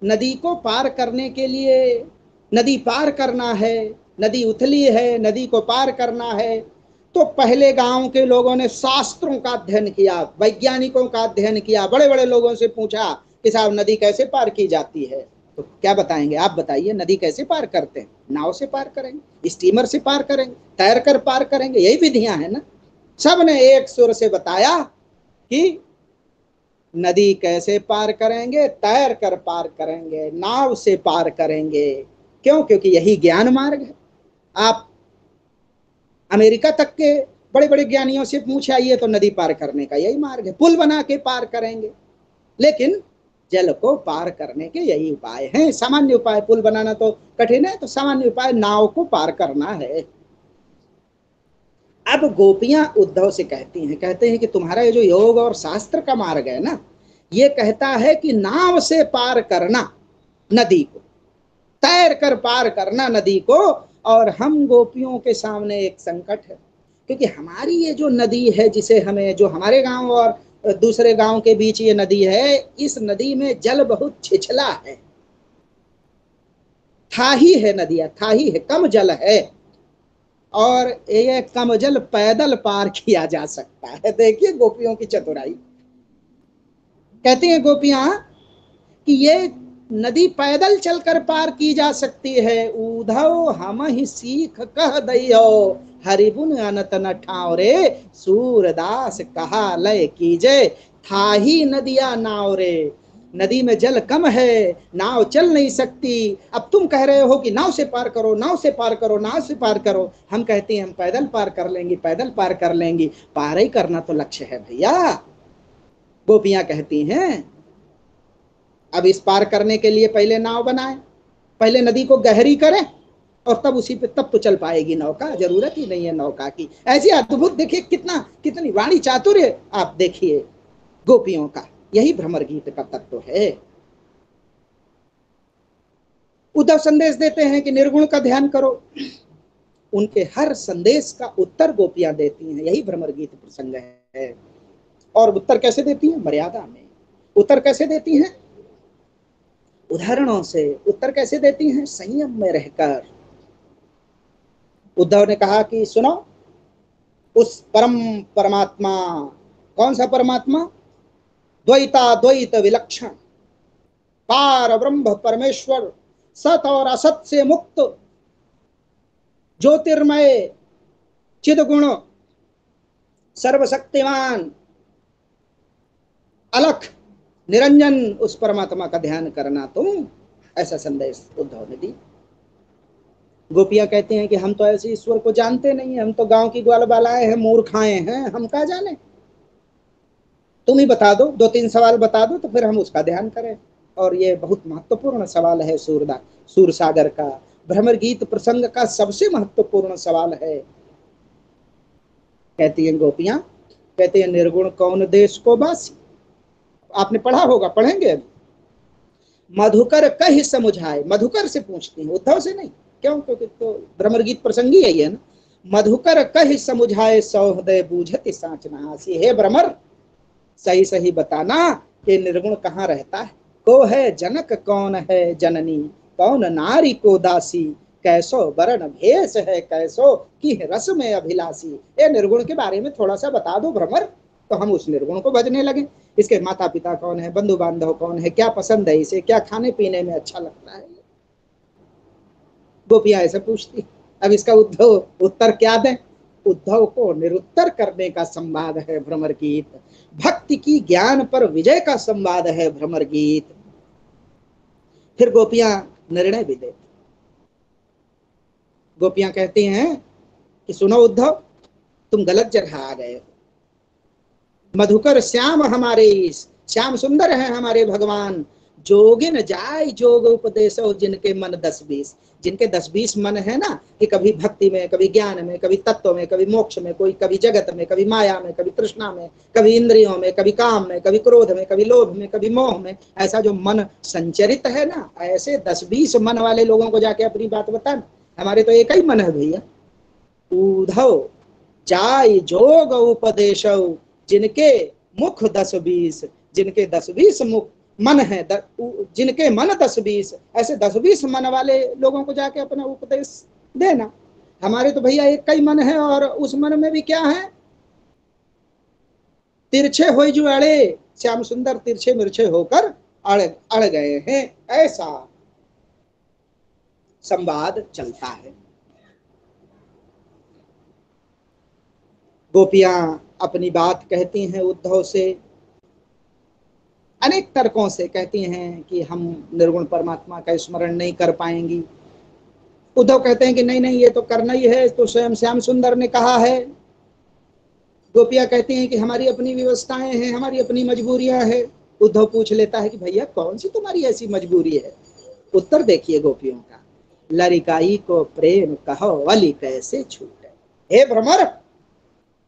नदी को पार करने के लिए, नदी पार करना है, नदी उथली है, नदी को पार करना है तो पहले गाँव के लोगों ने शास्त्रों का अध्ययन किया, वैज्ञानिकों का अध्ययन किया बड़े बड़े लोगों से पूछा कि साहब, नदी कैसे पार की जाती है? तो क्या बताएँगे? आप बताइए, नदी कैसे पार करते हैं? नाव से पार करेंगे स्टीमर से पार करेंगे, तैर कर पार करेंगे, यही विधियाँ हैं ना? सबने एक सुर से बताया कि नदी कैसे पार करेंगे, तैर कर पार करेंगे, नाव से पार करेंगे। क्यों? क्योंकि यही ज्ञान मार्ग है। आप अमेरिका तक के बड़े बड़े ज्ञानियों से पूछ आइए तो नदी पार करने का यही मार्ग है। पुल बना के पार करेंगे। लेकिन जल को पार करने के यही उपाय हैं। सामान्य उपाय, पुल बनाना तो कठिन है तो सामान्य उपाय नाव को पार करना है। अब गोपियाँ उद्धव से कहती हैं, कहते हैं कि तुम्हारा ये जो योग और शास्त्र का मार्ग है ना, ये कहता है कि नाव से पार करना नदी को, तैर कर पार करना नदी को और हम गोपियों के सामने एक संकट है। क्योंकि हमारी ये जो नदी है, जिसे हमें जो हमारे गाँव और दूसरे गाँव के बीच ये नदी है, इस नदी में जल बहुत छिछला है। था ही है नदिया, था ही है, कम जल है। और ये कम जल पैदल पार किया जा सकता है। देखिए गोपियों की चतुराई। कहती हैं गोपियाँ कि ये नदी पैदल चलकर पार की जा सकती है। उधव हम ही सीख कह दियो। हरिबुन अनत न ठावरे, सूरदास कहा लय कीजे। था ही नदिया नाव रे नदी में जल कम है, नाव चल नहीं सकती। अब तुम कह रहे हो कि नाव से पार करो, नाव से पार करो, नाव से पार करो। हम कहते हैं, हम पैदल पार कर लेंगे, पैदल पार कर लेंगे। पार ही करना तो लक्ष्य है भैया। गोपियाँ कहती हैं अब इस पार करने के लिए पहले नाव बनाए, पहले नदी को गहरी करें, और तब उसी पे, तब तो चल पाएगी नौका। ज़रूरत ही नहीं है नौका की। ऐसी अद्भुत, देखिए कितना, कितनी वाणी चातुर्य आप देखिए गोपियों का। यही भ्रमर गीत का तत्व तो है। उद्धव संदेश देते हैं कि निर्गुण का ध्यान करो। उनके हर संदेश का उत्तर गोपियाँ देती हैं। यही भ्रमर गीत प्रसंग है। और उत्तर कैसे देती हैं? मर्यादा में। उत्तर कैसे देती हैं? उदाहरणों से उत्तर कैसे देती हैं? संयम में रहकर। उद्धव ने कहा कि सुनो, उस परम परमात्मा, कौन सा परमात्मा? द्वैता द्वैत विलक्षण पार ब्रह्म परमेश्वर, सत और असत से मुक्त, ज्योतिर्मय चिद गुण सर्वशक्तिमान, अलख निरंजन उस परमात्मा का ध्यान करना तुम ऐसा संदेश उद्धव ने दी गोपियाँ कहते हैं कि हम तो ऐसे ईश्वर को जानते नहीं हम तो गाँव की ग्वाल बालाए हैं, मूर्खाए हैं, हम कहा जाने? तुम ही बता दो दो तीन सवाल बता दो तो फिर हम उसका ध्यान करें। और ये बहुत महत्वपूर्ण सवाल है सूरदा सूर सागर का। भ्रमर गीत प्रसंग का सबसे महत्वपूर्ण सवाल है। कहती हैं गोपियाँ, कहते हैं निर्गुण कौन देश को बासी? आपने पढ़ा होगा, पढ़ेंगे मधुकर कह समझाए, मधुकर से पूछती हैं, उद्धव से नहीं, क्यों? क्योंकि तो भ्रमर गीत प्रसंगी है ये ना। मधुकर कह समझाए, सौहृदय बूझत साँच नहासी हे भ्रमर सही सही बताना कि निर्गुण कहाँ रहता है? को है जनक, कौन है जननी? कौन नारी को दासी? कैसो वरण भेष है, कैसो कि रस में अभिलाषी? ये निर्गुण के बारे में थोड़ा सा बता दो भ्रमर तो हम उस निर्गुण को भजने लगे। इसके माता पिता कौन है? बंधु बांधव कौन है? क्या पसंद है इसे? क्या खाने पीने में अच्छा लगता है? गोपिया ऐसे पूछती, अब इसका उद्धव, उत्तर क्या दें? उद्धव को निरुत्तर करने का संवाद है भ्रमर गीत। भक्ति की ज्ञान पर विजय का संवाद है भ्रमर गीत। फिर गोपियाँ निर्णय भी देती गोपियाँ कहती हैं कि, सुनो उद्धव, तुम गलत जगह आ गए हो। मधुकर श्याम हमारे श्याम सुंदर है हमारे भगवान जोगिन जाय जोग उपदेश जिनके मन दस बीस जिनके दस बीस मन है ना कि कभी भक्ति में कभी ज्ञान में कभी तत्व में कभी मोक्ष में कोई कभी जगत में कभी माया में कभी तृष्णा में कभी इंद्रियों में कभी काम में कभी क्रोध में कभी लोभ में कभी मोह में ऐसा जो मन संचरित है ना ऐसे दस बीस मन वाले लोगों को जाके अपनी बात बता हमारे तो एक ही मन है भैया उधव जाय जोग उपदेश जिनके मुख दस बीस जिनके दस बीस मुख मन है द, जिनके मन दस बीस ऐसे दस बीस मन वाले लोगों को जाके अपना उपदेश देना। हमारे तो भैया एक कई मन है और उस मन में भी क्या है? तिरछे हो जो अड़े श्याम सुंदर तिरछे मिर्छे होकर अड़ अड़ गए हैं ऐसा संवाद चलता है। गोपियाँ अपनी बात कहती हैं उद्धव से। अनेक तर्कों से कहती हैं कि हम निर्गुण परमात्मा का स्मरण नहीं कर पाएँगी। उद्धव कहते हैं कि नहीं नहीं, ये तो करना ही है तो स्वयं श्याम सुंदर ने कहा है। गोपिया कहती हैं कि हमारी अपनी व्यवस्थाएँ हैं, हमारी अपनी मजबूरियाँ हैं। उद्धव पूछ लेता है कि भैया, कौन सी तुम्हारी ऐसी मजबूरी है? उत्तर देखिए गोपियों का, लरिकाई को प्रेम कहो वाली कैसे छूटे? हे भ्रमर!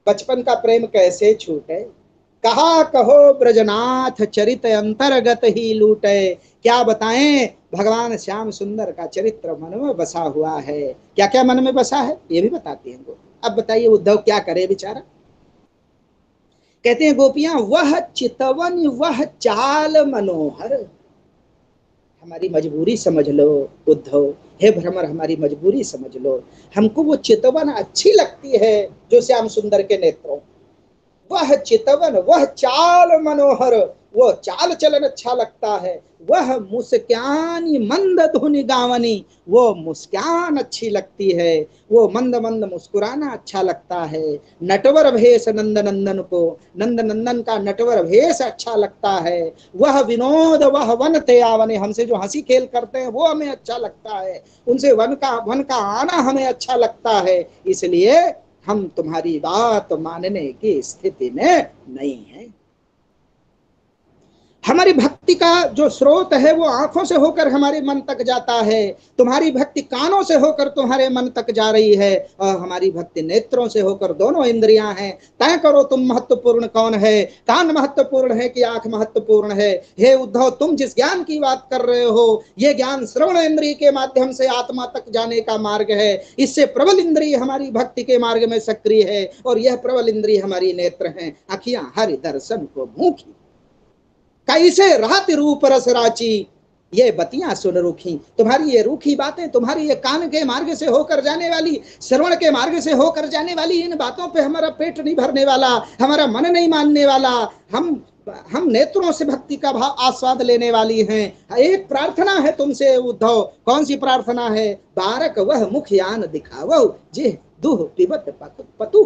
बचपन का प्रेम कैसे छूटे? कहा कहो ब्रजनाथ, चरित अंतर्गत ही लूटे। क्या बताएँ, भगवान श्याम सुंदर का चरित्र मन में बसा हुआ है। क्या क्या मन में बसा है? ये भी बताती हैं वो अब बताइए उद्धव, क्या करे बेचारा? कहते हैं, गोपियाँ, वह चितवन, वह चाल मनोहर। हमारी मजबूरी समझ लो उद्धव। हे भ्रमर, हमारी मजबूरी समझ लो। हमको वो चितवन अच्छी लगती है, जो श्याम सुंदर के नेत्रों। वह चितवन, वह चाल मनोहर वो चाल चलन अच्छा लगता है। वह मुस्कान मंद धुनि गावनी, वो मुस्कान अच्छी लगती है। वो मंद मंद मुस्कुराना अच्छा लगता है। नटवर भेष नंद नंदन को, नंद नंदन का नटवर भेष अच्छा लगता है। वह विनोद, वह वन ते आवने, हमसे जो हँसी खेल करते हैं, वो हमें अच्छा लगता है। उनसे वन का वन का आना हमें अच्छा लगता है। इसलिए हम तुम्हारी बात मानने की स्थिति में नहीं है। हमारी भक्ति का जो स्रोत है, वो आँखों से होकर हमारे मन तक जाता है। तुम्हारी भक्ति कानों से होकर तुम्हारे मन तक जा रही है। और हमारी भक्ति नेत्रों से होकर दोनों इंद्रियाँ हैं। तय करो तुम महत्वपूर्ण कौन है। कान महत्वपूर्ण है कि आँख महत्वपूर्ण है? हे उद्धव, तुम जिस ज्ञान की बात कर रहे हो, ये ज्ञान श्रवण इंद्रिय के माध्यम से आत्मा तक जाने का मार्ग है। इससे प्रबल इंद्रिय हमारी भक्ति के मार्ग में सक्रिय है और यह प्रबल इंद्रिय हमारी नेत्र है। अखियाँ हरि दर्शन को भूखी कैसे रात रूप रस राची? ये बतियाँ सुन रूखी। तुम्हारी ये रूखी बातें, तुम्हारी ये कान के मार्ग से होकर जाने वाली, श्रवण के मार्ग से होकर जाने वाली, इन बातों पे हमारा पेट नहीं भरने वाला, हमारा मन नहीं मानने वाला, हम हम नेत्रों से भक्ति का भाव आस्वाद लेने वाली हैं। एक प्रार्थना है तुमसे, उद्धव। कौन सी प्रार्थना है? बारक वह मुख यान दिखावो जे दुह पिबत पतु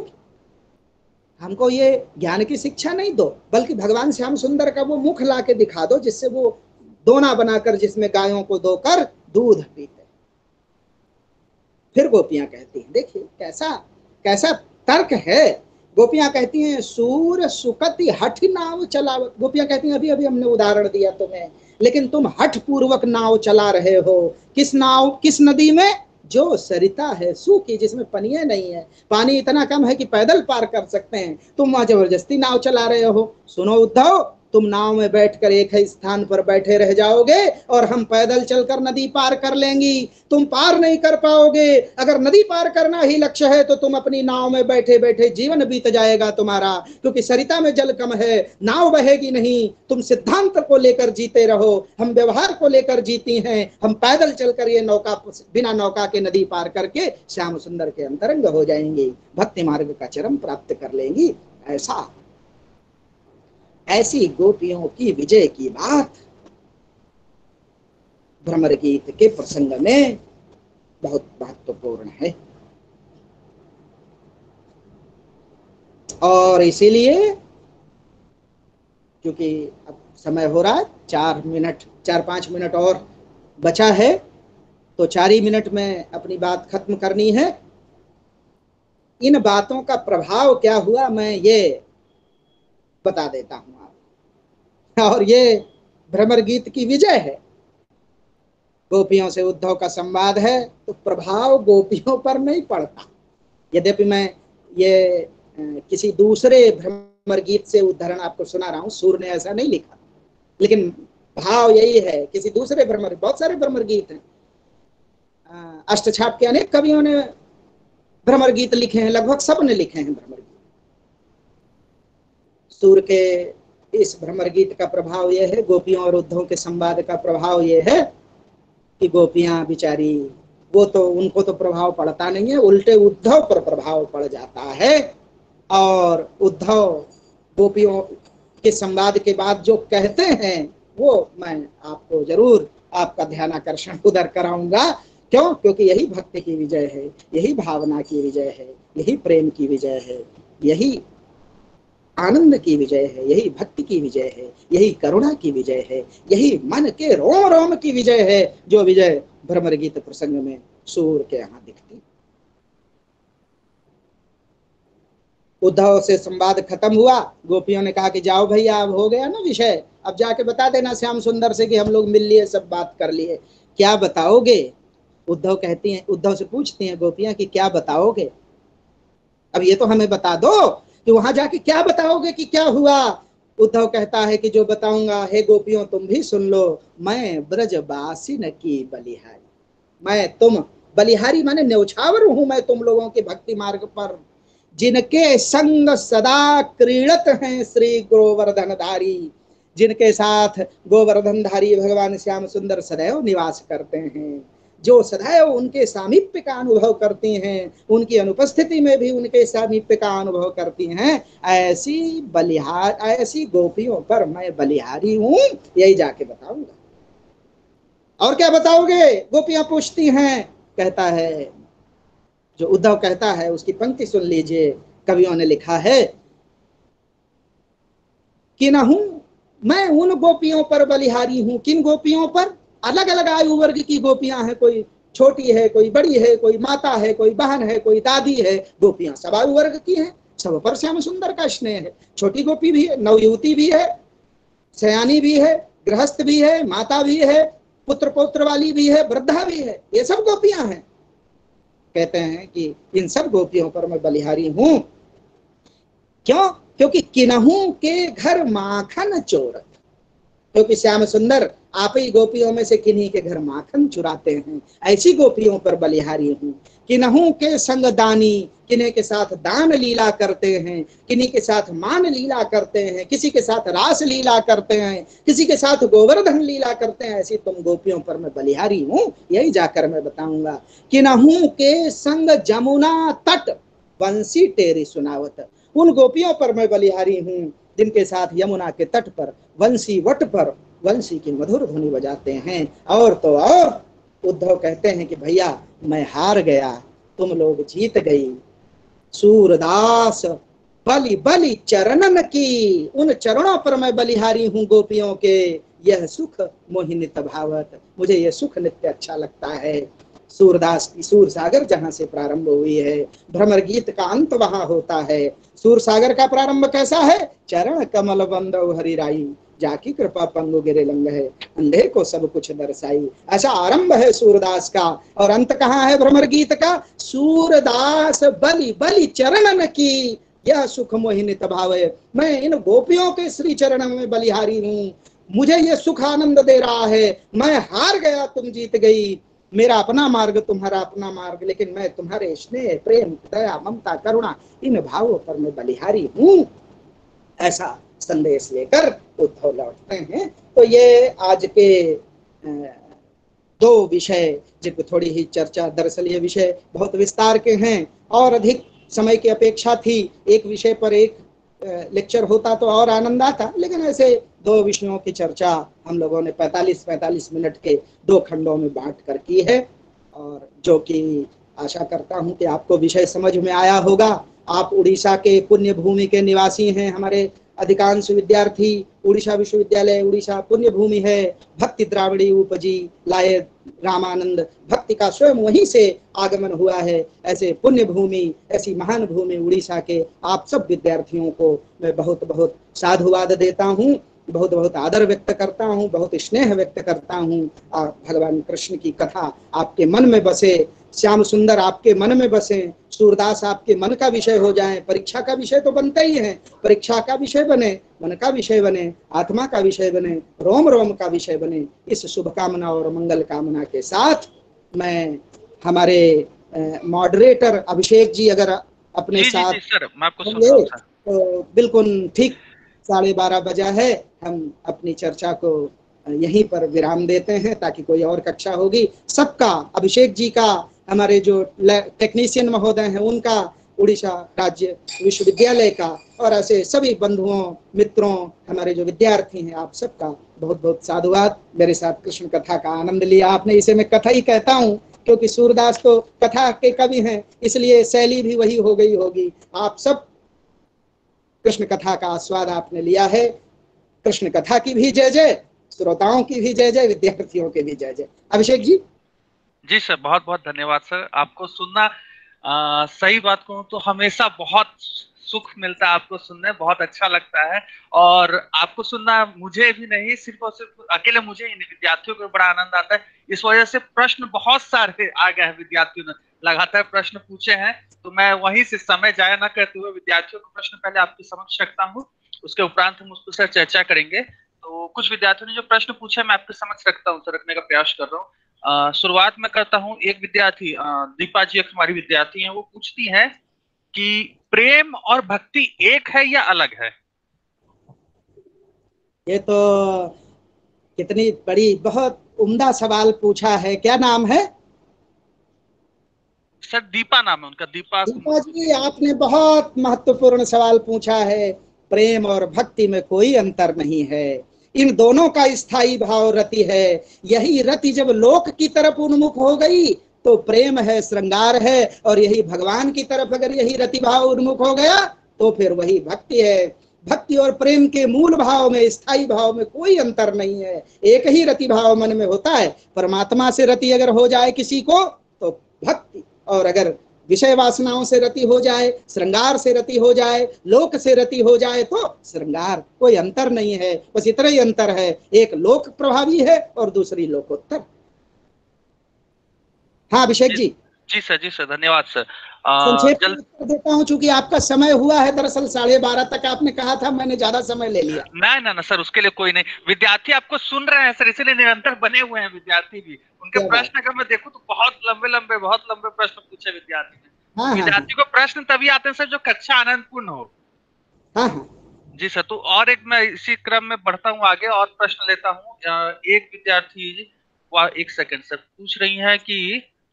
हमको ये ज्ञान की शिक्षा नहीं दो, बल्कि भगवान श्याम सुंदर का वो मुख ला के दिखा दो, जिससे वो दोना बनाकर जिसमें गायों को धोकर दूध पीते। फिर गोपियाँ कहती हैं, देखिए, कैसा कैसा तर्क है। गोपियाँ कहती हैं, सूर सुकति हठ नाव चला गोपियाँ कहती हैं, अभी अभी हमने उदाहरण दिया तुम्हें, लेकिन तुम हठ पूर्वक नाव चला रहे हो। किस नाव, किस नदी में जो सरिता है, सूखी, जिसमें पनिया नहीं है, पानी इतना कम है कि पैदल पार कर सकते हैं। तुम वहाँ ज़बरदस्ती नाव चला रहे हो। सुनो उद्धव तुम नाव में बैठकर एक ही स्थान पर बैठे रह जाओगे और हम पैदल चलकर नदी पार कर लेंगी। तुम पार नहीं कर पाओगे। अगर नदी पार करना ही लक्ष्य है तो तुम अपनी नाव में बैठे बैठे जीवन बीत जाएगा तुम्हारा, क्योंकि सरिता में जल कम है, नाव बहेगी नहीं। तुम सिद्धांत को लेकर जीते रहो। हम व्यवहार को लेकर जीती हैं। हम पैदल चलकर ये नौका, बिना नौका के नदी पार करके श्याम सुंदर के अंतरंग हो जाएँगे। भक्ति मार्ग का चरम प्राप्त कर लेंगी। ऐसा ऐसी गोपियों की विजय की बात भ्रमर गीत के प्रसंग में बहुत महत्वपूर्ण है। और इसीलिए, क्योंकि अब समय हो रहा है, चार मिनट, चार पाँच मिनट और बचा है तो चार ही मिनट में अपनी बात खत्म करनी है। इन बातों का प्रभाव क्या हुआ, मैं ये बता देता हूँ। और ये भ्रमर गीत की विजय है। गोपियों से उद्धव का संवाद है तो प्रभाव गोपियों पर नहीं पड़ता। यद्यपि मैं ये किसी दूसरे भ्रमर गीत से उदाहरण आपको सुना रहा हूँ, सूर ने ऐसा नहीं लिखा। लेकिन भाव यही है, किसी दूसरे भ्रमर, बहुत सारे भ्रमर गीत हैं। अष्टछाप के अनेक कवियों ने भ्रमर गीत लिखे हैं, लगभग सबने लिखे हैं भ्रमर गीत। सूर के इस भ्रमर गीत का प्रभाव यह है, गोपियों और उद्धव के संवाद का प्रभाव यह है कि गोपियाँ बिचारी, वो तो उनको तो प्रभाव पड़ता नहीं है, उल्टे उद्धव पर प्रभाव पड़ जाता है। और उद्धव गोपियों के संवाद के बाद जो कहते हैं, वो मैं आपको ज़रूर आपका ध्यान आकर्षण उधर कराऊँगा। क्यों? क्योंकि यही भक्ति की विजय है, यही भावना की विजय है, यही प्रेम की विजय है, यही आनंद की विजय है, यही भक्ति की विजय है, यही करुणा की विजय है, यही मन के रोम रोम की विजय है, जो विजय भ्रमर गीत प्रसंग में सूर के यहाँ दिखती। उद्धव से संवाद खत्म हुआ। गोपियों ने कहा कि जाओ भैया, अब हो गया ना विषय। अब जाके बता देना श्याम सुंदर से कि हम लोग मिल लिए, सब बात कर लिए। क्या बताओगे? उद्धव कहती हैं, उद्धव से पूछती हैं गोपियाँ कि क्या बताओगे? अब ये तो हमें बता दो कि वहाँ जाके क्या बताओगे कि क्या हुआ? उद्धव कहता है कि जो बताऊँगा, हे गोपियों, तुम भी सुन लो। मैं ब्रजबासिन की बलिहारी। मैं तुम, बलिहारी माने न्यौछावर हूँ मैं तुम लोगों के भक्ति मार्ग पर। जिनके संग सदा क्रीड़त हैं श्री गोवर्धनधारी, जिनके साथ गोवर्धनधारी भगवान श्याम सुंदर सदैव निवास करते हैं। जो सदैव उनके सामीप्य का अनुभव करती हैं, उनकी अनुपस्थिति में भी उनके सामीप्य का अनुभव करती हैं, ऐसी बलिहार, ऐसी गोपियों पर मैं बलिहारी हूँ, यही जाके बताऊँगा। और क्या बताओगे? गोपियाँ पूछती हैं, कहता है, जो उद्धव कहता है, उसकी पंक्ति सुन लीजिए, कवियों ने लिखा है, कि ना हूँ, मैं उन गोपियों पर बलिहारी हूँ, किन गोपियों पर? अलग अलग आयु वर्ग की गोपियाँ हैं, कोई छोटी है, कोई बड़ी है, कोई माता है, कोई बहन है, कोई दादी है, गोपियाँ सब आयु वर्ग की हैं, सब पर श्याम सुंदर का स्नेह है। छोटी गोपी भी है, नवयुवती भी है, सयानी भी है, गृहस्थ भी है, माता भी है पुत्र पौत्र वाली भी है, वृद्धा भी है, ये सब गोपियाँ हैं। कहते हैं कि इन सब गोपियों पर मैं बलिहारी हूँ। क्यों? क्योंकि किन्हू के घर माखन चोरत। क्योंकि श्याम सुंदर आप ही गोपियों में से किन्हीं के घर माखन चुराते हैं? ऐसी गोपियों पर बलिहारी हूँ। किन्हों के संग दानी, किन्हीं के साथ दान लीला करते हैं? किन्हीं के साथ मान लीला करते हैं? किसी के साथ रास लीला करते हैं? किसी के साथ गोवर्धन लीला करते हैं? ऐसी तुम गोपियों पर मैं बलिहारी हूँ। यही जाकर मैं बताऊँगा। किन्हू के संग जमुना तट वंशी टेरी सुनावत उन गोपियों पर मैं बलिहारी हूँ। जिनके साथ यमुना के तट पर वंशी वट पर वंशी की मधुर धुनी बजाते हैं। और तो और उद्धव कहते हैं कि भैया, मैं हार गया, तुम लोग जीत गई। सूरदास, बलि बलि चरणन की, उन चरणों पर मैं बलिहारी हूँ गोपियों के। यह सुख मोहिनी तभावत मुझे यह सुख नित्य अच्छा लगता है। सूरदास की सूर सागर जहाँ से प्रारंभ हुई है। भ्रमर गीत का अंत वहाँ होता है। सूर सागर का प्रारंभ कैसा है? चरण कमल बंद हरिराई जाकी कृपा पंगु गिरे लंग है, अंधे को सब कुछ दर्शाई। ऐसा आरंभ है सूरदास का। और अंत कहाँ है भ्रमर गीत का? सूरदास बलि बलि चरणन की, यह सुख मोहिनी भाव है मैं इन गोपियों के श्री चरण में बलिहारी हूँ। मुझे यह सुख आनंद दे रहा है। मैं हार गया, तुम जीत गई। मेरा अपना मार्ग, तुम्हारा अपना मार्ग, लेकिन मैं तुम्हारे स्नेह, प्रेम, दया, ममता, करुणा, इन भावों पर मैं बलिहारी हूँ। ऐसा संदेश लेकर उद्धव लौटते हैं। तो ये आज के दो विषय, जिनको थोड़ी ही चर्चा दरअसल ये विषय, बहुत विस्तार के हैं और अधिक समय की अपेक्षा थी। एक विषय पर एक लेक्चर होता तो और आनंद आता, लेकिन ऐसे दो विषयों की चर्चा हम लोगों ने 45-45 मिनट के दो खंडों में बांट कर की है। और जो कि आशा करता हूँ कि आपको विषय समझ में आया होगा। आप उड़ीसा के पुण्य भूमि के निवासी हैं हमारे अधिकांश विद्यार्थी। उड़ीसा विश्वविद्यालय उड़ीसा पुण्य भूमि है। भक्ति द्राविड़ी उपजी लाए रामानंद। भक्ति का स्वयं वहीं से आगमन हुआ है। ऐसे पुण्य भूमि ऐसी महान भूमि उड़ीसा के आप सब विद्यार्थियों को मैं बहुत बहुत साधुवाद देता हूँ। बहुत बहुत आदर व्यक्त करता हूँ बहुत स्नेह व्यक्त करता हूँ। भगवान कृष्ण की कथा आपके मन में बसे श्याम सुंदर आपके मन में बसे सूरदास आपके मन का विषय हो जाए परीक्षा का विषय तो बनता ही है परीक्षा का विषय बने मन का विषय बने आत्मा का विषय बने रोम रोम का विषय बने इस शुभकामना और मंगल कामना के साथ मैं हमारे मॉडरेटर अभिषेक जी अगर अपने जी, साथ जी, जी, सर, मैं आपको तो बिल्कुल ठीक साढ़े बारह बजा है, हम अपनी चर्चा को यहीं पर विराम देते हैं ताकि कोई और कक्षा होगी। सबका, अभिषेक जी का, हमारे जो टेक्नीशियन महोदय हैं, उनका, उड़ीसा राज्य विश्वविद्यालय का, और ऐसे सभी बंधुओं, मित्रों, हमारे जो विद्यार्थी हैं, आप सबका बहुत बहुत साधुवाद। मेरे साथ कृष्ण कथा का आनंद लिया आपने। इसे मैं कथा ही कहता हूँ, क्योंकि सूरदास तो कथा के कवि हैं, इसलिए शैली भी वही हो गई होगी। आप सब कृष्ण कथा का आस्वाद आपने लिया है। कृष्ण कथा की भी जय जय श्रोताओं की भी जय जय विद्यार्थियों के भी जय जय। अभिषेक जी? जी सर बहुत बहुत धन्यवाद सर। आपको सुनना आ, सही बात कहूँ तो हमेशा बहुत सुख मिलता है आपको सुनने बहुत अच्छा लगता है। और आपको सुनना मुझे भी नहीं सिर्फ़ और सिर्फ़ अकेले मुझे ही नहीं विद्यार्थियों को बड़ा आनंद आता है। इस वजह से प्रश्न बहुत सारे आ गए हैं विद्यार्थियों ने। लगातार प्रश्न पूछे हैं तो मैं वहीं से समय जाया ना करते हुए विद्यार्थियों को प्रश्न पहले आपके समक्ष रखता हूँ, उसके उपरांत हम उस पर चर्चा करेंगे। तो कुछ विद्यार्थियों ने जो प्रश्न पूछे मैं आपके समक्ष रखता हूँ रखने का प्रयास कर रहा हूँ। शुरुआत में करता हूँ, एक विद्यार्थी दीपा जी एक हमारी विद्यार्थी है, वो पूछती है कि प्रेम और भक्ति एक है या अलग है? ये तो कितनी बड़ी, बहुत उम्दा सवाल पूछा है, क्या नाम है? सर दीपा नाम है उनका, दीपा दीपा जी, आपने बहुत महत्वपूर्ण सवाल पूछा है। प्रेम और भक्ति में कोई अंतर नहीं है। इन दोनों का स्थायी भाव रति है। यही रति जब लोक की तरफ़ उन्मुख हो गई तो प्रेम है, श्रृंगार है, और यही भगवान की तरफ़ अगर यही रति भाव उन्मुख हो गया तो फिर वही भक्ति है। भक्ति और प्रेम के मूल भाव में, स्थायी भाव में कोई अंतर नहीं है। एक ही रति भाव मन में होता है। परमात्मा से रति अगर हो जाए किसी को तो भक्ति। और अगर विषय वासनाओं से रति हो जाए, श्रृंगार से रति हो जाए, लोक से रति हो जाए तो श्रृंगार कोई अंतर नहीं है। बस इतना ही अंतर है। एक लोक प्रभावी है और दूसरी लोकोत्तर। हाँ अभिषेक जी। जी सर जी सर धन्यवाद सर। संक्षेप जल... देता हूँ चूँकि आपका समय हुआ है दरअसल साढ़े बारह तक आपने कहा था मैंने ज़्यादा समय ले लिया। ना ना ना सर उसके लिए कोई नहीं। विद्यार्थी आपको सुन रहे हैं सर इसलिए निरंतर बने हुए हैं विद्यार्थी भी। उनके प्रश्न अगर मैं देखूँ तो बहुत लंबे लंबे बहुत लंबे प्रश्न पूछे विद्यार्थी ने। हाँ, हाँ, विद्यार्थी को प्रश्न तभी आते हैं सर जो कक्षा आनंदपूर्ण हो। हाँ, जी सर तो और एक मैं इसी क्रम में बढ़ता हूँ आगे और प्रश्न लेता हूँ। एक विद्यार्थी एक सेकंड सर पूछ रही है कि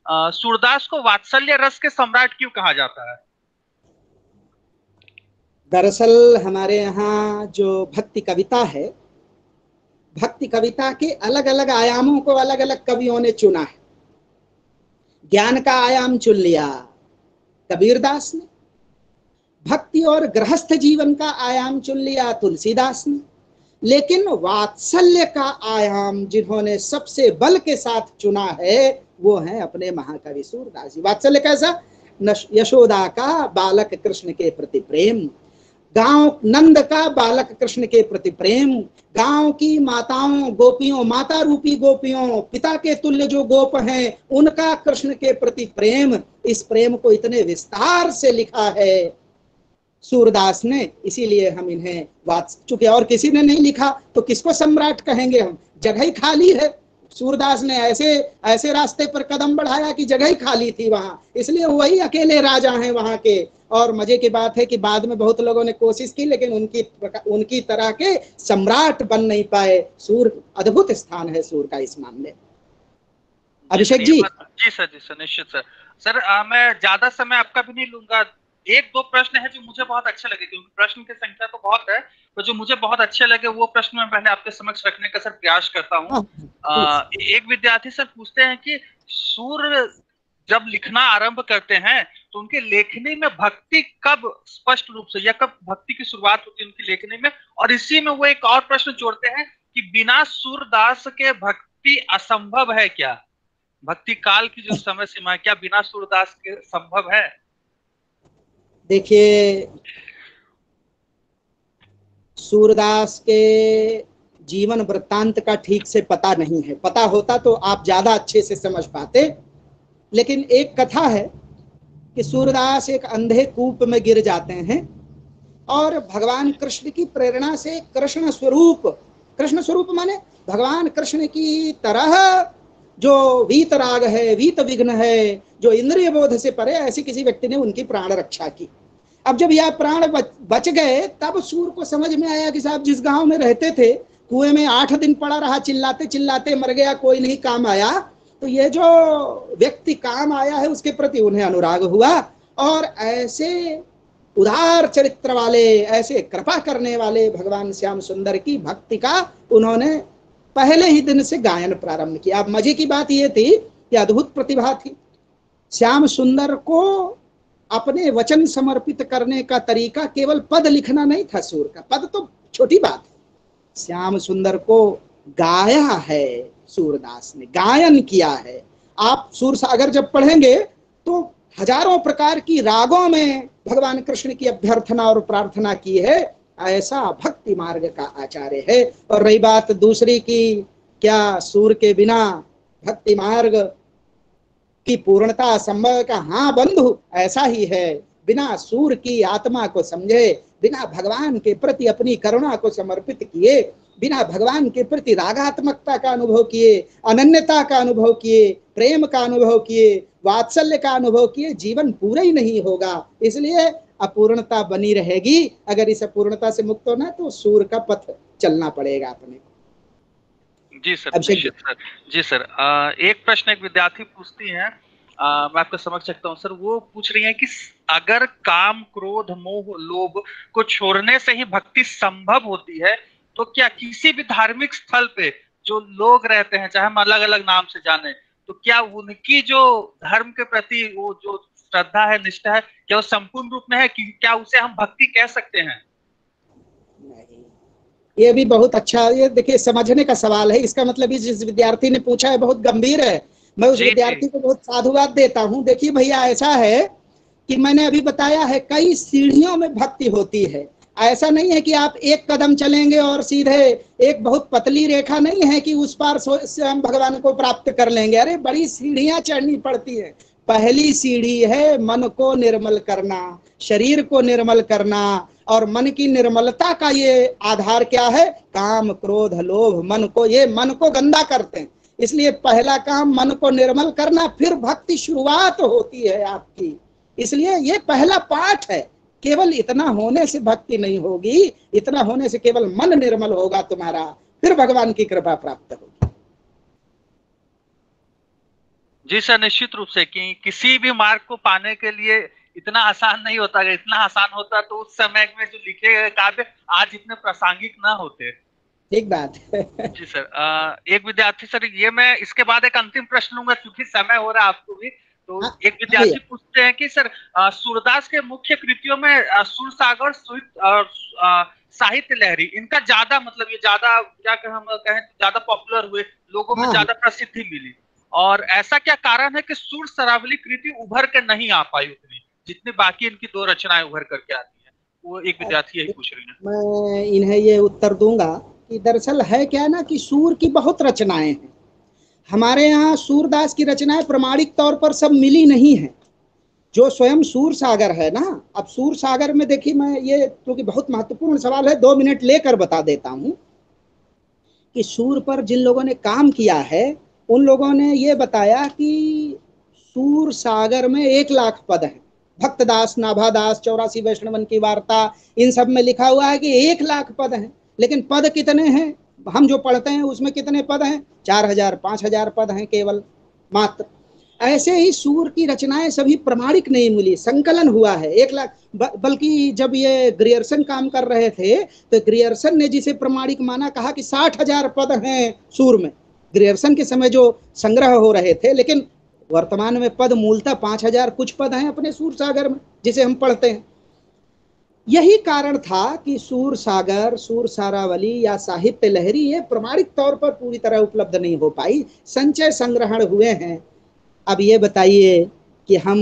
सूरदास को वात्सल्य रस के सम्राट क्यों कहा जाता है? दरअसल हमारे यहाँ जो भक्ति कविता है, भक्ति कविता के अलग अलग आयामों को अलग अलग कवियों ने चुना है। ज्ञान का आयाम चुन लिया कबीरदास ने, भक्ति और गृहस्थ जीवन का आयाम चुन लिया तुलसीदास ने, लेकिन वात्सल्य का आयाम जिन्होंने सबसे बल के साथ चुना है वो है अपने महाकवि सूरदास जी। वात्सल्य कैसा? यशोदा का बालक कृष्ण के प्रति प्रेम। गाँव नंद का बालक कृष्ण के प्रति प्रेम। गाँव की माताओं गोपियों, माता रूपी गोपियों, पिता के तुल्य जो गोप हैं, उनका कृष्ण के प्रति प्रेम। इस प्रेम को इतने विस्तार से लिखा है। सूरदास ने, इसीलिए हम इन्हें बात चूँकि और किसी ने नहीं लिखा तो किसको सम्राट कहेंगे हम? जगह ही खाली है। सूरदास ने ऐसे ऐसे रास्ते पर कदम बढ़ाया कि जगह ही खाली थी वहाँ। इसलिए वही अकेले राजा हैं वहाँ के। और मज़े की बात है कि बाद में बहुत लोगों ने कोशिश की लेकिन उनकी उनकी तरह के सम्राट बन नहीं पाए। सूर अद्भुत स्थान है सूर का इस मामले। अभिषेक जी जी। सर जी सर निश्चित सर। सर आ, मैं ज़्यादा समय आपका भी नहीं लूँगा। एक दो प्रश्न है जो मुझे बहुत अच्छे लगे क्योंकि प्रश्न की संख्या तो बहुत है तो जो मुझे बहुत अच्छे लगे वो प्रश्न मैं पहले आपके समक्ष रखने का सर प्रयास करता हूँ। हाँ, एक विद्यार्थी सर पूछते हैं कि सूर्य जब लिखना आरंभ करते हैं तो उनके लेखनी में भक्ति कब स्पष्ट रूप से या कब भक्ति की शुरुआत होती है उनकी लेखनी में? और इसी में वो एक और प्रश्न जोड़ते हैं कि बिना सूरदास के भक्ति असंभव है क्या? भक्ति काल की जो समय सीमा है क्या बिना सूरदास के संभव है? देखिए, सूरदास के जीवन वृत्तांत का ठीक से पता नहीं है। पता होता तो आप ज़्यादा अच्छे से समझ पाते, लेकिन एक कथा है कि सूरदास एक अंधे कूप में गिर जाते हैं और भगवान कृष्ण की प्रेरणा से कृष्ण स्वरूप कृष्ण स्वरूप माने भगवान कृष्ण की तरह जो वीत राग है वीत विघ्न है जो इंद्रिय बोध से परे ऐसे किसी व्यक्ति ने उनकी प्राण रक्षा की। अब जब यह प्राण बच, बच गए तब सूर को समझ में आया कि साहब जिस गाँव में रहते थे कुएँ में आठ दिन पड़ा रहा चिल्लाते चिल्लाते मर गया कोई नहीं काम आया तो ये जो व्यक्ति काम आया है उसके प्रति उन्हें अनुराग हुआ और ऐसे उदार चरित्र वाले ऐसे कृपा करने वाले भगवान श्याम सुंदर की भक्ति का उन्होंने पहले ही दिन से गायन प्रारंभ किया। अब मज़े की बात यह थी कि अद्भुत प्रतिभा थी। श्याम सुंदर को अपने वचन समर्पित करने का तरीका केवल पद लिखना नहीं था सूर का। पद तो छोटी बात है। श्याम सुंदर को गाया है सूरदास ने, गायन किया है। आप सूर सागर जब पढ़ेंगे तो हज़ारों प्रकार की रागों में भगवान कृष्ण की अभ्यर्थना और प्रार्थना की है। ऐसा भक्ति मार्ग का आचार्य है। और रही बात दूसरी की, क्या सूर के बिना भक्ति मार्ग की पूर्णता संभव का हाँ बंधु, ऐसा ही है। बिना सूर की आत्मा को समझे, बिना भगवान के प्रति अपनी करुणा को समर्पित किए, बिना भगवान के प्रति रागात्मकता का अनुभव किए, अनन्यता का अनुभव किए, प्रेम का अनुभव किए, वात्सल्य का अनुभव किए, जीवन पूरा ही नहीं होगा। इसलिए अपूर्णता बनी रहेगी। अगर इस अपूर्णता से मुक्त होना तो सूर का पथ चलना पड़ेगा अपने को। जी सर सर। जी सर आ, एक प्रश्न एक विद्यार्थी पूछती हैं। मैं आपको समझ सकता हूँ। सर वो पूछ रही हैं कि अगर काम क्रोध मोह लोभ को छोड़ने से ही भक्ति संभव होती है तो क्या किसी भी धार्मिक स्थल पे जो लोग रहते हैं चाहे हम अलग अलग नाम से जाने तो क्या उनकी जो धर्म के प्रति वो जो श्रद्धा है निष्ठा है क्या वो संपूर्ण रूप में है कि क्या उसे हम भक्ति कह सकते हैं? ये भी बहुत अच्छा ये देखिए समझने का सवाल है। इसका मतलब ये जिस विद्यार्थी ने पूछा है बहुत गंभीर है। मैं उस विद्यार्थी को बहुत साधुवाद देता हूँ। देखिए भैया ऐसा है कि मैंने अभी बताया है कई सीढ़ियों में भक्ति होती है। ऐसा नहीं है कि आप एक कदम चलेंगे और सीधे एक बहुत पतली रेखा नहीं है कि उस पार से हम भगवान को प्राप्त कर लेंगे। अरे बड़ी सीढ़ियाँ चढ़नी पड़ती है। पहली सीढ़ी है मन को निर्मल करना, शरीर को निर्मल करना, और मन की निर्मलता का ये आधार क्या है? काम, क्रोध, लोभ, मन को, ये मन को गंदा करते हैं। इसलिए पहला काम मन को निर्मल करना, फिर भक्ति शुरुआत होती है आपकी। इसलिए ये पहला पाठ है। केवल इतना होने से भक्ति नहीं होगी, इतना होने से केवल मन निर्मल होगा तुम्हारा, फिर भगवान की कृपा प्राप्त होगी। जी सर निश्चित रूप से कि किसी भी मार्ग को पाने के लिए इतना आसान नहीं होता। अगर इतना आसान होता तो उस समय में जो लिखे गए काव्य आज इतने प्रासंगिक ना होते। ठीक बात। जी सर आ, एक विद्यार्थी सर ये मैं इसके बाद एक अंतिम प्रश्न लूँगा क्योंकि समय हो रहा है आपको भी। तो हाँ, एक विद्यार्थी पूछते हैं कि सर सूरदास के मुख्य कृतियों में सुर सागर और साहित्य लहरी इनका ज़्यादा मतलब ये ज़्यादा क्या हम कहें ज़्यादा पॉपुलर हुए लोगों में हाँ। ज़्यादा प्रसिद्धि मिली। और ऐसा क्या कारण है कि सुर सरावली कृति उभर कर नहीं आ पाई उतनी? जितनी बाकी इनकी दो रचनाएँ उभर करके आती है, वो एक विद्यार्थी यही पूछ रही है। मैं इन्हें ये उत्तर दूँगा कि दरअसल है क्या ना कि सूर की बहुत रचनाएँ हैं। हमारे यहाँ सूरदास की रचनाएँ प्रमाणिक तौर पर सब मिली नहीं है। जो स्वयं सूर सागर है ना, अब सूर सागर में देखिए मैं ये, क्योंकि बहुत महत्वपूर्ण सवाल है, दो मिनट लेकर बता देता हूँ कि सूर पर जिन लोगों ने काम किया है उन लोगों ने ये बताया कि सूर सागर में एक लाख पद है। भक्तदास नाभादास चौरासी वैष्णवन की वार्ता, इन सब में लिखा हुआ है कि एक लाख पद हैं। लेकिन पद कितने हैं? हम जो पढ़ते हैं, उसमें कितने पद हैं? चार हज़ार, पाँच हज़ार पद हैं केवल, मात्र। ऐसे ही सूर की रचनाएँ सभी प्रमाणिक नहीं मिली, संकलन हुआ है। एक लाख बल्कि जब ये ग्रियर्सन काम कर रहे थे तो ग्रियर्सन ने जिसे प्रमाणिक माना, कहा कि साठ हज़ार पद हैं सूर में। ग्रियर्सन के समय जो संग्रह हो रहे थे, लेकिन वर्तमान में पद मूलतः पाँच हज़ार कुछ पद हैं अपने सूर सागर में, जिसे हम पढ़ते हैं। यही कारण था कि सूर सागर, सूर सारावली या साहित्य लहरी ये प्रमाणिक तौर पर पूरी तरह उपलब्ध नहीं हो पाई। संचय संग्रहण हुए हैं। अब ये बताइए कि हम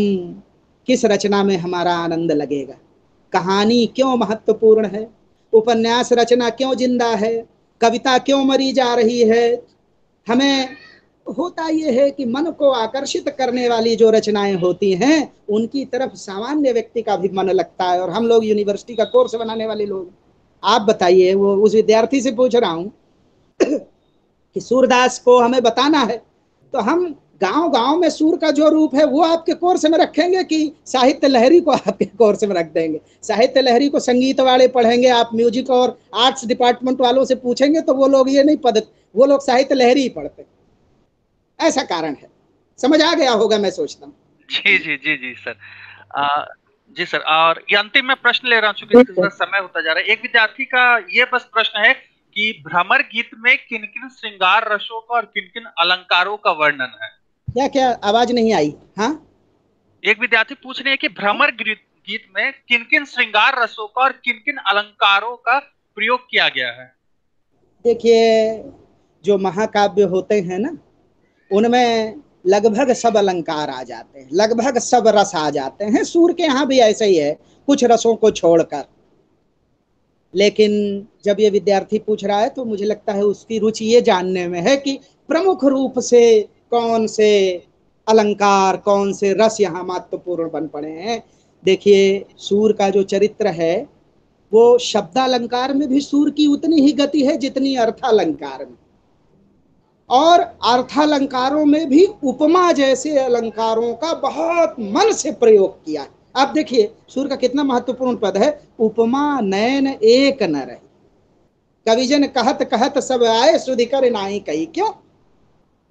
किस रचना में हमारा आनंद लगेगा? कहानी क्यों महत्वपूर्ण है? उपन्यास रचना क्यों ज़िंदा है? कविता क्यों मरी जा रही है? हमें होता यह है कि मन को आकर्षित करने वाली जो रचनाएँ होती हैं, उनकी तरफ़ सामान्य व्यक्ति का भी मन लगता है और हम लोग यूनिवर्सिटी का कोर्स बनाने वाले लोग। आप बताइए, वो उस विद्यार्थी से पूछ रहा हूँ कि सूरदास को हमें बताना है तो हम गाँव गाँव में सूर का जो रूप है वो आपके कोर्स में रखेंगे कि साहित्य लहरी को आपके कोर्स में रख देंगे। साहित्य लहरी को संगीत वाले पढ़ेंगे आप म्यूज़िक और आर्ट्स डिपार्टमेंट वालों से पूछेंगे तो वो लोग ये नहीं पद वो लोग साहित्य लहरी ही पढ़ते ऐसा कारण है। समझ आ गया होगा मैं सोचता हूँ। जी जी जी जी सर। आ, जी सर और ये अंतिम में प्रश्न ले रहा हूँ चूँकि समय होता जा रहा है। एक विद्यार्थी का ये बस प्रश्न है कि भ्रमर गीत में किन किन श्रृंगार रसों का और किन किन अलंकारों का वर्णन है? क्या क्या आवाज़ नहीं आई? हाँ? एक विद्यार्थी पूछ रहे हैं कि भ्रमर गीत में किन किन श्रृंगार रसों का और किन किन अलंकारों का प्रयोग किया गया है? देखिए जो महाकाव्य होते हैं ना उनमें लगभग सब अलंकार आ जाते हैं लगभग सब रस आ जाते हैं। सूर के यहाँ भी ऐसा ही है कुछ रसों को छोड़कर। लेकिन जब ये विद्यार्थी पूछ रहा है तो मुझे लगता है उसकी रुचि ये जानने में है कि प्रमुख रूप से कौन से अलंकार, कौन से रस यहाँ महत्वपूर्ण बन पड़े हैं? देखिए, सूर का जो चरित्र है, वो शब्दालंकार में भी सूर की उतनी ही गति है जितनी अर्थालंकार में। और अर्थालंकारों में भी उपमा जैसे अलंकारों का बहुत मन से प्रयोग किया है। आप देखिए सूर्य का कितना महत्वपूर्ण पद है? उपमा नयन एक न रहे। कविजन कहत कहत सब आए, सुधिकर नाई कही। क्यों?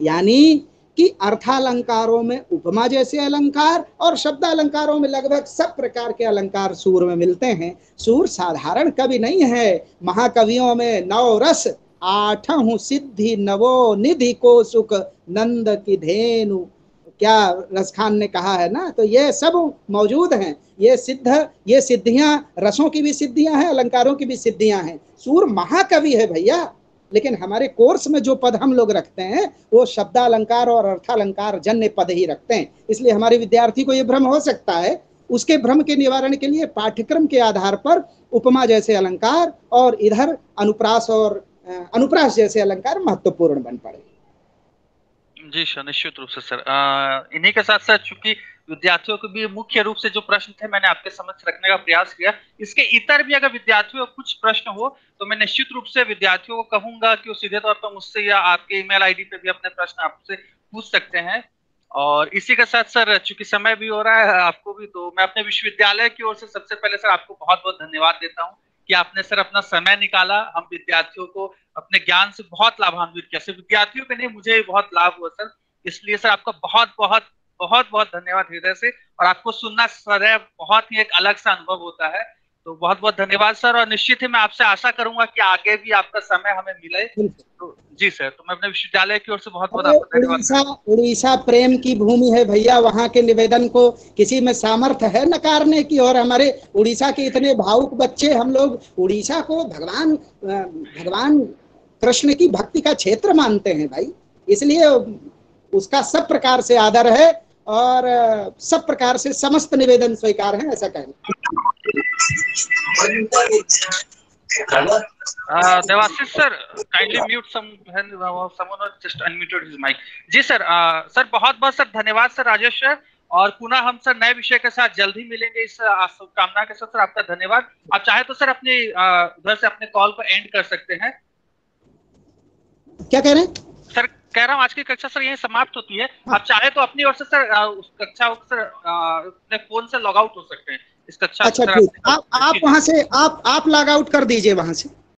यानी कि अर्थालंकारों में उपमा जैसे अलंकार और शब्द अलंकारों में लगभग सब प्रकार के अलंकार सूर में मिलते हैं। सूर साधारण कवि नहीं है। महाकवियों में नव रस आठहु सिद्धि नवो निधि को सुख नंद की धेनु। क्या रसखान ने कहा है ना? तो ये सब मौजूद हैं। ये सिद्ध, ये सिद्धियाँ, रसों की भी सिद्धियाँ हैं, अलंकारों की भी सिद्धियाँ हैं। सूर महाकवि है भैया। लेकिन हमारे कोर्स में जो पद हम लोग रखते हैं, वो शब्दालंकार और अर्थालंकार जन्य पद ही रखते हैं। इसलिए हमारे विद्यार्थी को ये भ्रम हो सकता है, उसके भ्रम के निवारण के लिए पाठ्यक्रम के आधार पर उपमा जैसे अलंकार और इधर अनुप्रास और अनुप्रास जैसे अलंकार महत्वपूर्ण बन पड़े। जी, सर, निश्चित रूप से, सर। इन्हीं के साथ साथ चूँकि विद्यार्थियों को भी मुख्य रूप से जो प्रश्न थे मैंने आपके समक्ष रखने का प्रयास किया। इसके इतर भी अगर विद्यार्थियों को कुछ प्रश्न हो तो मैं निश्चित रूप से विद्यार्थियों को कहूँगा कि वो सीधे तौर पर मुझसे या आपके ईमेल आईडी पे भी अपने प्रश्न आपसे पूछ सकते हैं। और इसी के साथ सर, चूँकि समय भी हो रहा है आपको भी तो मैं अपने विश्वविद्यालय की ओर से सबसे पहले सर आपको बहुत बहुत धन्यवाद देता हूँ कि आपने सर अपना समय निकाला। हम विद्यार्थियों को अपने ज्ञान से बहुत लाभान्वित किया। सिर्फ़ विद्यार्थियों के नहीं, मुझे बहुत लाभ हुआ सर। इसलिए सर आपका बहुत बहुत बहुत बहुत धन्यवाद हृदय से। और आपको सुनना सदैव बहुत ही एक अलग सा अनुभव होता है। तो बहुत बहुत धन्यवाद सर और निश्चित ही मैं आपसे आशा करूँगा कि आगे भी आपका समय हमें मिले। तो जी सर तो मैं अपने विश्वविद्यालय की ओर से बहुत बहुत आपका धन्यवाद। उड़ीसा प्रेम की भूमि है भैया वहाँ के निवेदन को किसी में सामर्थ्य है नकारने की और हमारे उड़ीसा के इतने भावुक बच्चे हम लोग उड़ीसा को भगवान भगवान कृष्ण की भक्ति का क्षेत्र मानते हैं भाई। इसलिए उसका सब प्रकार से आदर है। और सब प्रकार से समस्त निवेदन स्वीकार है ऐसा कहना। Debashish sir kindly mute some someone just unmuted his mic जी सर सर बहुत बहुत सर धन्यवाद सर राजेश सर और पुनः हम सर नए विषय के साथ जल्द ही मिलेंगे इस शुभकामना के साथ सर आपका धन्यवाद। आप चाहे तो सर अपने उधर से अपने कॉल को एंड कर सकते हैं। क्या कह रहे हैं? सर कह रहा हूँ आज की कक्षा सर यही समाप्त होती है। हाँ। आप चाहे तो अपनी ओर से सर उस कक्षा सर अपने फ़ोन से लॉग आउट हो सकते हैं। इस कक्षा अच्छा ठीक। आप आप वहाँ से आप आप लॉग आउट कर दीजिए वहाँ से।